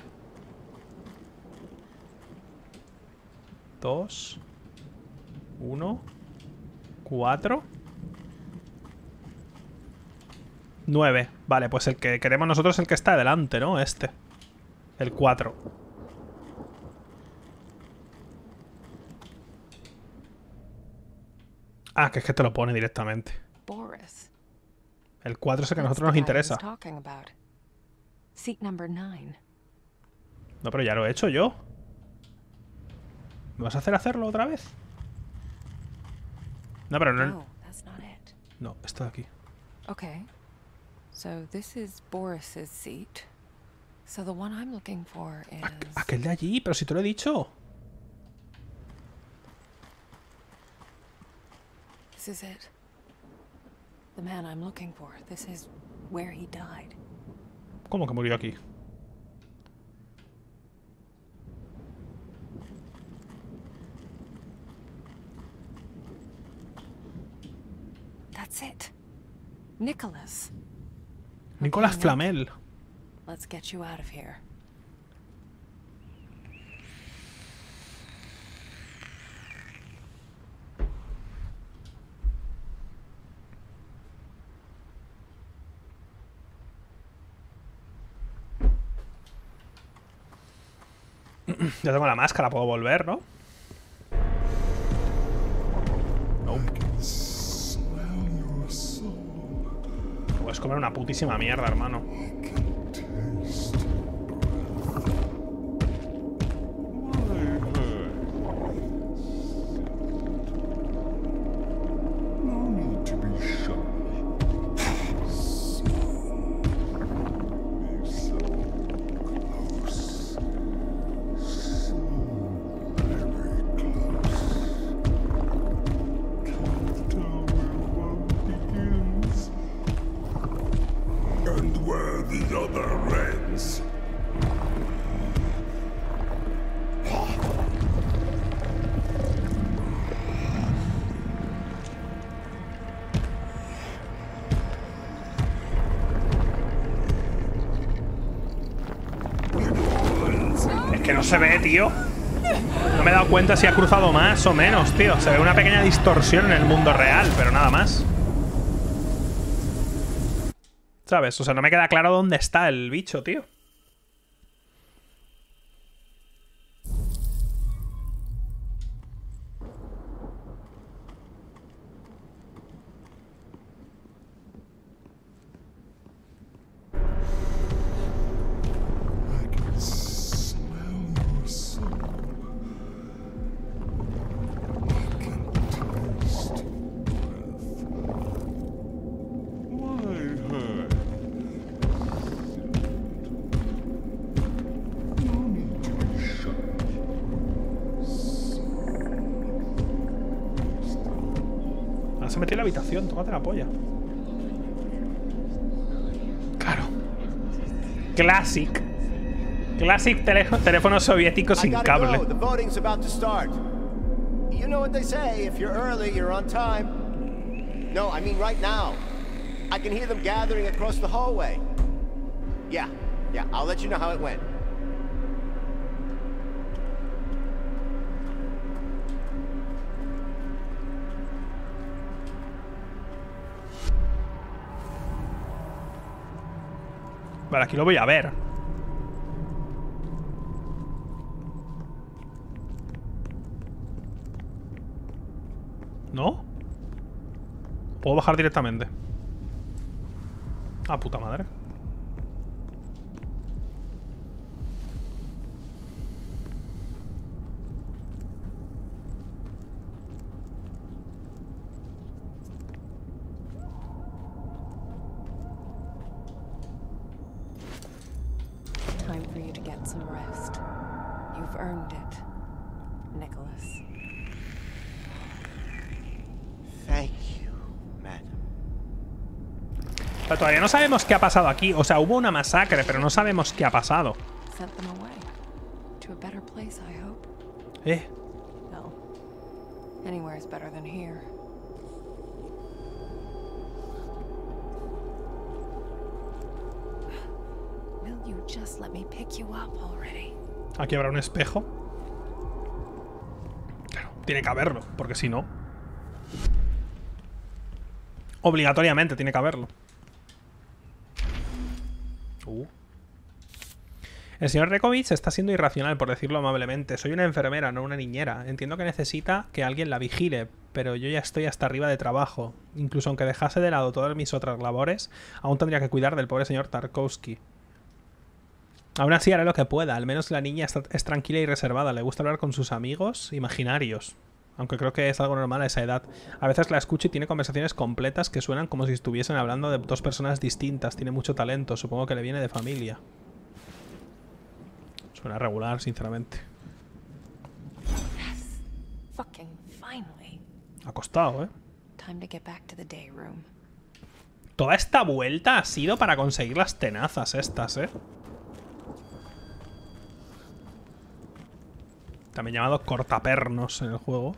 2 1 4 9. Vale, pues el que queremos nosotros es el que está delante, ¿no? Este. El 4. Ah, que es que te lo pone directamente. Boris. El 4 es el que a nosotros nos interesa. No, pero ya lo he hecho yo. ¿Me vas a hacer hacerlo otra vez? No, pero no... No, esto de aquí. Okay. Aquel de allí, pero si te lo he dicho. This is it. The man I'm looking for. This is where he died. ¿Cómo que murió aquí? That's it. Nicholas. Nicolás Okay, Flamel. Let's get you out of here. Ya tengo la máscara, puedo volver, ¿no? Comer una putísima mierda, hermano. Se ve, tío. No me he dado cuenta si ha cruzado más o menos, tío. Se ve una pequeña distorsión en el mundo real, pero nada más. ¿Sabes? O sea, no me queda claro dónde está el bicho, tío. Tómate la polla. Claro. Classic. Classic tele- teléfono soviético sin cable. You know what they say, if you're early, you're on time. No, I mean right now. I can hear them gathering across the hallway. Yeah, yeah, I'll let you know how it went. Vale, aquí lo voy a ver. ¿No? Puedo bajar directamente. Ah, puta madre. Time for you to get some rest. You've earned it, Nicholas. Thank you, madam. Pero todavía no sabemos qué ha pasado aquí. O sea, hubo una masacre, pero no sabemos qué ha pasado. Eh, aquí habrá un espejo. Claro, tiene que haberlo, porque si no... Obligatoriamente tiene que haberlo. El señor Rekovich está siendo irracional, por decirlo amablemente. Soy una enfermera, no una niñera. Entiendo que necesita que alguien la vigile, pero yo ya estoy hasta arriba de trabajo. Incluso aunque dejase de lado todas mis otras labores, aún tendría que cuidar del pobre señor Tarkovsky. Aún así haré lo que pueda. Al menos la niña es tranquila y reservada. Le gusta hablar con sus amigos imaginarios. Aunque creo que es algo normal a esa edad. A veces la escucho y tiene conversaciones completas que suenan como si estuviesen hablando de dos personas distintas. Tiene mucho talento. Supongo que le viene de familia. Suena regular, sinceramente. Ha costado, ¿eh? Toda esta vuelta ha sido para conseguir las tenazas estas, ¿eh? También llamado cortapernos en el juego.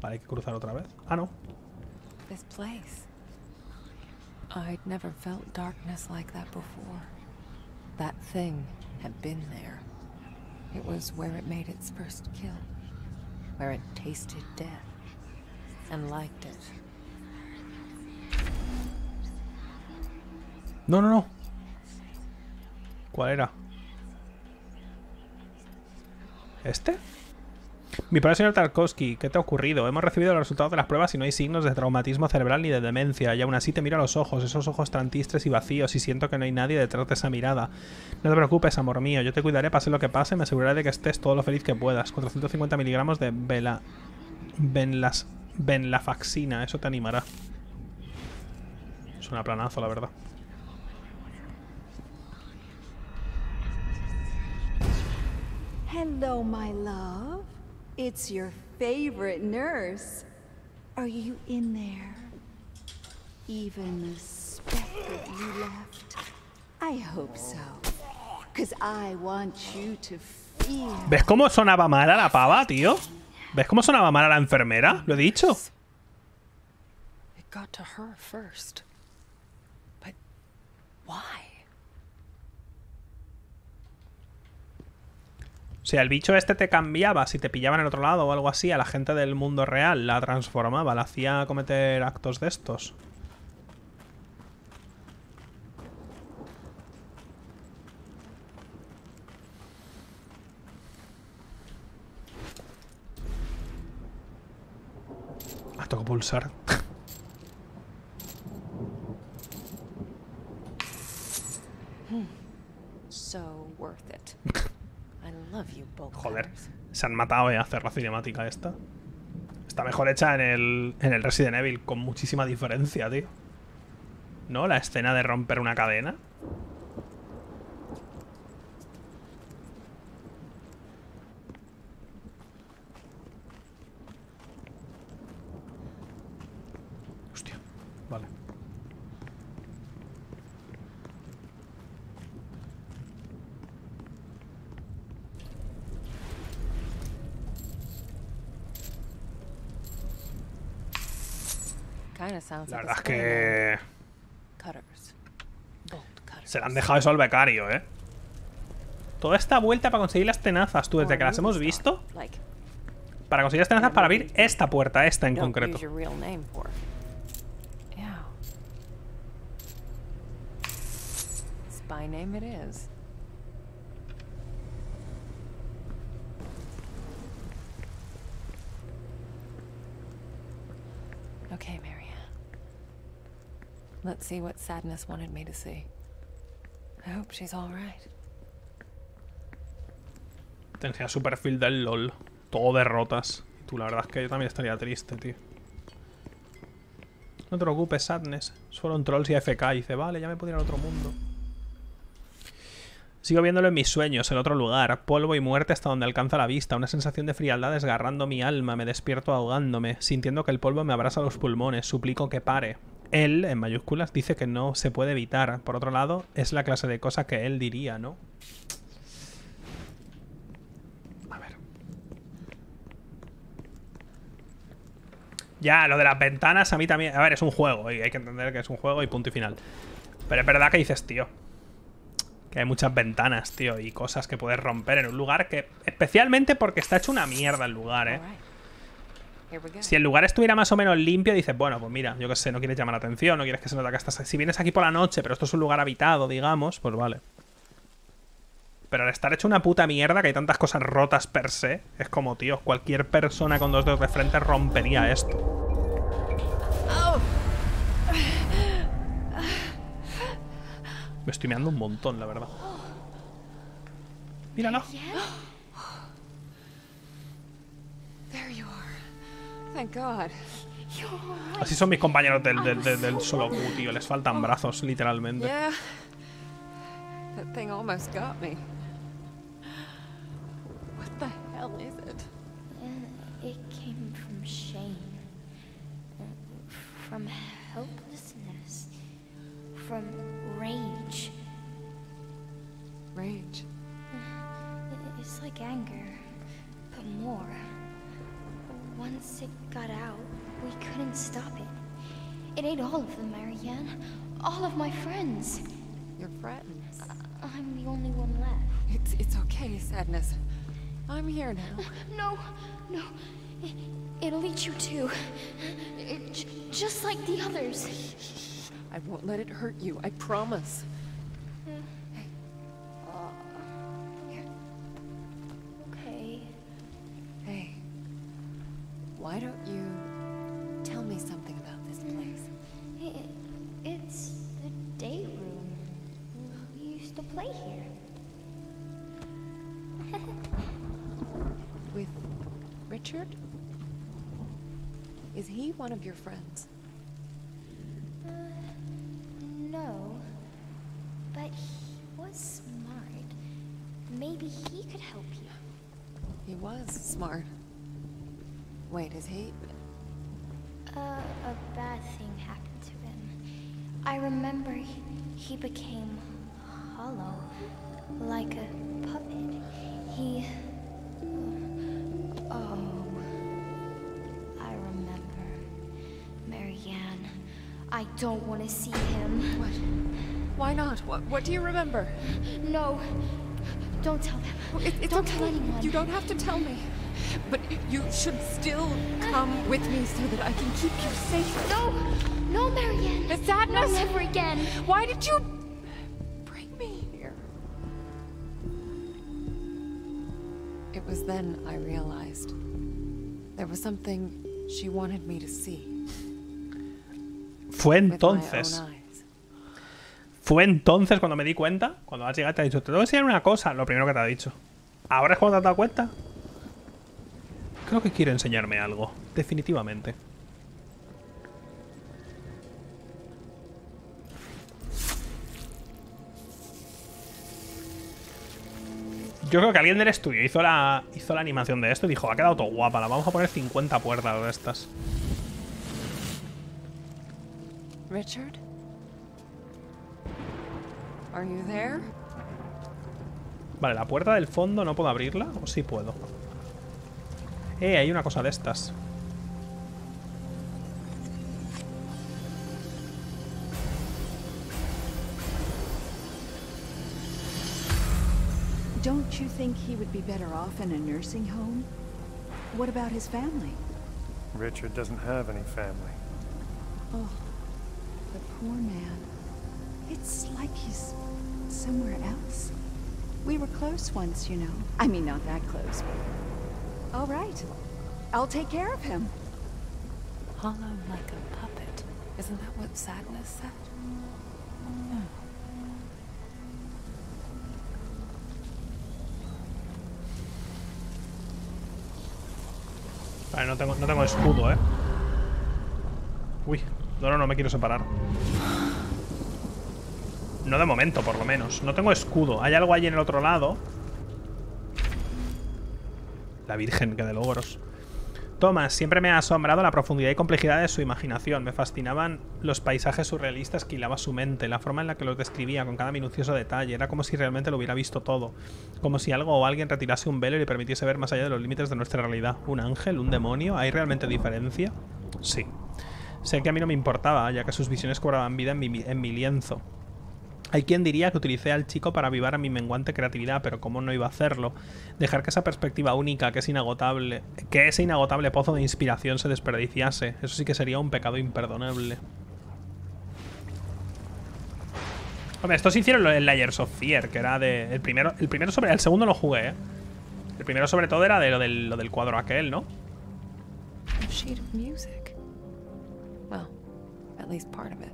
Vale, hay que cruzar otra vez. Ah, no. This place. I'd never felt darkness like that before. That thing had been there. It was where it made its first kill. Where it tasted death. And liked it. No, no, no. ¿Cuál era? ¿Este? Mi padre señor Tarkovsky, ¿qué te ha ocurrido? Hemos recibido los resultados de las pruebas y no hay signos de traumatismo cerebral ni de demencia. Y aún así te miro a los ojos, esos ojos tan tristes y vacíos, y siento que no hay nadie detrás de esa mirada. No te preocupes, amor mío, yo te cuidaré pase lo que pase, me aseguraré de que estés todo lo feliz que puedas. 450 miligramos de vela... Benlas... Benlafaxina, eso te animará. Suena planazo, la verdad. Hello, my love. It's your favorite nurse. Are you in there? Even the speck of you left? I hope so. Cause I want you to feel. ¿Ves cómo sonaba mala la pava, tío? ¿Ves cómo sonaba mala la enfermera? Lo he dicho. It got to her first. But why? O sea, el bicho este te cambiaba si te pillaba en el otro lado o algo así a la gente del mundo real. La transformaba, la hacía cometer actos de estos. Ah, tengo que pulsar. Hmm. So worth it. I love you both. Joder, se han matado eh, a hacer la cinemática esta. Está mejor hecha en el, en el Resident Evil, con muchísima diferencia, tío. ¿No? La escena de romper una cadena. Hostia, vale. Sounds La verdad es que Cutters. Bolt cutters. se la han dejado eso al becario, ¿eh? Toda esta vuelta para conseguir las tenazas, tú, desde que las hemos visto. Para conseguir las tenazas para abrir esta puerta, esta en concreto. name it. Is. Okay, Marianne. Let's see what Sadness wanted me to see. I hope she's all right. Te enseña su perfil del LOL. Todo derrotas. Tú, la verdad es que yo también estaría triste, tío. No te preocupes, Sadness. Fueron trolls y AFK. Y dice, vale, ya me puedo ir al otro mundo. Sigo viéndolo en mis sueños, en otro lugar. Polvo y muerte hasta donde alcanza la vista. Una sensación de frialdad desgarrando mi alma. Me despierto ahogándome, sintiendo que el polvo me abrasa los pulmones. Suplico que pare. Él, en mayúsculas, dice que no se puede evitar. Por otro lado, es la clase de cosa que él diría, ¿no? A ver. Ya, lo de las ventanas a mí también... A ver, es un juego y hay que entender que es un juego y punto y final. Pero es verdad que dices, tío, que hay muchas ventanas, tío, y cosas que puedes romper en un lugar que... Especialmente porque está hecho una mierda el lugar, ¿eh? Si el lugar estuviera más o menos limpio, dices, bueno, pues mira, yo qué sé, no quieres llamar la atención, no quieres que se note que estás... Si vienes aquí por la noche, pero esto es un lugar habitado, digamos, pues vale. Pero al estar hecho una puta mierda, que hay tantas cosas rotas per se, es como, tío, cualquier persona con dos dedos de frente rompería esto. Me estoy meando un montón, la verdad. Míralo. There you are. Thank God. Así son mis compañeros del, del, del, del solo Q, tío. Les faltan brazos, literalmente. That thing almost got me. What the hell is it? All of them, Marianne. All of my friends. Your friends. Uh, I'm the only one left. It's it's okay, sadness. I'm here now. No, no. It, it'll eat you too. It, just like the others. I won't let it hurt you. I promise. Don't want to see him. What? Why not? What What do you remember? No. Don't tell them. It, it's don't okay. tell anyone. You don't have to tell me. But you should still come with me so that I can keep you safe. No! No, Marianne! The sadness! No, never again! Why did you bring me here? It was then I realized there was something she wanted me to see. Fue entonces. Fue entonces cuando me di cuenta. Cuando has llegado te ha dicho, te tengo que enseñar una cosa. Lo primero que te ha dicho. ¿Ahora es cuando te has dado cuenta? Creo que quiere enseñarme algo. Definitivamente. Yo creo que alguien del estudio hizo la, hizo la animación de esto y dijo, ha quedado todo guapa, la vamos a poner 50 puertas de estas. Richard? Are you there? Vale, la puerta del fondo no puedo abrirla, o sí puedo. Eh, hay una cosa de estas. Don't you think he would be better off in a nursing home? What about his family? Richard doesn't have any family. Oh, the poor man. It's like he's somewhere else? We were close once, you know. I mean, not that close, but... All right. I'll take care of him. Hollow like a puppet. Isn't that what sadness said? Hmm. Vale, no tengo, no tengo escudo, ¿eh? Uy, no, no, no me quiero separar. No de momento, por lo menos. No tengo escudo. Hay algo ahí en el otro lado. La Virgen, que de logros. Thomas, siempre me ha asombrado la profundidad y complejidad de su imaginación. Me fascinaban los paisajes surrealistas que hilaba su mente, la forma en la que los describía con cada minucioso detalle. Era como si realmente lo hubiera visto todo. Como si algo o alguien retirase un velo y le permitiese ver más allá de los límites de nuestra realidad. ¿Un ángel? ¿Un demonio? ¿Hay realmente diferencia? Sí. Sé que a mí no me importaba, ya que sus visiones cobraban vida en mi, en mi lienzo. Hay quien diría que utilicé al chico para avivar a mi menguante creatividad, pero ¿cómo no iba a hacerlo? Dejar que esa perspectiva única, que es inagotable, que ese inagotable pozo de inspiración se desperdiciase, eso sí que sería un pecado imperdonable. Hombre, esto se hicieron en Layers of Fear, que era de... El primero, el primero sobre... El segundo no jugué, ¿eh? El primero sobre todo era de lo del, lo del cuadro aquel, ¿no? sheet of music. Well, at least part of it.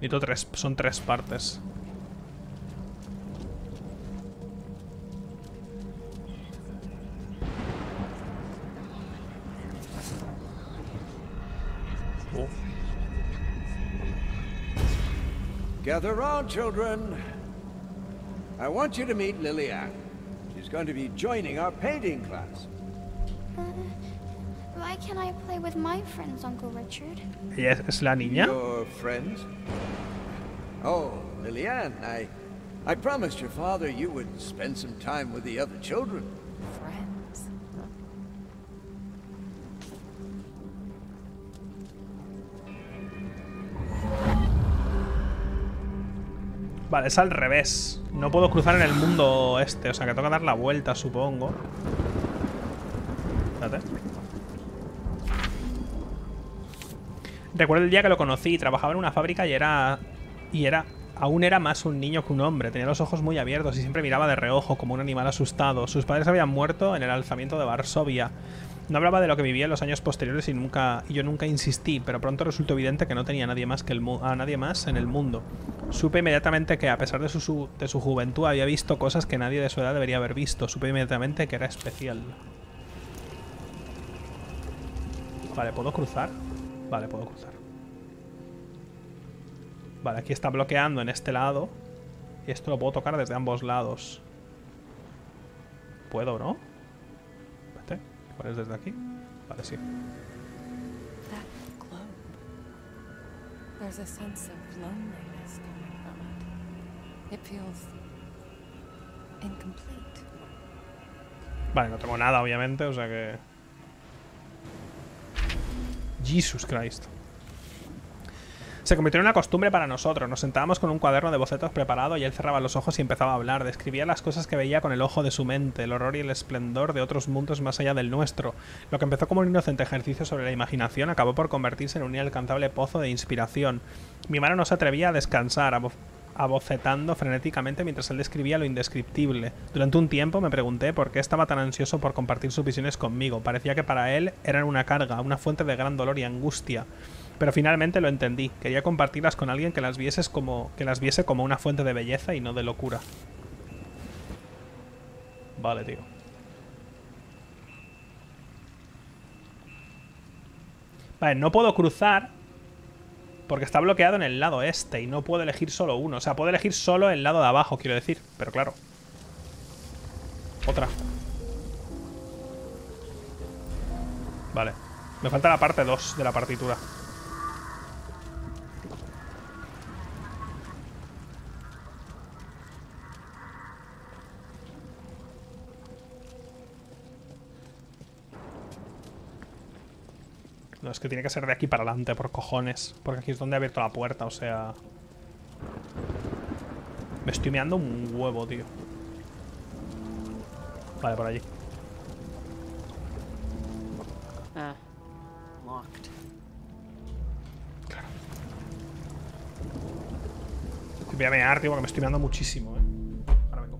Necesito tres, son tres partes. Oh. Gather round, children. I want you to meet Lillian. She's going to be joining our painting class. Uh, Why can't I play with my friends, Uncle Richard? ¿Ella es la niña? Your friends? Oh, Lillian, I... I promised your father you would spend some time with the other children. Friends. Vale, es al revés. No puedo cruzar en el mundo este, o sea que tengo que dar la vuelta, supongo. Espérate. Recuerdo el día que lo conocí, trabajaba en una fábrica y era... Y era... Aún era más un niño que un hombre, tenía los ojos muy abiertos y siempre miraba de reojo como un animal asustado. Sus padres habían muerto en el alzamiento de Varsovia. No hablaba de lo que vivía en los años posteriores y nunca y yo nunca insistí, pero pronto resultó evidente que no tenía nadie más que el a nadie más en el mundo. Supe inmediatamente que a pesar de su, su, de su juventud había visto cosas que nadie de su edad debería haber visto. Supe inmediatamente que era especial. Vale, ¿puedo cruzar? Vale, puedo cruzar. Vale, aquí está bloqueando en este lado. Y esto lo puedo tocar desde ambos lados. Puedo, ¿no? Espérate. ¿Cuál es desde aquí? Vale, sí. That globe. There's a sense of loneliness coming from it. It feels incomplete. Vale, no tengo nada, obviamente, o sea que... Jesus Christ. Se convirtió en una costumbre para nosotros. Nos sentábamos con un cuaderno de bocetos preparado y él cerraba los ojos y empezaba a hablar. Describía las cosas que veía con el ojo de su mente, el horror y el esplendor de otros mundos más allá del nuestro. Lo que empezó como un inocente ejercicio sobre la imaginación acabó por convertirse en un inalcanzable pozo de inspiración. Mi mano no se atrevía a descansar, abocetando frenéticamente mientras él describía lo indescriptible. Durante un tiempo me pregunté por qué estaba tan ansioso por compartir sus visiones conmigo. Parecía que para él eran una carga, una fuente de gran dolor y angustia. Pero finalmente lo entendí. Quería compartirlas con alguien que las vieses como que las viese como una fuente de belleza y no de locura. Vale, tío. Vale, no puedo cruzar porque está bloqueado en el lado este y no puedo elegir solo uno. O sea, puedo elegir solo el lado de abajo, quiero decir. Pero claro. Otra. Vale. Me falta la parte 2 de la partitura. No, es que tiene que ser de aquí para adelante, por cojones. Porque aquí es donde he abierto la puerta, o sea... Me estoy meando un huevo, tío. Vale, por allí. Ah, locked. Voy a mear, tío, porque me estoy meando muchísimo, eh. Ahora vengo.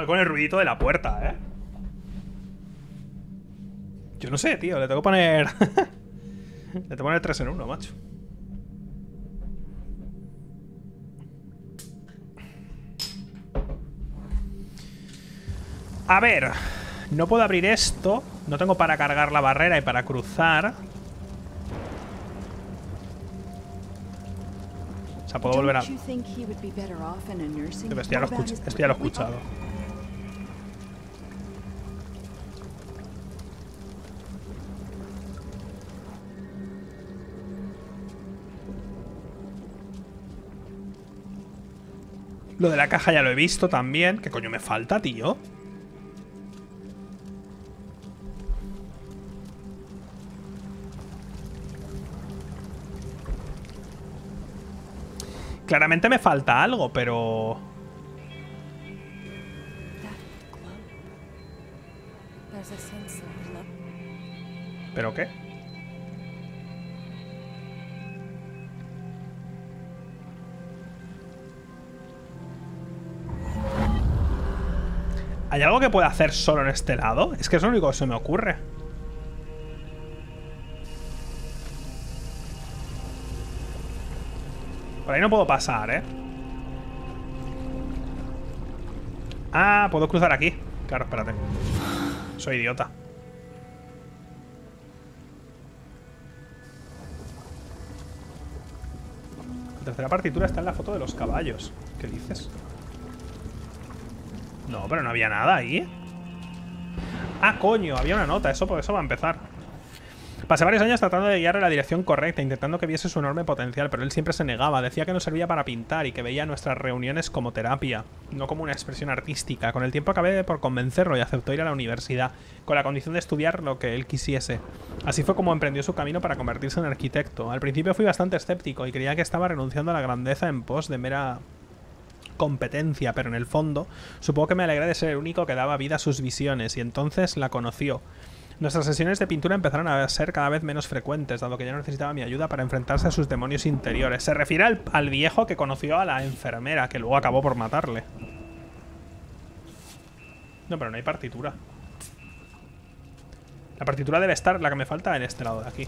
Joder, con el ruidito de la puerta, ¿eh? Yo no sé, tío. Le tengo que poner... le tengo que poner 3 en 1, macho. A ver. No puedo abrir esto. No tengo para cargar la barrera y para cruzar. O sea, puedo volver a... Pero ya lo, escuch- esto ya lo he escuchado. Lo de la caja ya lo he visto también. ¿Qué coño me falta, tío? Claramente me falta algo, pero... ¿Pero qué? ¿Hay algo que pueda hacer solo en este lado? Es que es lo único que se me ocurre. Por ahí no puedo pasar, ¿eh? Ah, puedo cruzar aquí. Claro, espérate. Soy idiota. La tercera partitura está en la foto de los caballos. ¿Qué dices? No, pero no había nada ahí. Ah, coño, había una nota. Eso por eso va a empezar. Pasé varios años tratando de guiarle la dirección correcta, intentando que viese su enorme potencial, pero él siempre se negaba. Decía que no servía para pintar y que veía nuestras reuniones como terapia, no como una expresión artística. Con el tiempo acabé por convencerlo y aceptó ir a la universidad, con la condición de estudiar lo que él quisiese. Así fue como emprendió su camino para convertirse en arquitecto. Al principio fui bastante escéptico y creía que estaba renunciando a la grandeza en pos de mera competencia, pero en el fondo supongo que me alegré de ser el único que daba vida a sus visiones y entonces la conoció. Nuestras sesiones de pintura empezaron a ser cada vez menos frecuentes, dado que ya no necesitaba mi ayuda para enfrentarse a sus demonios interiores. Se refiere al, al viejo que conoció a la enfermera, que luego acabó por matarle. No, pero no hay partitura. La partitura debe estar, la que me falta, en este lado de aquí.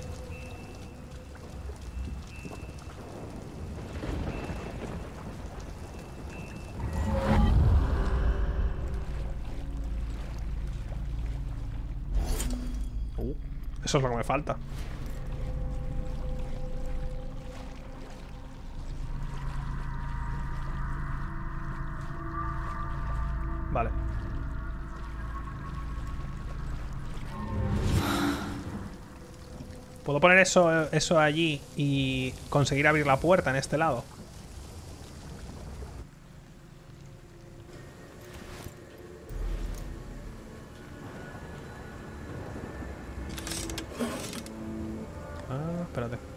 Eso es lo que me falta. Vale. Puedo poner eso, eso allí y conseguir abrir la puerta en este lado. Espérate.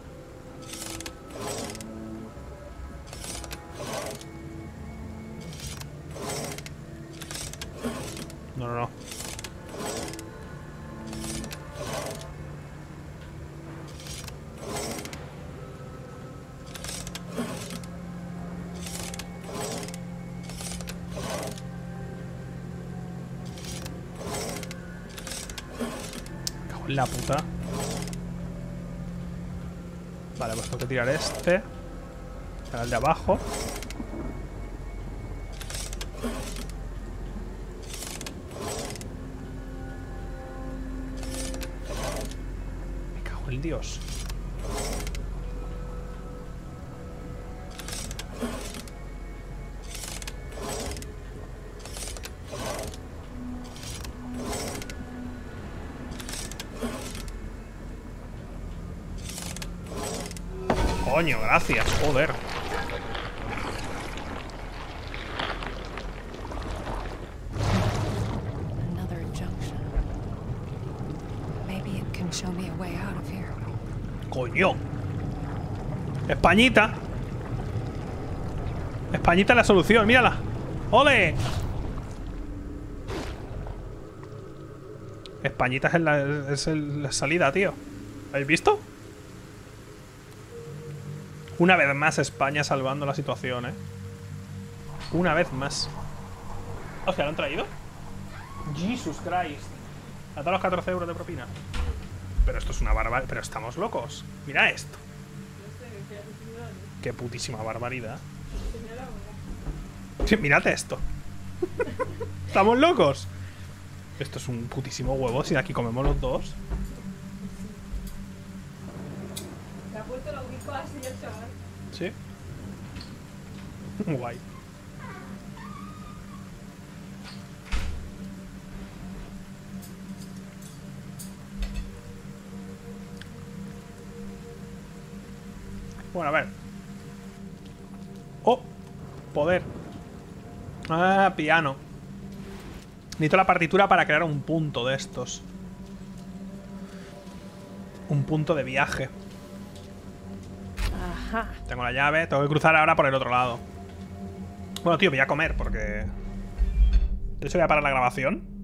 Tirar este. Para el de abajo. Me cago en Dios. Of here. Coño. Españita. Españita es la solución, mírala. ¡Ole! Españita es, la, es el- la salida, tío. ¿Habéis visto? Una vez más España salvando la situación, ¿eh? Una vez más. Hostia, ¿lo han traído? Jesus Christ. Hasta los 14 euros de propina. Pero esto es una barbaridad. Pero estamos locos. Mira esto. Qué putísima barbaridad. Sí, mirad esto. ¿Estamos locos? Esto es un putísimo huevo. Si aquí comemos los dos. Sí. Guay. Bueno, a ver. Oh, poder. Ah, piano. Necesito la partitura para crear un punto de estos. Un punto de viaje. La llave, tengo que cruzar ahora por el otro lado. Bueno, tío, voy a comer porque... De hecho, voy a parar la grabación.